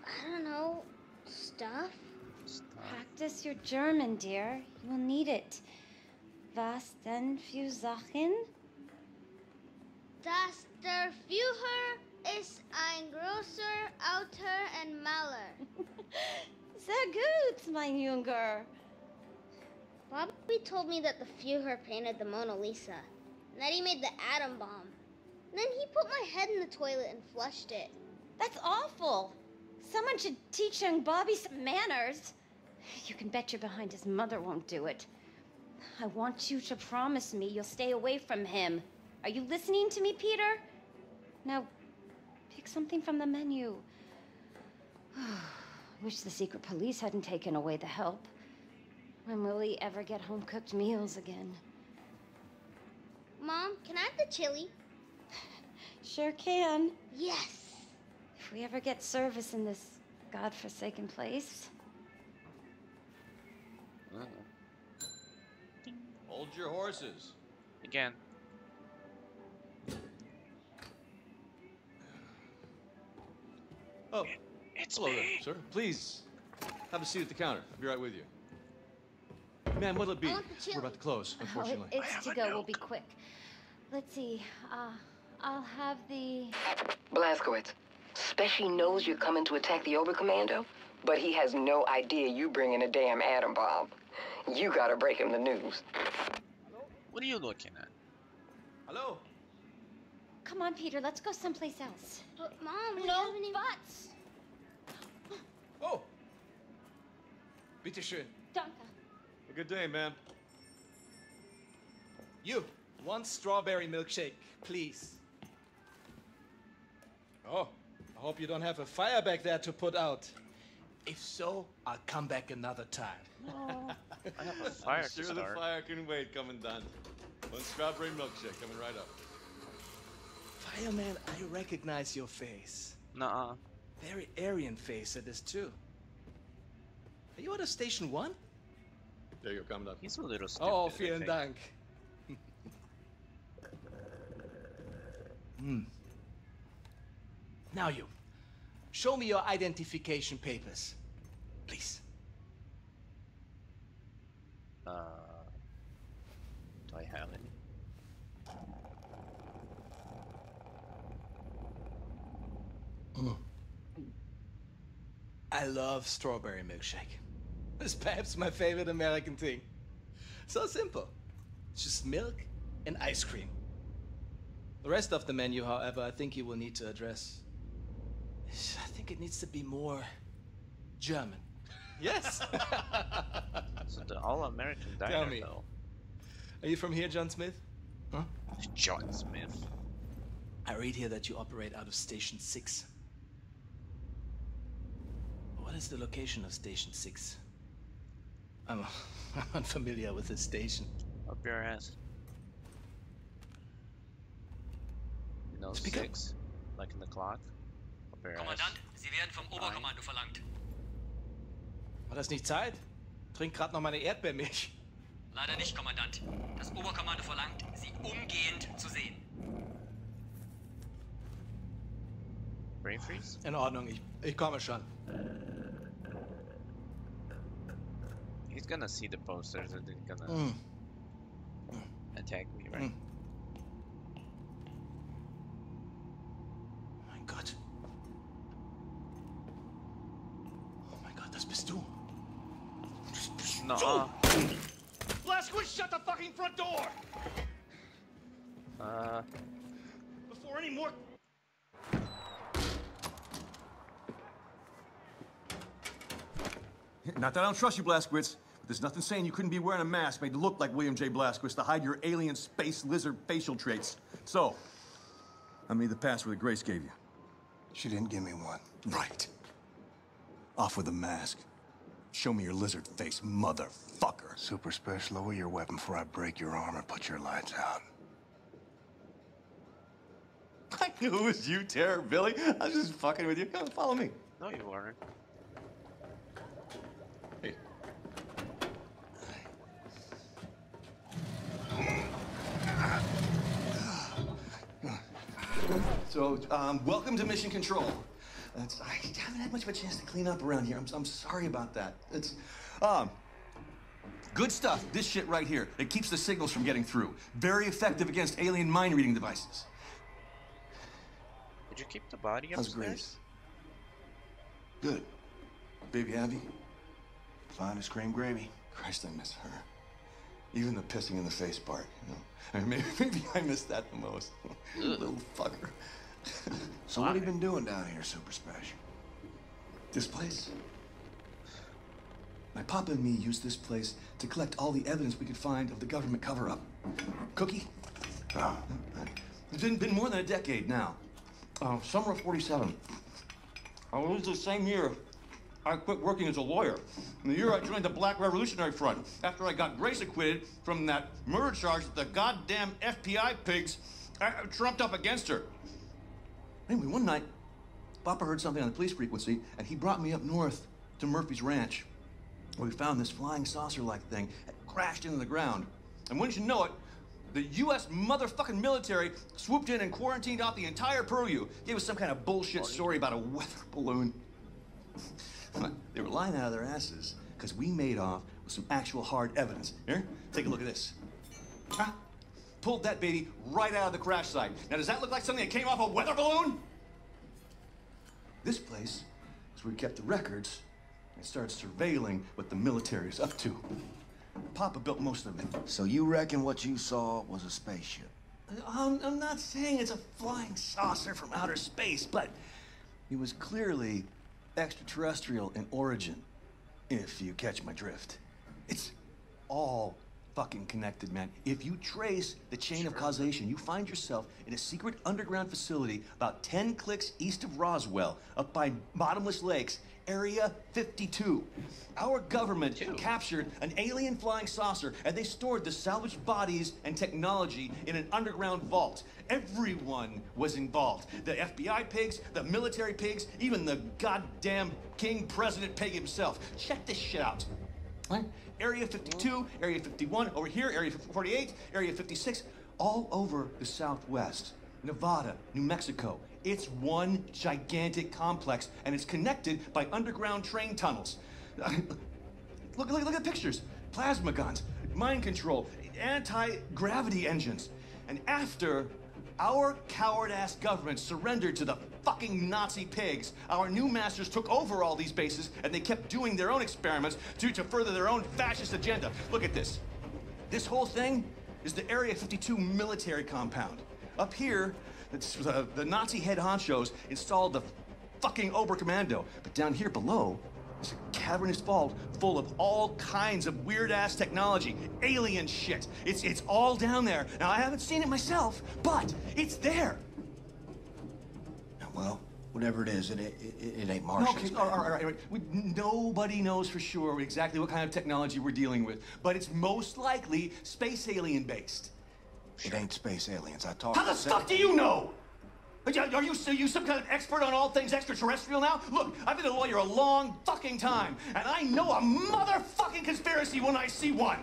I don't know. Stuff? Practice your German, dear. You will need it. Was denn für Sachen? Das der Führer ist ein großer Autor und Maler. [laughs] Sehr gut, mein Junge. Bobby told me that the Führer painted the Mona Lisa, and that he made the atom bomb. Then he put my head in the toilet and flushed it. That's awful. Someone should teach young Bobby some manners. You can bet your behind his mother won't do it. I want you to promise me you'll stay away from him. Are you listening to me, Peter? Now, pick something from the menu. [sighs] Wish the secret police hadn't taken away the help. When will he ever get home cooked meals again? Mom, can I have the chili? Sure can. Yes. If we ever get service in this godforsaken place. Hold your horses. Again. Oh, it's hello there, me. sir. Please, have a seat at the counter. I'll be right with you. Ma'am, what'll it be? I want the chili. We're about to close, Oh, unfortunately. it's to go. We'll be quick. Let's see. Uh, I'll have the. Blazkowicz, Speshy knows you're coming to attack the Oberkommando, but he has no idea you bringing a damn atom bomb. You gotta break him the news. What are you looking at? Hello? Come on, Peter. Let's go someplace else. But Mom, we No haven't even... buts. Oh! Bitte schön. Danke. A good day, ma'am. You, one strawberry milkshake, please. Oh, I hope you don't have a fire back there to put out. If so, I'll come back another time. [laughs] I have a fire I'm to sure the fire can wait, Commandant. One strawberry milkshake coming right up. Fireman, I recognize your face. Nuh-uh. Very Aryan face it is too. Are you at a station one? There you go, Commandant. He's a little stupid. Oh, vielen. Dank. [laughs] hmm. Now you, show me your identification papers, please. Uh, do I have any? I love strawberry milkshake. It's perhaps my favorite American thing. So simple. It's just milk and ice cream. The rest of the menu, however, I think you will need to address. I think it needs to be more German. Yes. [laughs] So the all-American diner, Tell me. though. Are you from here, John Smith? Huh? John Smith. I read here that you operate out of Station 6. What is the location of Station 6? I'm, I'm [laughs] unfamiliar with this station. Up your ass. You know, Speak up. six, like in the clock. Kommandant, Sie werden vom Oberkommando verlangt. War das nicht Zeit? Trink grad noch meine Erdbeermilch. Leider nicht, Kommandant. Das Oberkommando verlangt, Sie umgehend zu sehen. Brain freeze? In Ordnung, ich, ich komme schon. He's gonna see the posters and he's gonna Mm. attack me, right? Mein Gott. Mein Gott, das bist du. Nuh-uh. Shut the fucking front door! Uh, Before any more. Not that I don't trust you, Blazkowicz, but there's nothing saying you couldn't be wearing a mask made to look like William J. Blazkowicz to hide your alien space lizard facial traits. So, I made the password that Grace gave you. She didn't give me one. Right. Off with the mask. Show me your lizard face, motherfucker. Super Spesh, lower your weapon before I break your arm and put your lights out. [laughs] I knew it was you, Terror Billy. I was just fucking with you. Come follow me. no, you weren't. Hey. So, um, welcome to Mission Control. That's, I haven't had much of a chance to clean up around here. I'm, I'm sorry about that. It's, um, good stuff. This shit right here. It keeps the signals from getting through. Very effective against alien mind reading devices. Did you keep the body upstairs? How's? Grace? Good. Baby Abby? Fine as cream gravy. Christ, I miss her. Even the pissing in the face part, you know. I [laughs] mean, maybe, maybe I miss that the most. [laughs] Little fucker. [laughs] So what have you been doing down here, Super Spesh? This place? My papa and me used this place to collect all the evidence we could find of the government cover-up. Cookie? Oh. It's been, been more than a decade now. Uh, summer of 47. I was the same year I quit working as a lawyer. And the year I joined the Black Revolutionary Front, after I got Grace acquitted from that murder charge that the goddamn FBI pigs uh, trumped up against her. Anyway, one night, Papa heard something on the police frequency, and he brought me up north to Murphy's Ranch, where we found this flying saucer-like thing that crashed into the ground. And wouldn't you know it, the U.S. motherfucking military swooped in and quarantined out the entire purview. Gave us some kind of bullshit story about a weather balloon. [laughs] they were lying out of their asses because we made off with some actual hard evidence. Here, take a look at this. Huh? Pulled that baby right out of the crash site. Now, does that look like something that came off a weather balloon? This place is where we kept the records and started surveilling what the military is up to. Papa built most of it. So you reckon what you saw was a spaceship? I'm, I'm not saying it's a flying saucer from outer space, but it was clearly extraterrestrial in origin, if you catch my drift. It's all fucking connected, man. If you trace the chain of causation, you find yourself in a secret underground facility about 10 clicks east of Roswell, up by Bottomless Lakes, Area 52. Our government captured an alien flying saucer and they stored the salvaged bodies and technology in an underground vault. Everyone was involved. The FBI pigs, the military pigs, even the goddamn King President pig himself. Check this shit out. Area 52, Area 51, over here, Area 48, Area 56, all over the Southwest. Nevada, New Mexico. It's one gigantic complex, and it's connected by underground train tunnels. [laughs] look, look, look at the pictures. Plasma guns, mind control, anti-gravity engines. And after our coward-ass government surrendered to the fucking Nazi pigs, our new masters took over all these bases, and they kept doing their own experiments to, to further their own fascist agenda. Look at this. This whole thing is the Area 52 military compound. Up here, uh, the Nazi head honchos installed the fucking Oberkommando. But down here below, is a cavernous vault full of all kinds of weird-ass technology, alien shit. It's, it's all down there. Now, I haven't seen it myself, but it's there. Well, whatever it is, it, it, it, it ain't No, Martian. okay, all right, all right, all right. We, nobody knows for sure exactly what kind of technology we're dealing with, but it's most likely space alien based. It ain't space aliens. I talked How the fuck do you know? Are you, are you are you some kind of expert on all things extraterrestrial now? Look, I've been a lawyer a long fucking time, and I know a motherfucking conspiracy when I see one.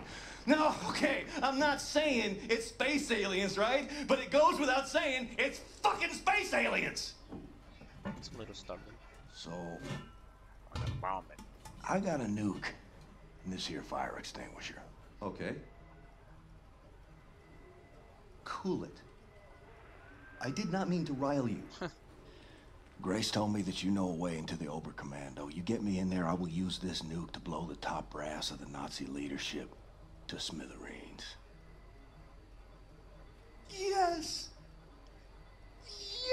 No, okay, I'm not saying it's space aliens, right? But it goes without saying it's fucking space aliens. It's a little stubborn. So, I'm gonna bomb it. I got a nuke in this here fire extinguisher. Okay. Cool it. I did not mean to rile you. [laughs] Grace told me that you know a way into the Oberkommando. You get me in there, I will use this nuke to blow the top brass of the Nazi leadership to smithereens. Yes!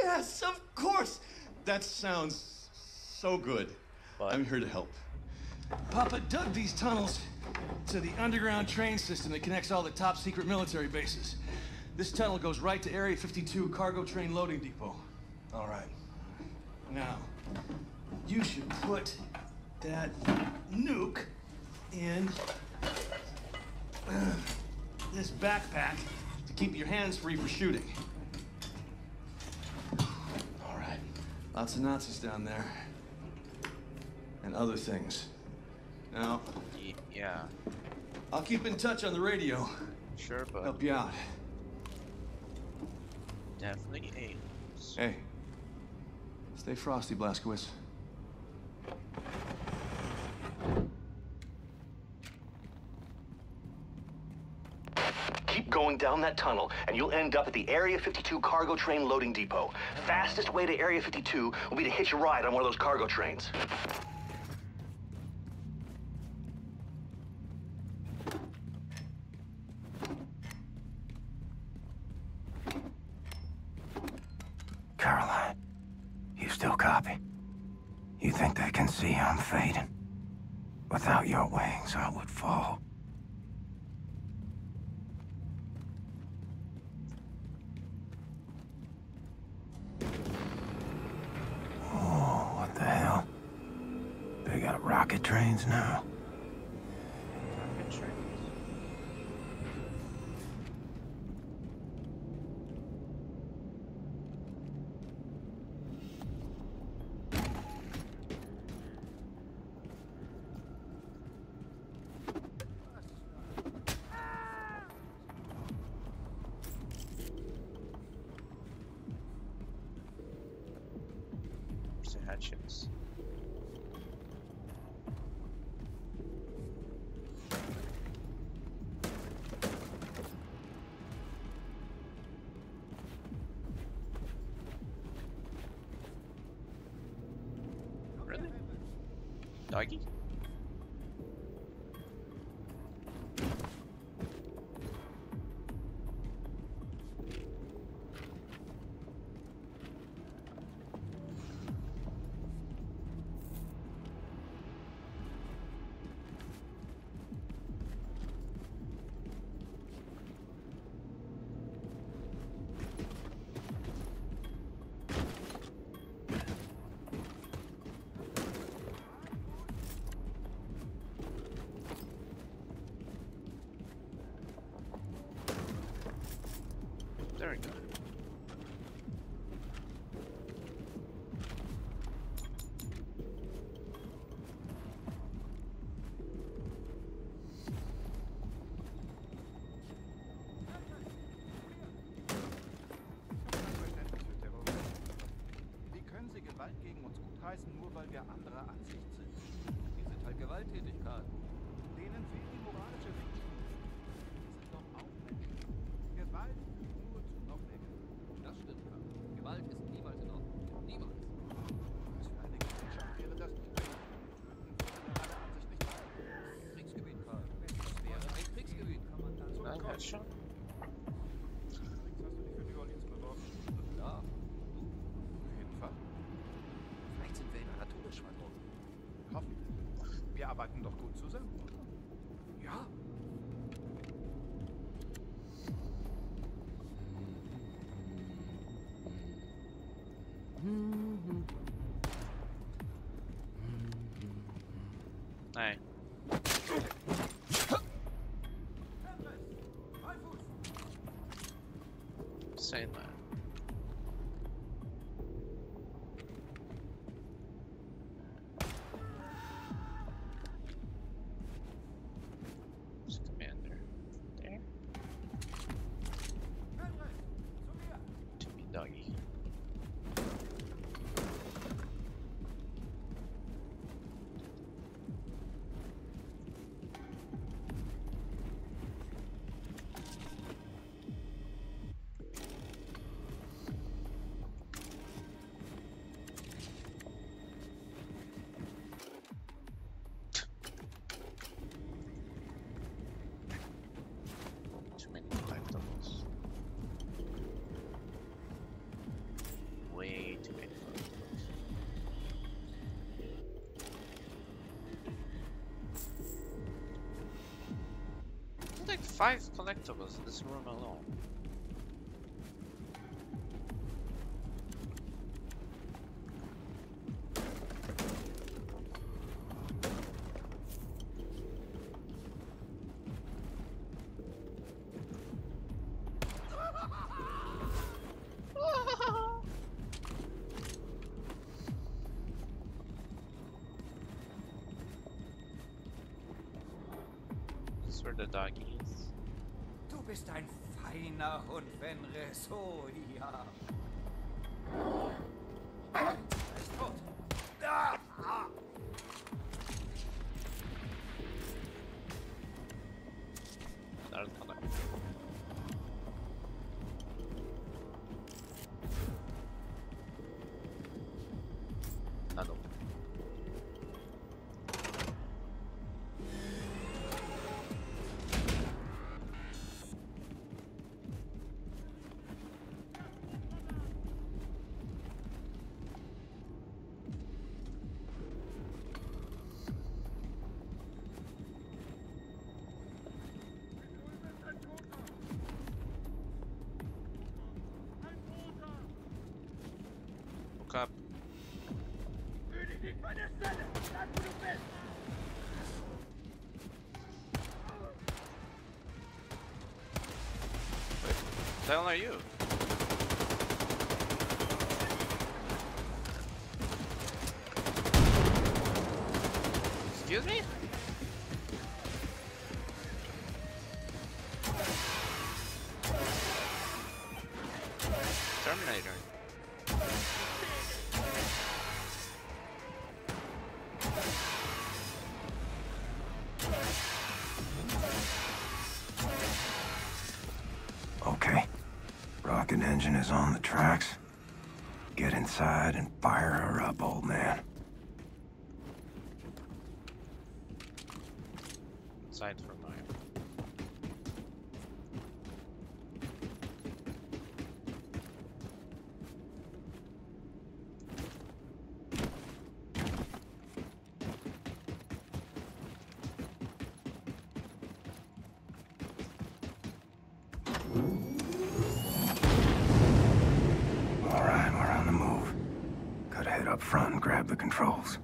Yes, of course! That sounds so good. I'm here to help. Papa dug these tunnels to the underground train system that connects all the top secret military bases. This tunnel goes right to Area 52 cargo train loading depot. All right. Now, you should put that nuke in uh, this backpack to keep your hands free for shooting. All right. Lots of Nazis down there. And other things. Now, Yeah, I'll keep in touch on the radio. sure, but Help you out. definitely aliens. Hey, stay frosty, Blazkowicz. Keep going down that tunnel, and you'll end up at the Area 52 cargo train loading depot. Fastest way to Area 52 will be to hitch a ride on one of those cargo trains. Caroline, you still copy? You think they can see I'm fading? Without your wings, I would fall. Oh, what the hell? They got rocket trains now. Arbeiten doch gut zusammen, oder? Ja. Nein. Like five collectibles in this room alone. Fenris. Oh. understand it! That's what the hell are you? up front and grab the controls.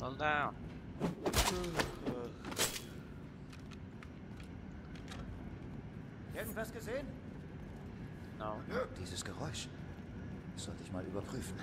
Slow down. Hmm. Irgendwas gesehen? No. Dieses Geräusch. Sollte ich mal überprüfen.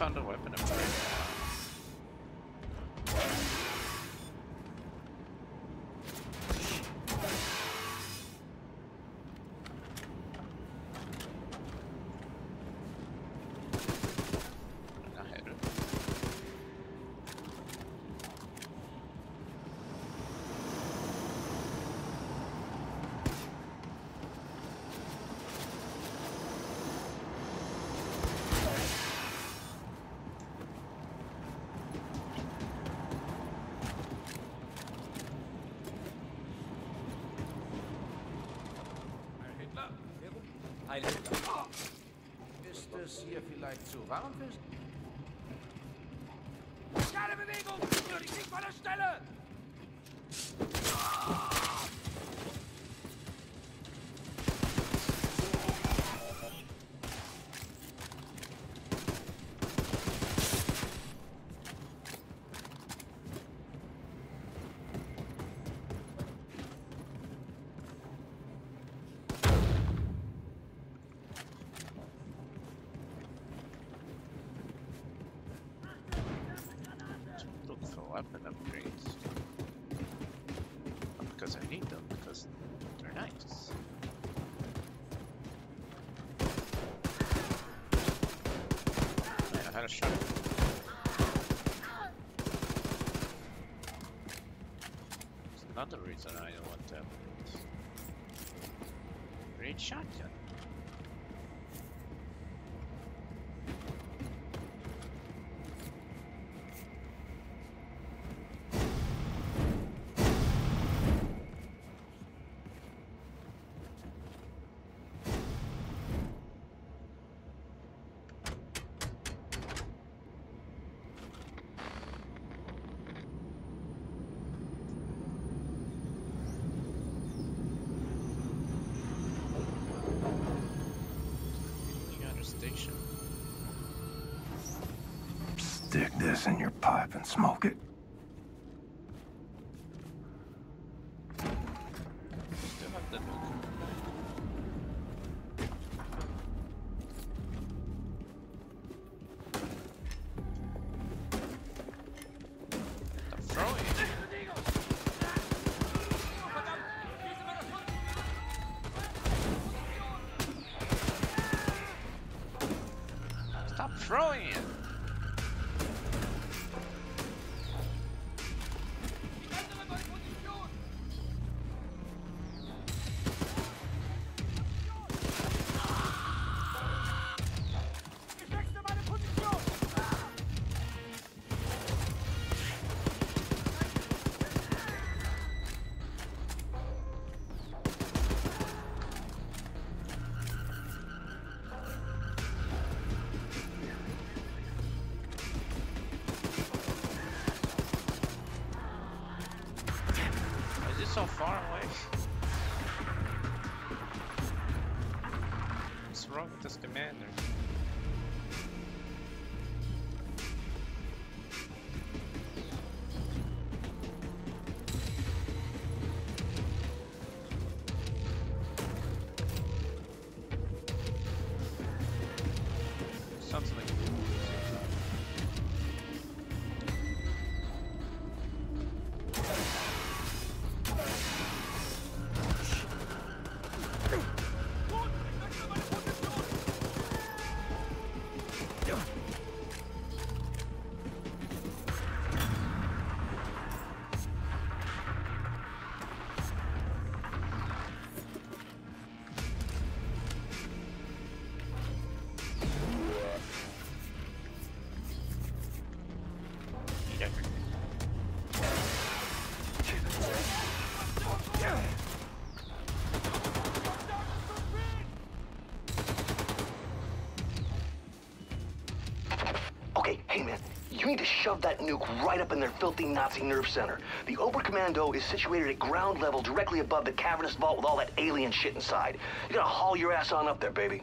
Found a weapon upgrade. Ahead. Hitler? Heil Hitler. Ist es hier vielleicht zu warm für Keine Bewegung! Rühr dich nicht von der Stelle! Look for weapon upgrades. Not because I need them, because they're nice. Man, I had a shot. That's another reason I don't want to upgrade. Great shotgun. And smoke it. Wrong need to shove that nuke right up in their filthy Nazi nerve center. The Oberkommando is situated at ground level directly above the cavernous vault with all that alien shit inside. You gotta haul your ass on up there, baby.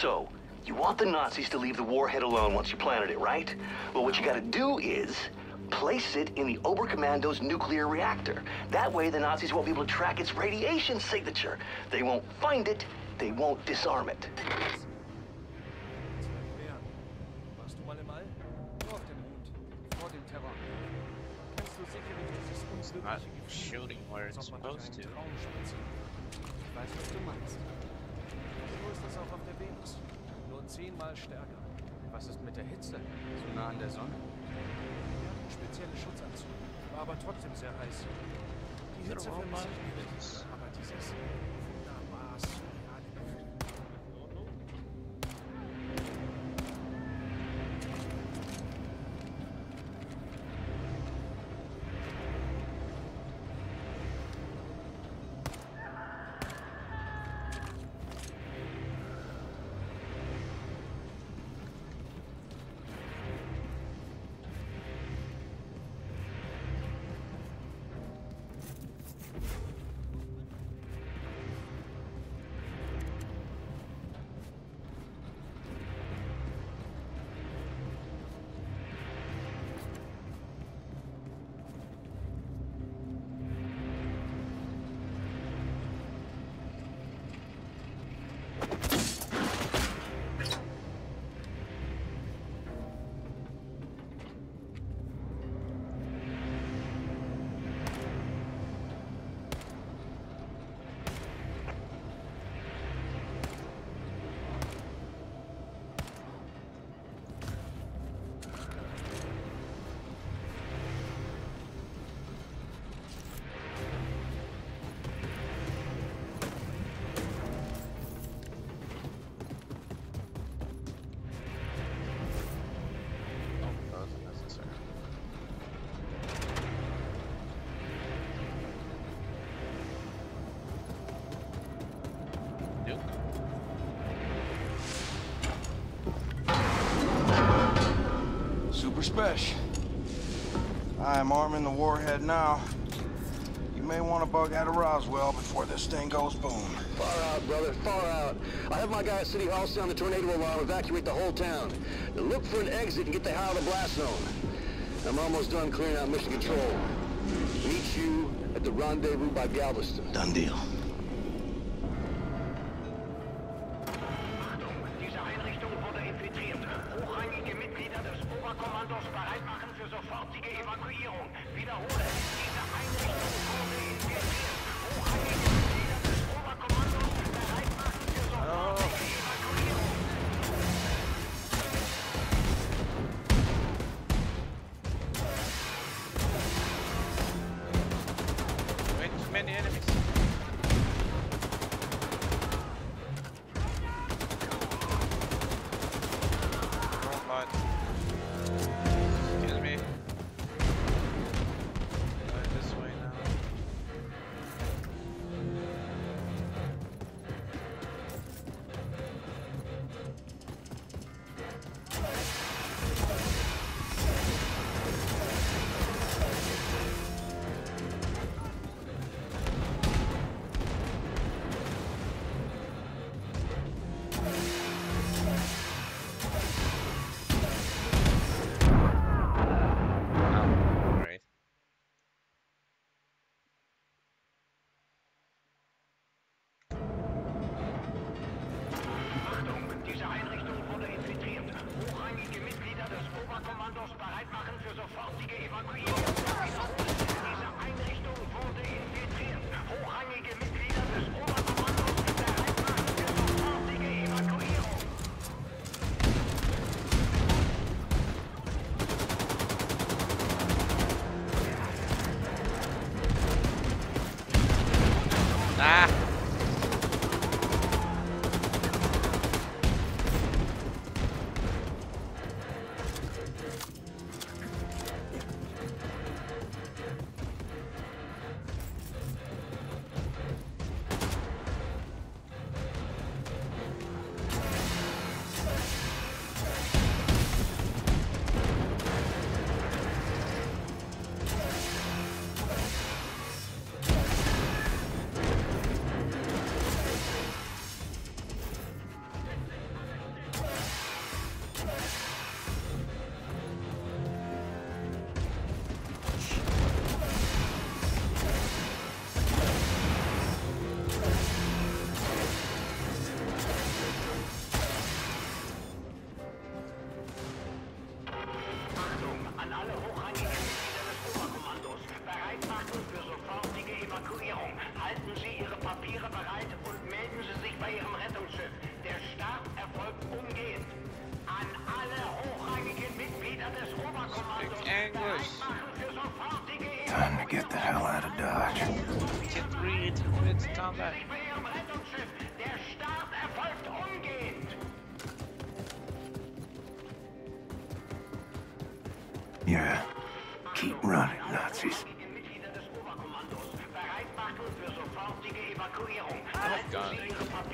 So, you want the Nazis to leave the warhead alone once you planted it, right? Well, what you gotta do is place it in the Oberkommando's nuclear reactor. That way, the Nazis won't be able to track its radiation signature. They won't find it, they won't disarm it. Venus. Nur zehnmal stärker. Was ist mit der Hitze? So nah an der Sonne? Wir hatten spezielle Schutzanzüge. War aber trotzdem sehr heiß. Die Hitze vermisse ich nicht. Aber dieses I'm arming the warhead now. You may want to bug out of Roswell before this thing goes boom. Far out, brother, far out. I have my guy at City Hall sound the tornado alarm, evacuate the whole town. Now look for an exit and get the hell out of the blast zone. I'm almost done clearing out mission control. Meet you at the rendezvous by Galveston. Done deal. Evakuierung.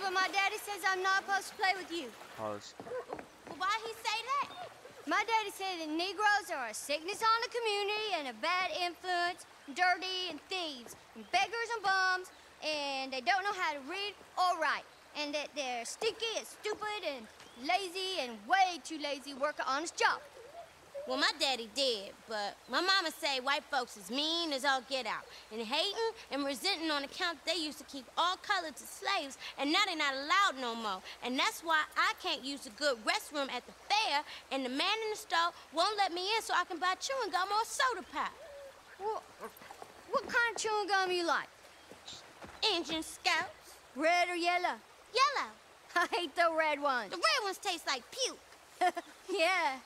But my daddy says I'm not supposed to play with you. Pause. Well, why he say that? My daddy said that Negroes are a sickness on the community and a bad influence, dirty and thieves, and beggars and bums, and they don't know how to read or write, and that they're stinky and stupid and lazy and way too lazy to work an honest job. Well, my daddy did, but my mama say white folks is mean as all get out, and hating and resenting on account they used to keep all colors as slaves, and now they not allowed no more. And that's why I can't use the good restroom at the fair, and the man in the store won't let me in so I can buy chewing gum or soda pop. What, what kind of chewing gum you like? Engine Scouts. Red or yellow? Yellow. [laughs] I hate the red ones. The red ones taste like puke. [laughs] yeah.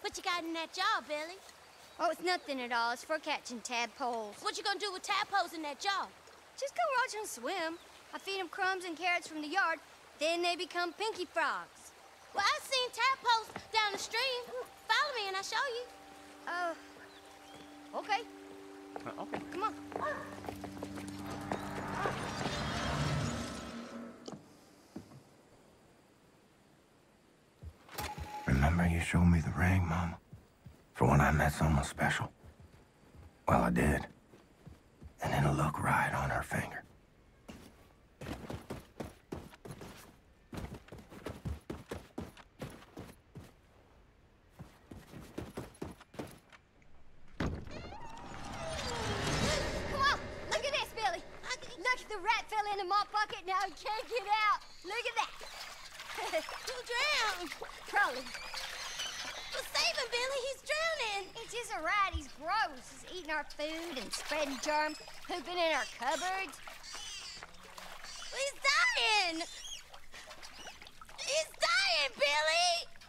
What you got in that jar, Billy? Oh, it's nothing at all. It's for catching tadpoles. What you gonna do with tadpoles in that jar? Just go watch them swim. I feed them crumbs and carrots from the yard. Then they become pinky frogs. Well, I've seen tadpoles down the stream. Follow me and I'll show you. Oh. okay. Uh, okay. Come on. Remember you showed me the ring, Mama? For when I met someone special? Well, I did. And it'll look right on her finger. Come on, look at this, Billy. Look, the rat fell into my bucket. Now he can't get out. Look at that. [laughs] He'll drown. Probably. Well, save him, Billy. He's drowning. It's just a rat. He's gross. He's eating our food and spreading germs, pooping in our cupboards. He's dying. He's dying, Billy.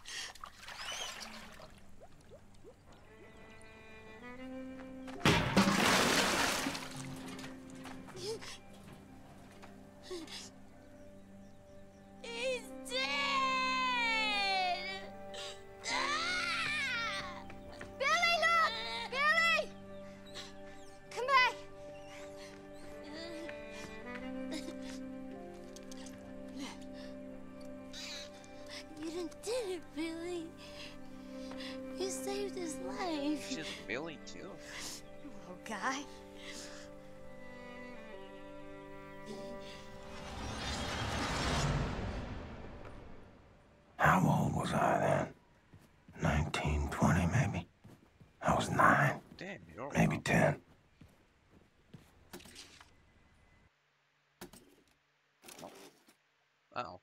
Oh.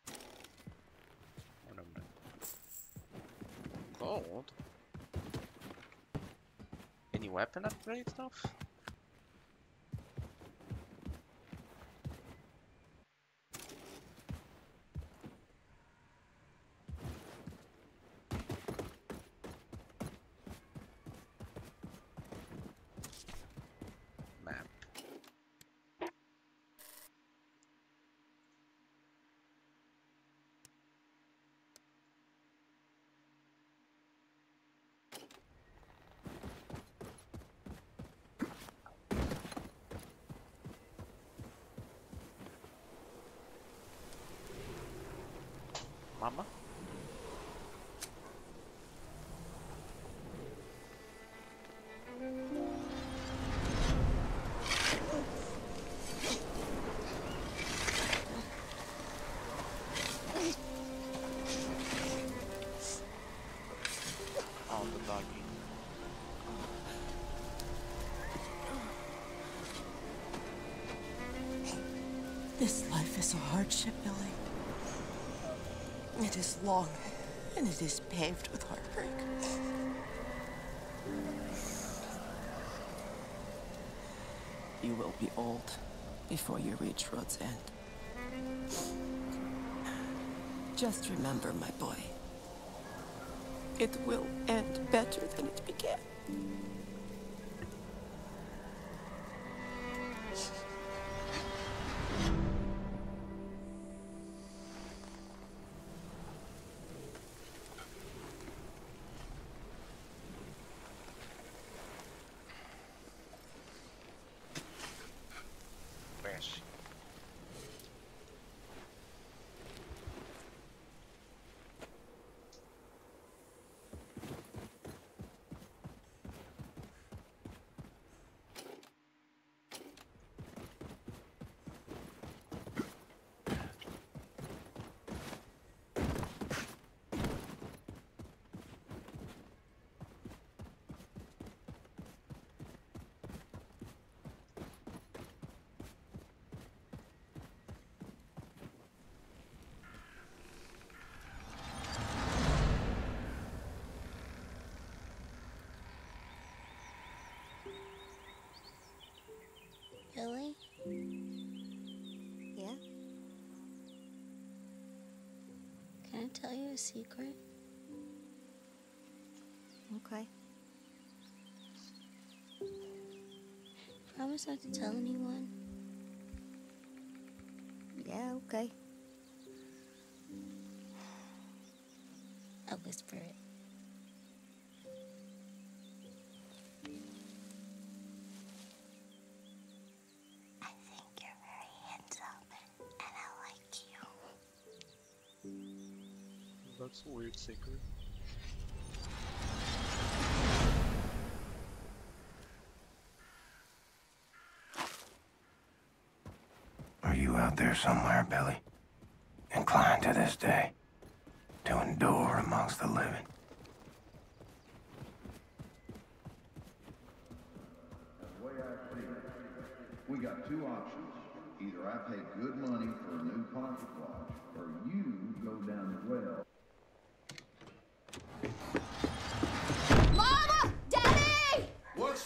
Ornament. Gold? Any weapon upgrade stuff? Long, and it is paved with heartbreak. You will be old before you reach road's end. Just remember, my boy, it will end better than it began. Billy? Yeah? Can I tell you a secret? Okay. Promise not to tell anyone. Weird secret. Are you out there somewhere, Billy? Inclined to this day to endure amongst the living? The way I see it, we got two options. Either I pay good money for a new pocket watch, or you go down the well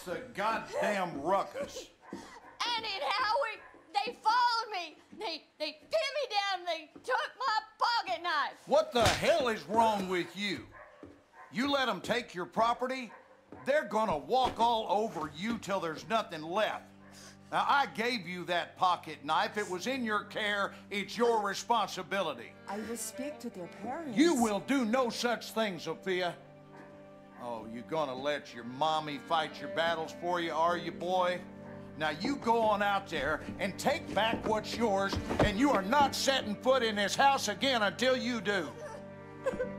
the goddamn ruckus? Annie and Howie, they followed me. They they pinned me down. They took my pocket knife. What the hell is wrong with you? You let them take your property, they're gonna walk all over you till there's nothing left. Now, I gave you that pocket knife. It was in your care. It's your responsibility. I will speak to their parents. You will do no such thing, Zofia. Oh, you gonna let your mommy fight your battles for you, are you, boy? Now you go on out there and take back what's yours, and you are not setting foot in this house again until you do. [laughs]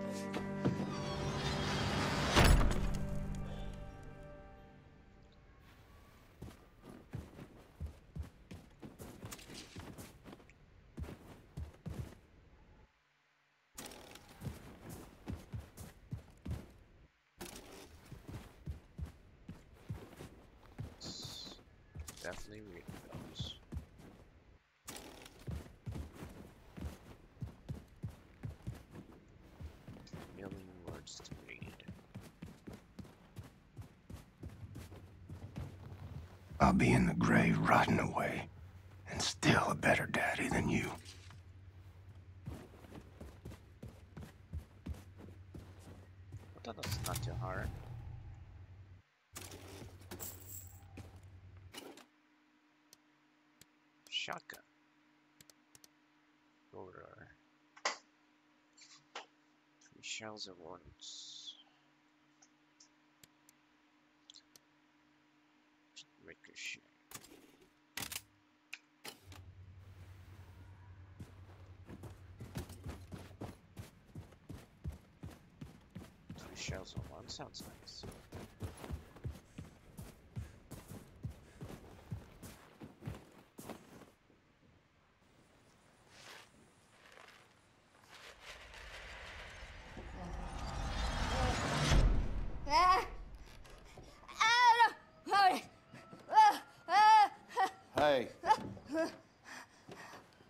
At once. Ricochet. Three shells at once sounds nice. Ah, Adam, hold it. Ah, ah, Hey,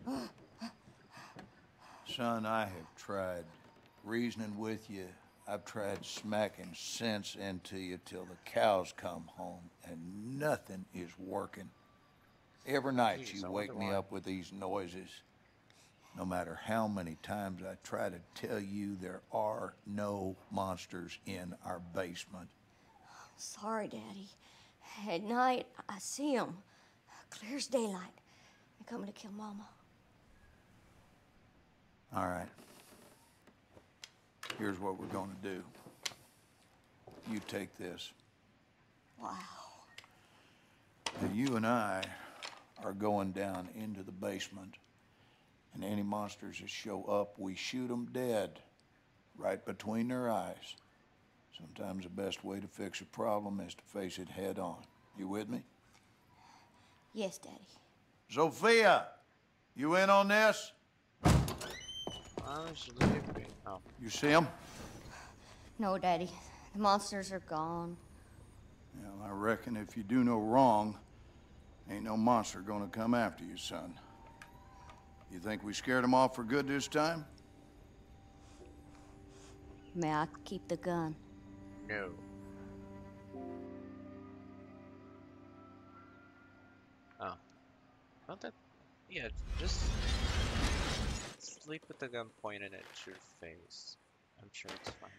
ah. Son, I have tried reasoning with you. I've tried smacking sense into you till the cows come home, and nothing is working. Every night Jeez, you I wake me why. up with these noises. No matter how many times I try to tell you there are no monsters in our basement. Sorry, Daddy. At night, I see them, clear as daylight. They're coming to kill Mama. All right. Here's what we're going to do. You take this. Wow. Now, you and I are going down into the basement, and any monsters that show up, we shoot them dead right between their eyes. Sometimes the best way to fix a problem is to face it head on. You with me? Yes, Daddy. Zofia, you in on this? Oh, she leave me. You see them? No, Daddy. The monsters are gone. Yeah, I reckon if you do no wrong, ain't no monster gonna come after you, son. You think we scared them off for good this time? May I keep the gun? No. Oh. Not that. Yeah, just sleep with the gun pointed at your face. I'm sure it's fine.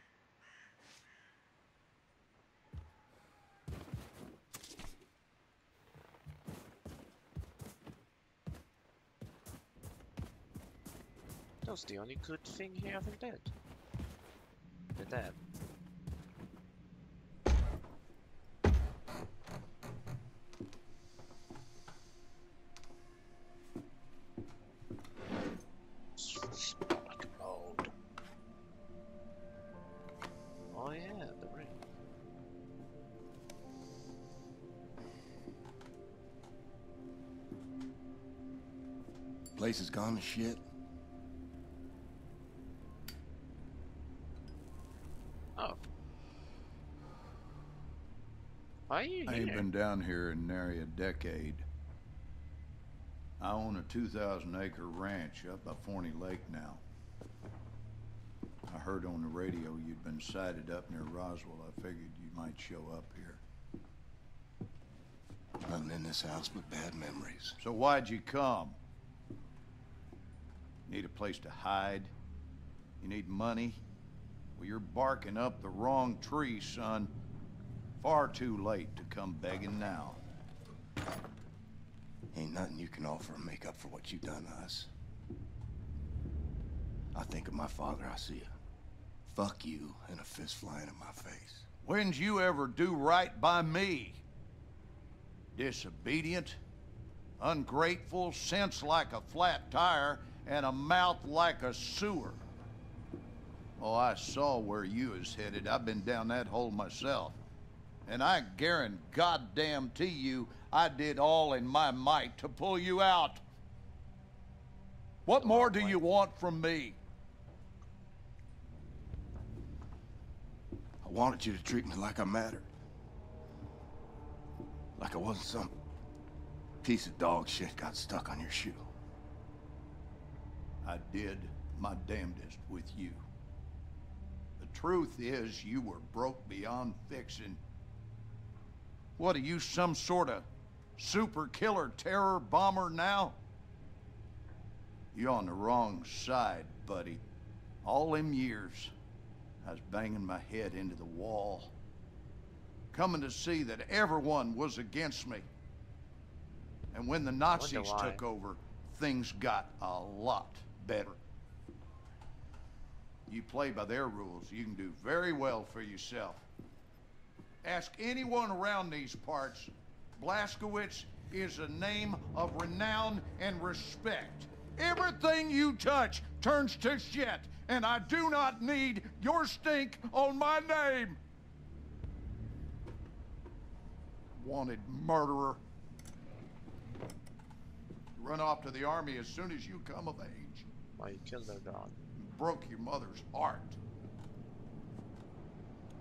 That's the only good thing he ever did. Did that. Place is shit. Oh. Why are you I here? ain't been down here in nary a decade. I own a 2,000 acre ranch up by Forney Lake now. I heard on the radio you'd been sighted up near Roswell. I figured you might show up here. Nothing in this house but bad memories. So why'd you come? Need a place to hide? You need money? Well, you're barking up the wrong tree, son. Far too late to come begging now. Ain't nothing you can offer to make up for what you've done to us. I think of my father, I see a fuck you and a fist flying in my face. When'd you ever do right by me? Disobedient, ungrateful, sense like a flat tire, and a mouth like a sewer. Oh, I saw where you was headed. I've been down that hole myself. And I guarantee goddamn to you, I did all in my might to pull you out. What more do you want from me? I wanted you to treat me like I mattered. Like I wasn't some piece of dog shit got stuck on your shoe. I did my damnedest with you. The truth is, you were broke beyond fixing. What are you, some sort of super killer terror bomber now? You're on the wrong side, buddy. All them years, I was banging my head into the wall, coming to see that everyone was against me. And when the Nazis took over, things got a lot better. You play by their rules, you can do very well for yourself. Ask anyone around these parts. Blazkowicz is a name of renown and respect. Everything you touch turns to shit, and I do not need your stink on my name. Wanted murderer. Run off to the army as soon as you come of age. Why you killed their dog? You Broke your mother's heart.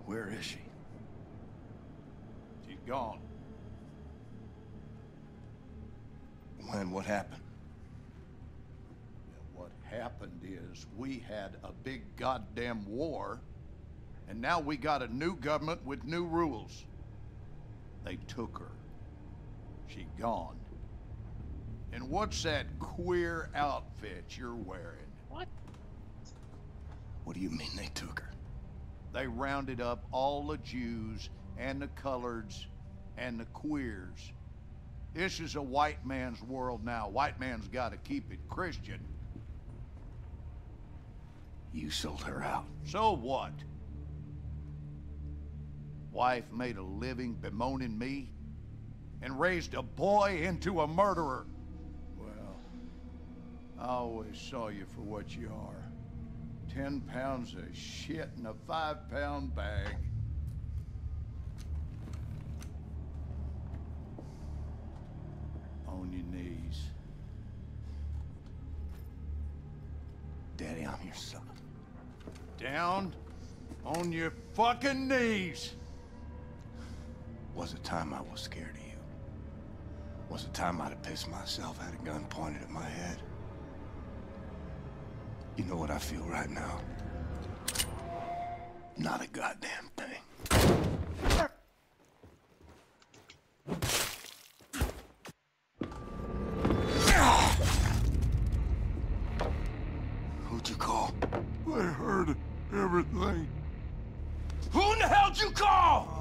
Where is she? She's gone. When? What happened? What happened is we had a big goddamn war, and now we got a new government with new rules. They took her. She gone. And what's that queer outfit you're wearing? What? What do you mean they took her? They rounded up all the Jews and the coloreds and the queers. This is a white man's world now. White man's got to keep it Christian. You sold her out. So what? Wife made a living bemoaning me and raised a boy into a murderer. I always saw you for what you are. Ten pounds of shit in a five pound bag. On your knees. Daddy, I'm your son. Down on your fucking knees. Was it time I was scared of you? Was it time I'd have pissed myself, had a gun pointed at my head? You know what I feel right now? Not a goddamn thing. Who'd you call? I heard everything. Who in the hell'd you call?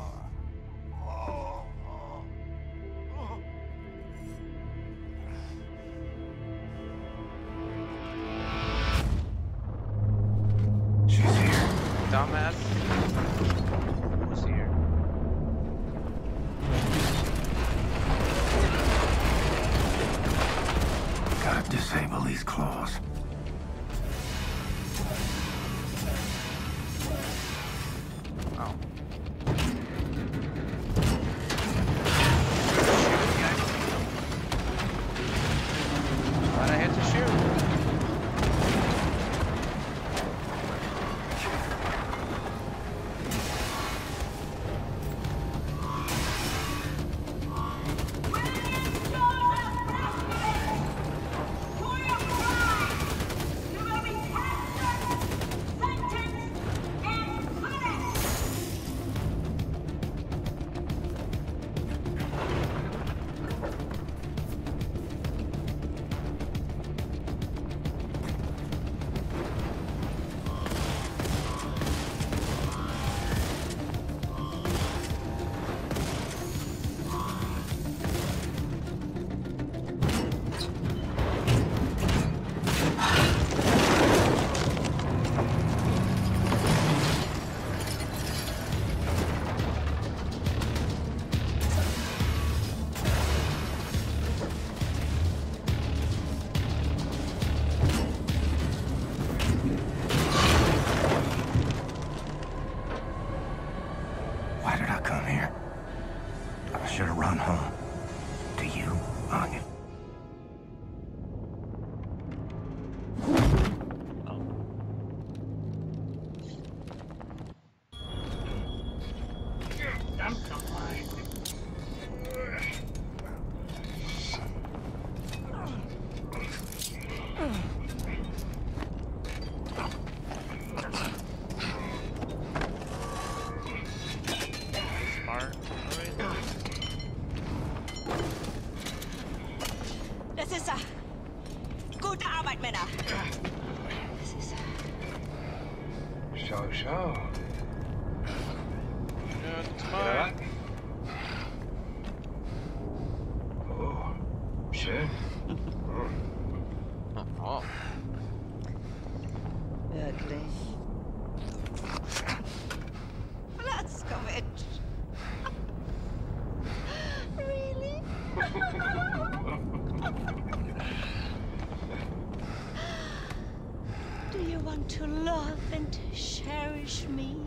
Do you want to love and cherish me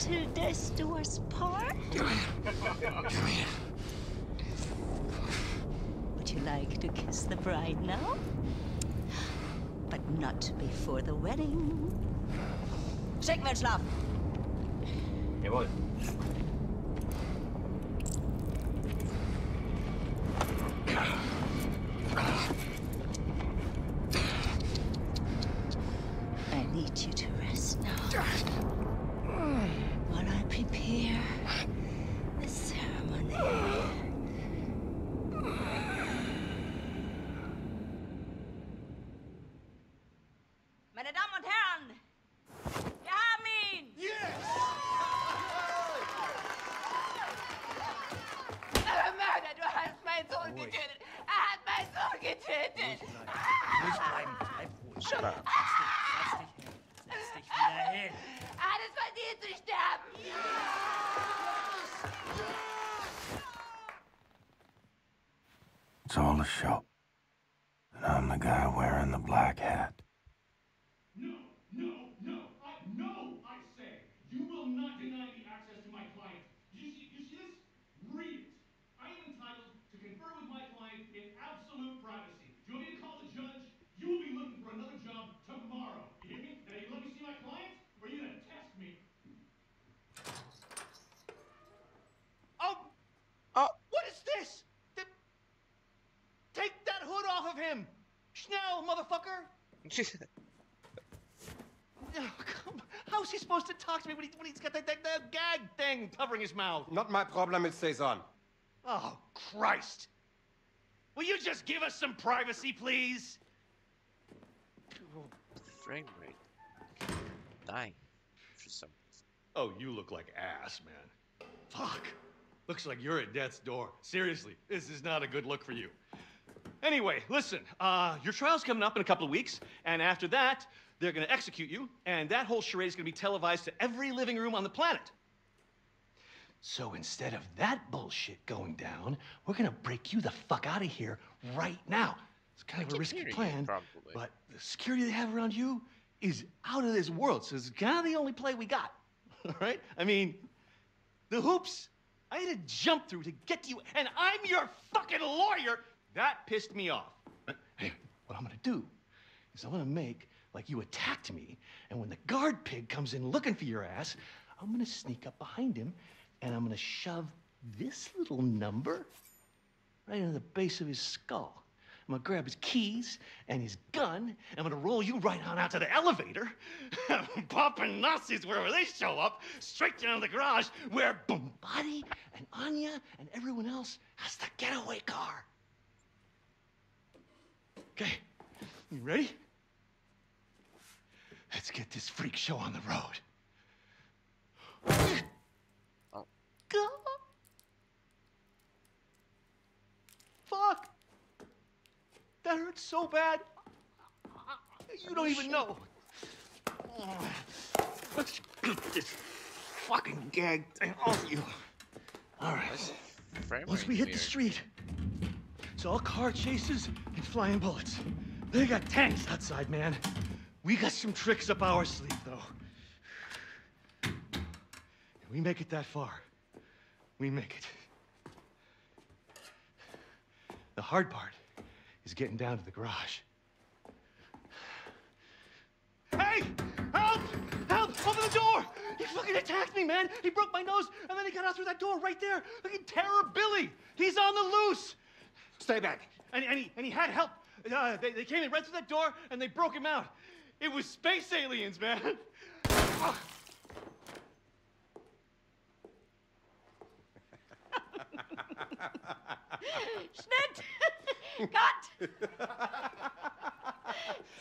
till death do us part? Come here. Would you like to kiss the bride now? But not before the wedding. Schick mir Schlaf. Jawohl. I need you to rest now. While I prepare the ceremony. Meine Damen und Herren, wir haben ihn! Mörder, du hast meinen Sohn getötet! Er hat meinen Sohn getötet! Ruhig bleiben, bleib ruhig. Shut up. Setz dich hin. Setz dich wieder hin. Er hat es verdient zu sterben! It's all a show. And I'm the guy wearing the black hat. No, no, no, I, no, I say. You will not deny me access to my client. You see, you see this? Read it. I am entitled to confer with my client in absolute privacy. Do you want me to call the judge? You will be looking for another job tomorrow. You hear me? Now, you let me see my client, or are you gonna test me? Oh! Oh! What is this? Th- Take that hood off of him! Schnell, motherfucker! [laughs] Oh, come- How's he supposed to talk to me when, he, when he's got that, that, that gag thing covering his mouth? Not my problem, it stays on. Oh, Christ! Will you just give us some privacy, please? Frame rate. Dying. For some Oh, you look like ass, man. Fuck. Looks like you're at death's door. Seriously, this is not a good look for you. Anyway, listen, uh, your trial's coming up in a couple of weeks, and after that, they're gonna execute you, and that whole charade is gonna be televised to every living room on the planet. So instead of that bullshit going down, we're gonna break you the fuck out of here right now. It's kind of a risky you, plan, probably. but the security they have around you is out of this world, so it's kind of the only play we got. [laughs] All right? I mean, the hoops I had to jump through to get to you, and I'm your fucking lawyer. That pissed me off. Anyway, what I'm gonna do is I'm gonna make like you attacked me, and when the guard pig comes in looking for your ass, I'm gonna sneak up behind him, and I'm gonna shove this little number right into the base of his skull. I'm gonna grab his keys and his gun. and I'm gonna roll you right on out to the elevator, [laughs] popping Nazis wherever they show up, straight down to the garage where Bombate and Anya and everyone else has the getaway car. Okay, you ready? Let's get this freak show on the road. Oh, God. Fuck. That hurts so bad. You don't even know. Let's get this fucking gag thing off you. All right. Once we hit the weird. street, it's all car chases and flying bullets. They got tanks outside, man. We got some tricks up our sleeve, though. If we make it that far, we make it. The hard part is getting down to the garage. Hey! Help! Help! Open the door! He fucking attacked me, man! He broke my nose, and then he got out through that door right there! Fucking Terror Billy! He's on the loose! Stay back. And, and, he, and he had help. Uh, they, they came in right through that door, and they broke him out. It was space aliens, man! [laughs] Schnitt! Cut!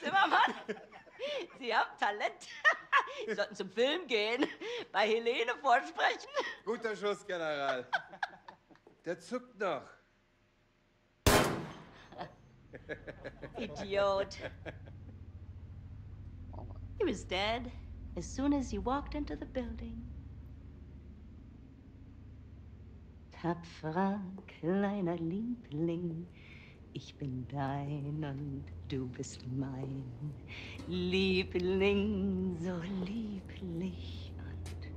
Zimmermann, Sie haben Talent. sollten zum Film gehen, bei Helene vorsprechen. Guter Schuss, General. Der zuckt noch. Idiot. He was dead as soon as he walked into the building. Tapferer kleiner Liebling, ich bin dein und du bist mein. Liebling, so lieblich und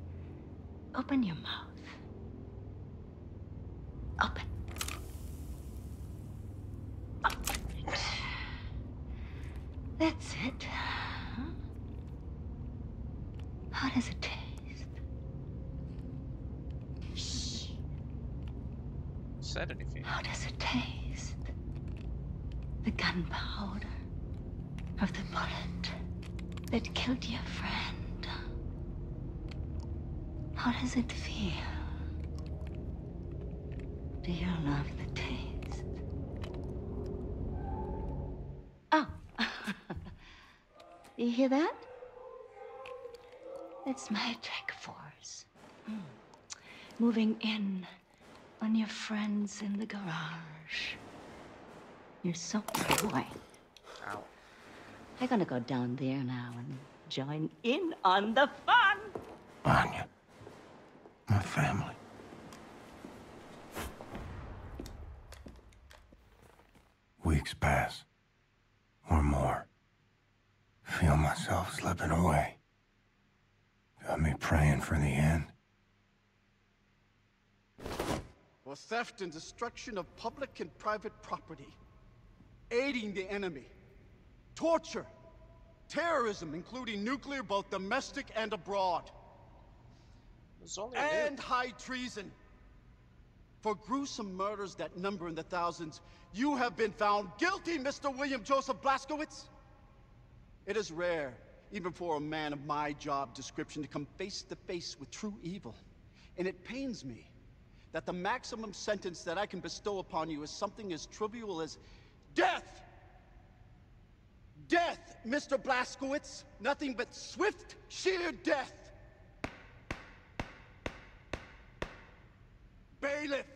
open your mouth. Open. Open That's it. Huh? How does it taste? Shh. Said anything? How does it taste? The gunpowder of the bullet that killed your friend. How does it feel? Do you love the taste? Oh. you hear that? It's my attack force. Hmm. Moving in on your friends in the garage. You're so boy. Ow. I'm gonna go down there now and join in on the fun. Anya. My family. Weeks pass. Or more. Feel myself slipping away. Got me praying for the end. for theft and destruction of public and private property, aiding the enemy, torture, terrorism, including nuclear, both domestic and abroad, and high treason. For gruesome murders that number in the thousands, you have been found guilty, Mr. William Joseph Blazkowicz. It is rare, even for a man of my job description, to come face to face with true evil. And it pains me that the maximum sentence that I can bestow upon you is something as trivial as death! Death, Mr. Blazkowicz! Nothing but swift, sheer death! Bailiff!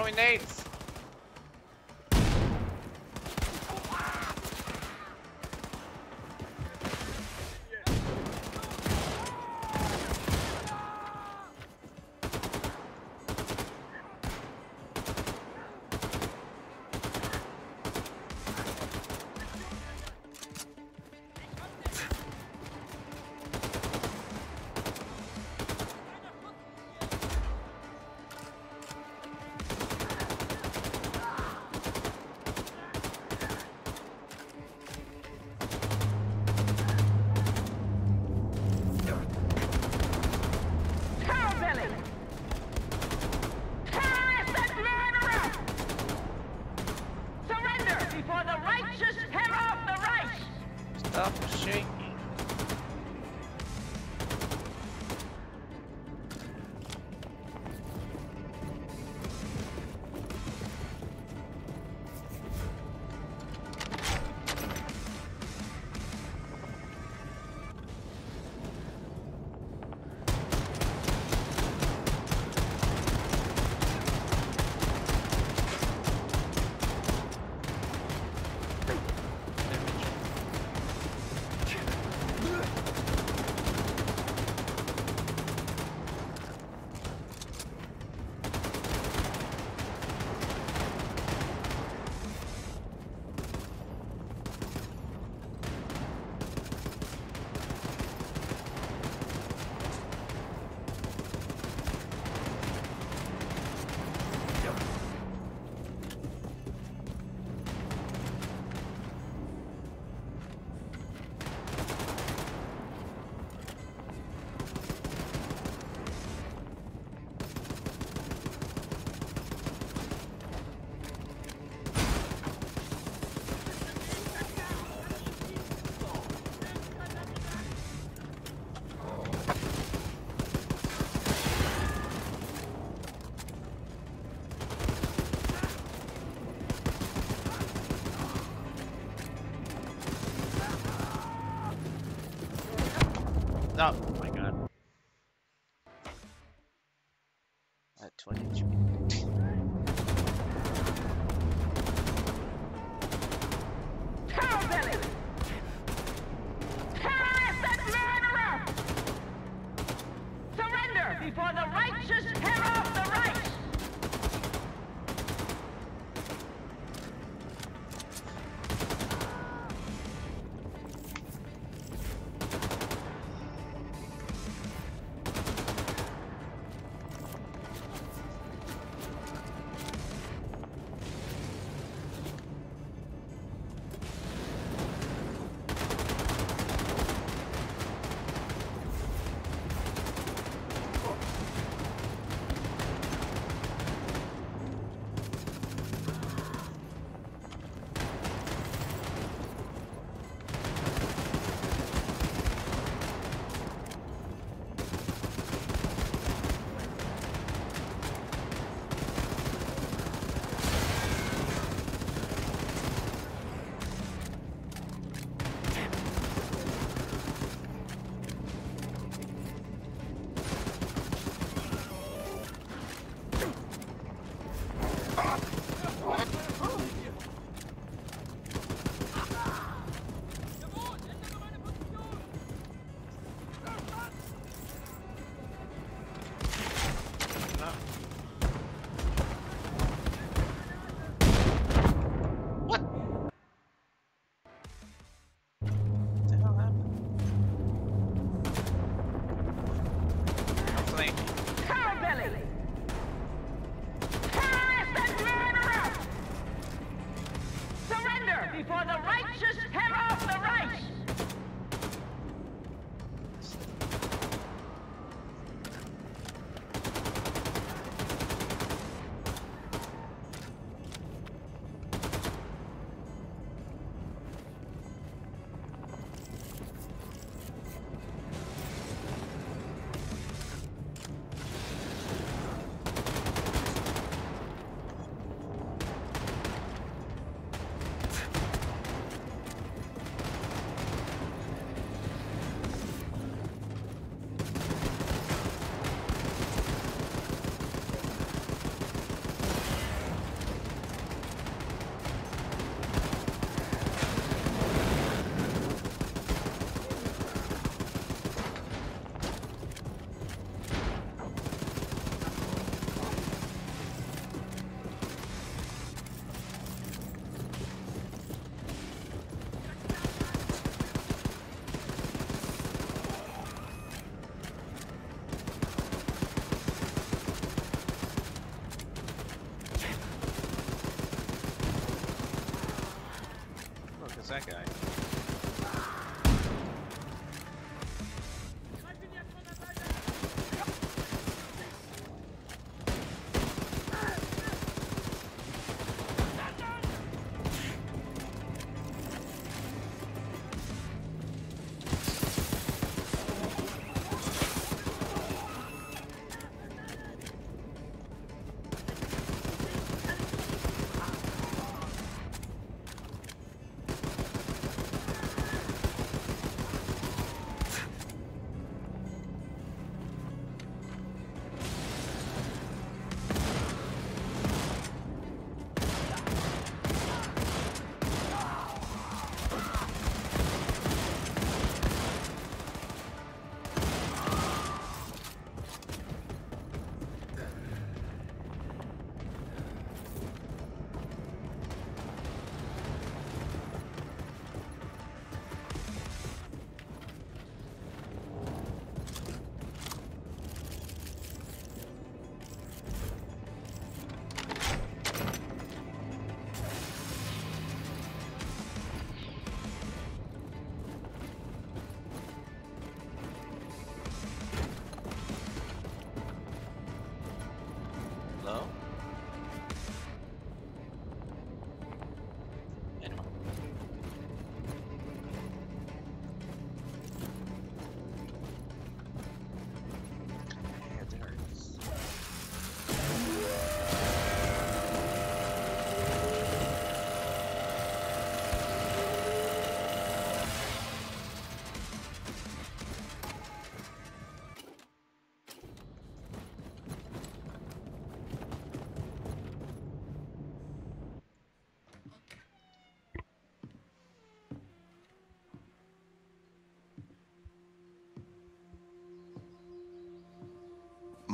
Throwing nades!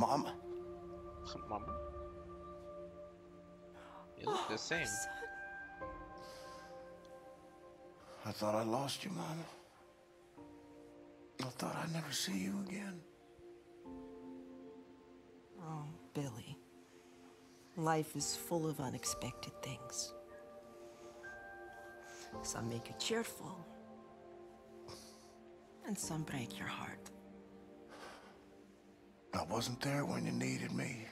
Mama? Mama? You look the oh, same. I thought I lost you, Mama. I thought I'd never see you again. Oh, Billy. Life is full of unexpected things. Some make you cheerful, and some break your heart. I wasn't there when you needed me.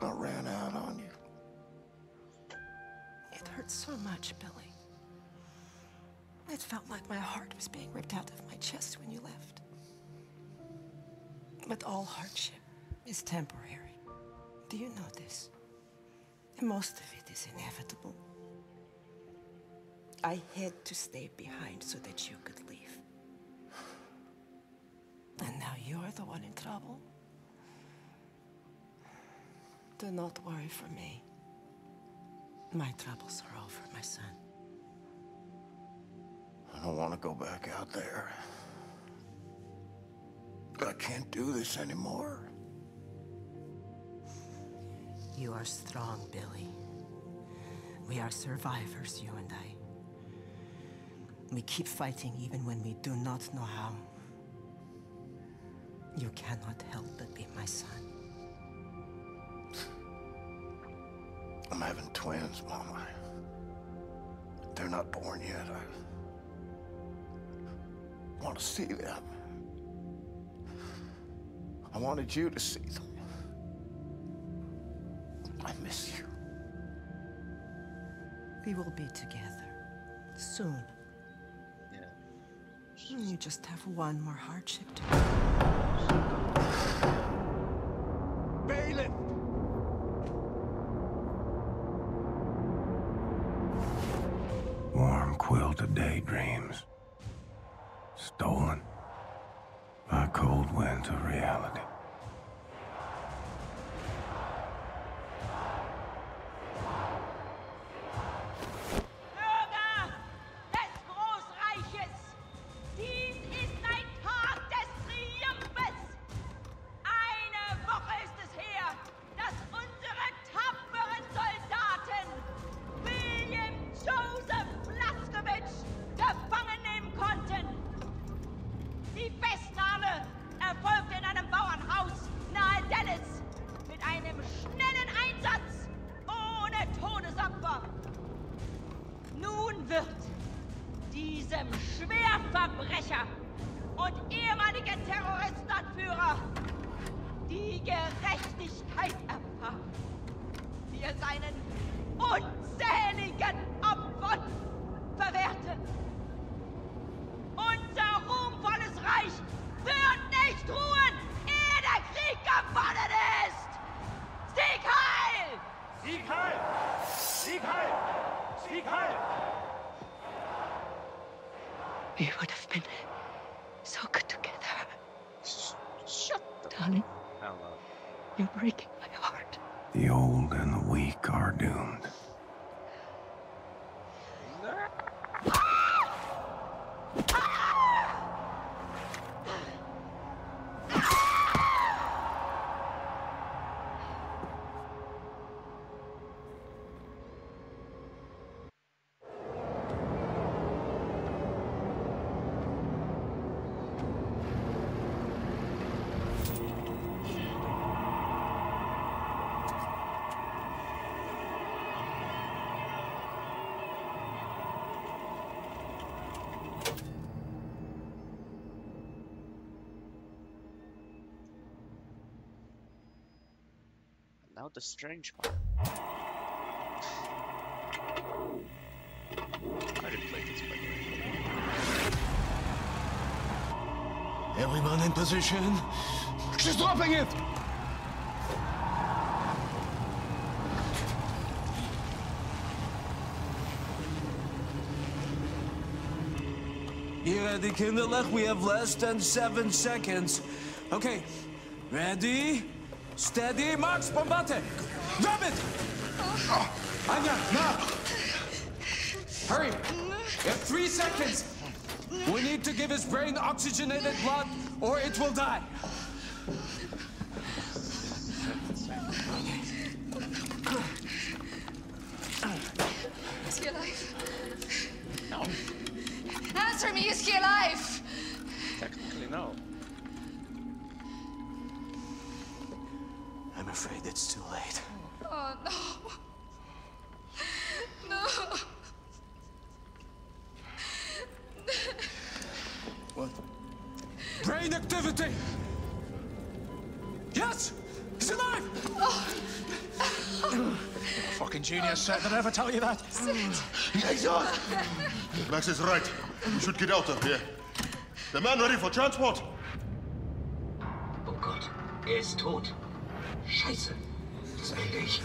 I ran out on you. It hurts so much, Billy. It felt like my heart was being ripped out of my chest when you left. But all hardship is temporary. Do you know this? And most of it is inevitable. I had to stay behind so that you could leave. You're the one in trouble. Do not worry for me. My troubles are over, my son. I don't want to go back out there. I can't do this anymore. You are strong, Billy. We are survivors, you and I. We keep fighting even when we do not know how. You cannot help but be my son. I'm having twins, Mama. They're not born yet. I want to see them. I wanted you to see them. I miss you. We will be together. Soon. Yeah. You just have one more hardship to Bailiff! フフフフ。The strange part. I didn't play this, by the way. Everyone in position. She's dropping it! Hier, die kinderlijk. We have less than seven seconds. Okay, ready, steady, Max Bombate. Grab it! Anya, now! Hurry! You have three seconds. We need to give his brain oxygenated blood, or it will die. Ever tell you that? Liaison! Max is right. We should get out of here. The man ready for transport? Oh Gott, er ist tot. Scheiße. Das bin ich.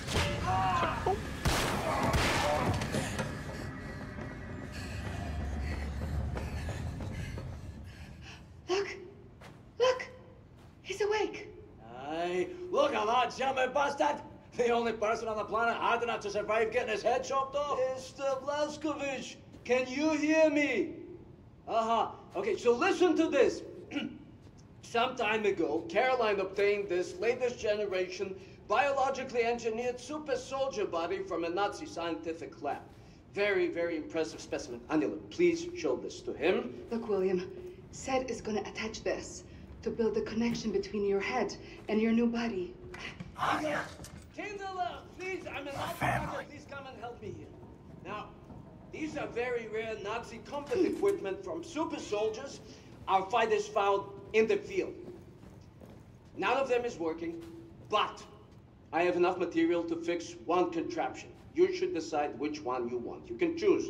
Look! Look! He's awake. Aye, look at that German bastard! The only person on the planet hard to survive getting his head chopped off. Mr. Blazkowicz, can you hear me? Uh-huh. Okay, so listen to this. [clears throat] Some time ago, Caroline obtained this latest generation biologically engineered super soldier body from a Nazi scientific lab. Very, very impressive specimen. Anila, please show this to him. Look, William, Set is gonna attach this to build a connection between your head and your new body. Kindler, Kindler, uh, please, I'm an family. Please come and help me here. Now, these are very rare Nazi combat equipment from super soldiers our fighters found in the field. None of them is working, but I have enough material to fix one contraption. You should decide which one you want. You can choose.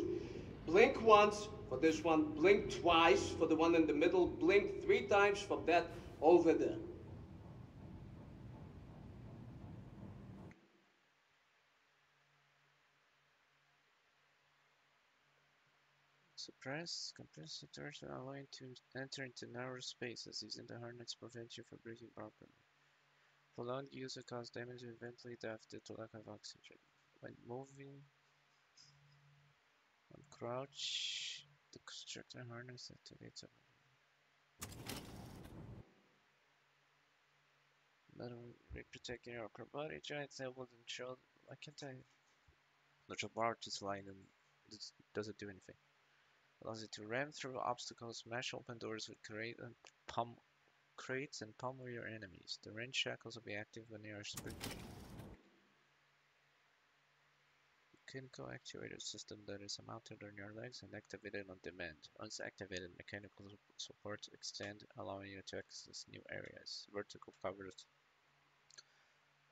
Blink once for this one, blink twice for the one in the middle, blink three times for that over there. Suppress compress situation allowing to enter into narrow spaces using the harness prevent you from breathing properly. Prolonged use will cause damage and eventually death due to lack of oxygen. When moving on crouch, the constrictor harness activates over. Metal protecting your upper body, joints, elbows, and shoulder. Why can't I? Neutral bar just line and doesn't do anything. Allows you to ram through obstacles, smash open doors with crate and pump crates and pummel your enemies. The ram shackles will be active when they are sprinting. Mechanical actuator system that is mounted on your legs and activated on demand. Once activated, mechanical support extend, allowing you to access new areas, vertical covers,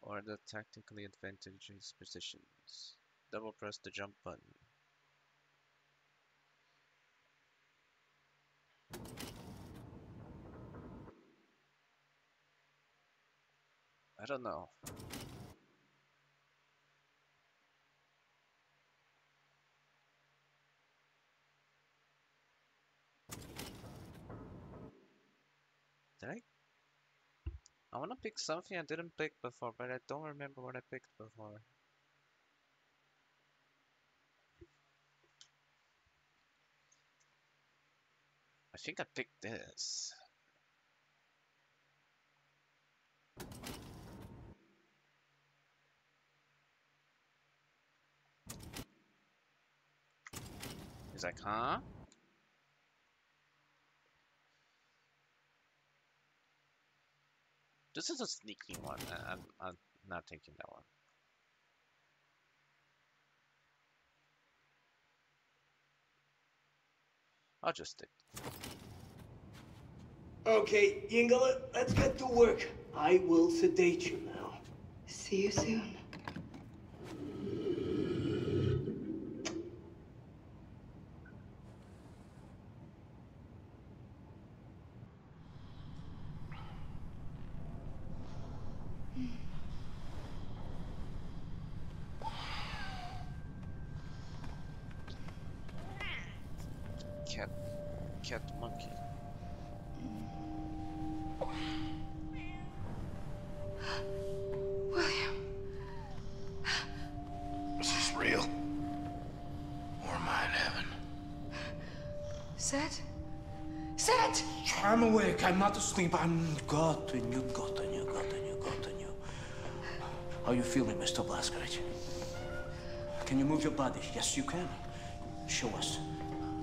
or the tactically advantageous positions. Double press the jump button. I don't know. Did I? I want to pick something I didn't pick before, but I don't remember what I picked before. I think I picked this. He's like, huh? This is a sneaky one. I- I'm, I'm not taking that one. I'll just stick. Okay, Yingala, let's get to work. I will sedate you now. See you soon. I'm not asleep. I'm gotten you, gotten you, gotten you, gotten you. How you feeling, Mr. Blazkowicz? Can you move your body? Yes, you can. Show us.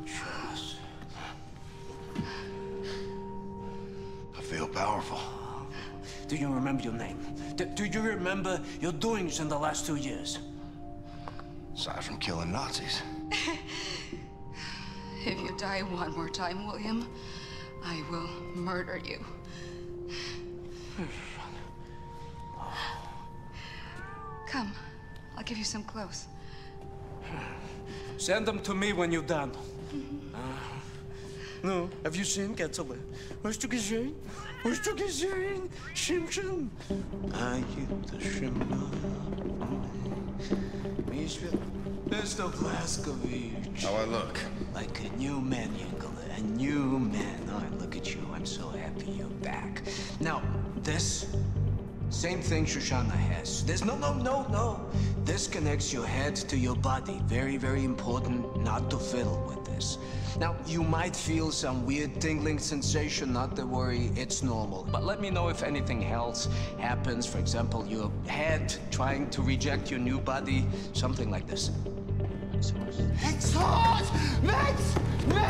Show us. I feel powerful. Do you remember your name? Do, do you remember your doings in the last two years? Aside from killing Nazis. [laughs] If you die one more time, William, I will murder you. Come, I'll give you some clothes. Send them to me when you're done. Uh, no, have you seen Getzele? Hast du gesehen? Hast du gesehen? Simpson? Are you the Shimmer? Mr. Blazkowicz. How I look? Like a new man, Yingler. A new man. Oh, look at you. I'm so happy you're back. Now, this same thing Shoshana has. There's no, no, no, no. This connects your head to your body. Very, very important not to fiddle with this. Now, you might feel some weird tingling sensation, not to worry, it's normal. But let me know if anything else happens. For example, your head trying to reject your new body, something like this. Exhaust! Max!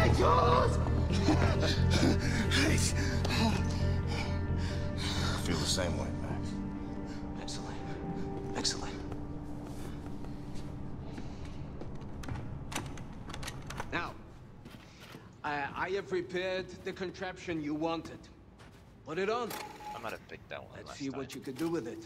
Exhaust! Please. I feel the same way, Max. Excellent. Excellent. Now, I, I have prepared the contraption you wanted. Put it on. I might have picked that one Let's last see time. what you can do with it.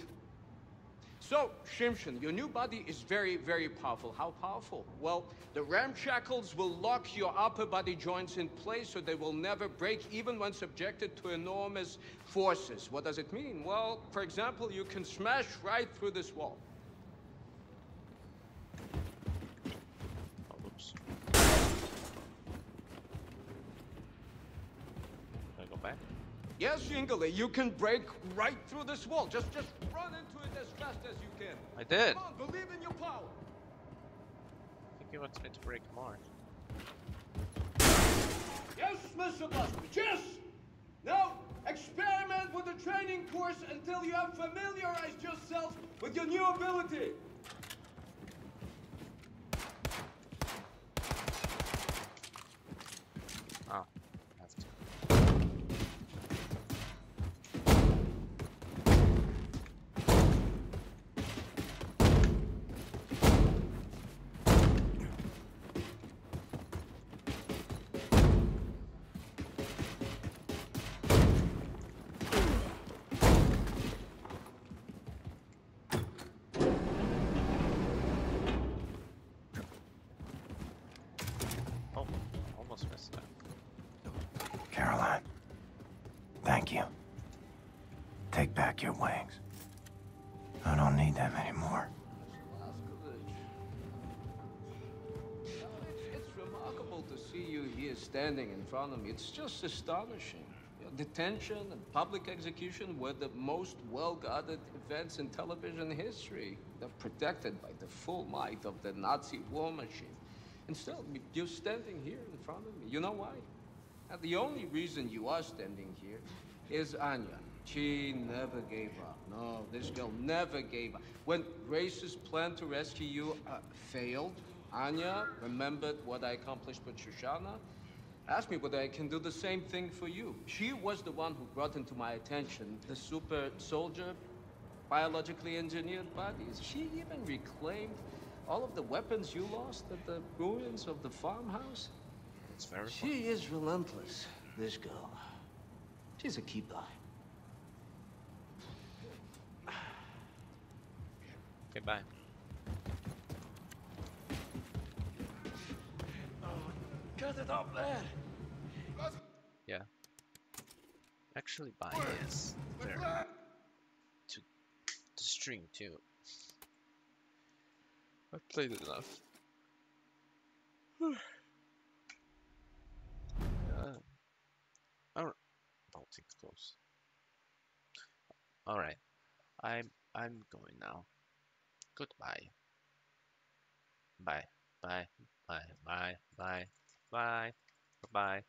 So, Shimshon, your new body is very, very powerful. How powerful? Well, the ramshackles will lock your upper body joints in place so they will never break even when subjected to enormous forces. What does it mean? Well, for example, you can smash right through this wall. Oh, back? Yes, Yingale, you can break right through this wall. Just, just run into it as fast as you can. I did. Come on, believe in your power. I think he wants me to break more. Yes, Mr. Blazkowicz, yes! Now, experiment with the training course until you have familiarized yourself with your new ability. Standing in front of me. It's just astonishing. Your detention and public execution were the most well-guarded events in television history. They're protected by the full might of the Nazi war machine. And still, you're standing here in front of me. You know why? And the only reason you are standing here is Anya. She never gave up. No, this girl never gave up. When Grace's plan to rescue you uh, failed, Anya remembered what I accomplished with Shoshana, asked me whether I can do the same thing for you. She was the one who brought into my attention the super soldier, biologically engineered bodies. She even reclaimed all of the weapons you lost at the ruins of the farmhouse. It's very She is relentless, this girl. She's a keeper. Okay, Cut it up there. Yeah. Actually, buy this there to to stream too. I've played it enough. [sighs] uh, I don't, don't think close. All right, I'm I'm going now. Goodbye. Bye. Bye. Bye. Bye. Bye. Bye. Bye.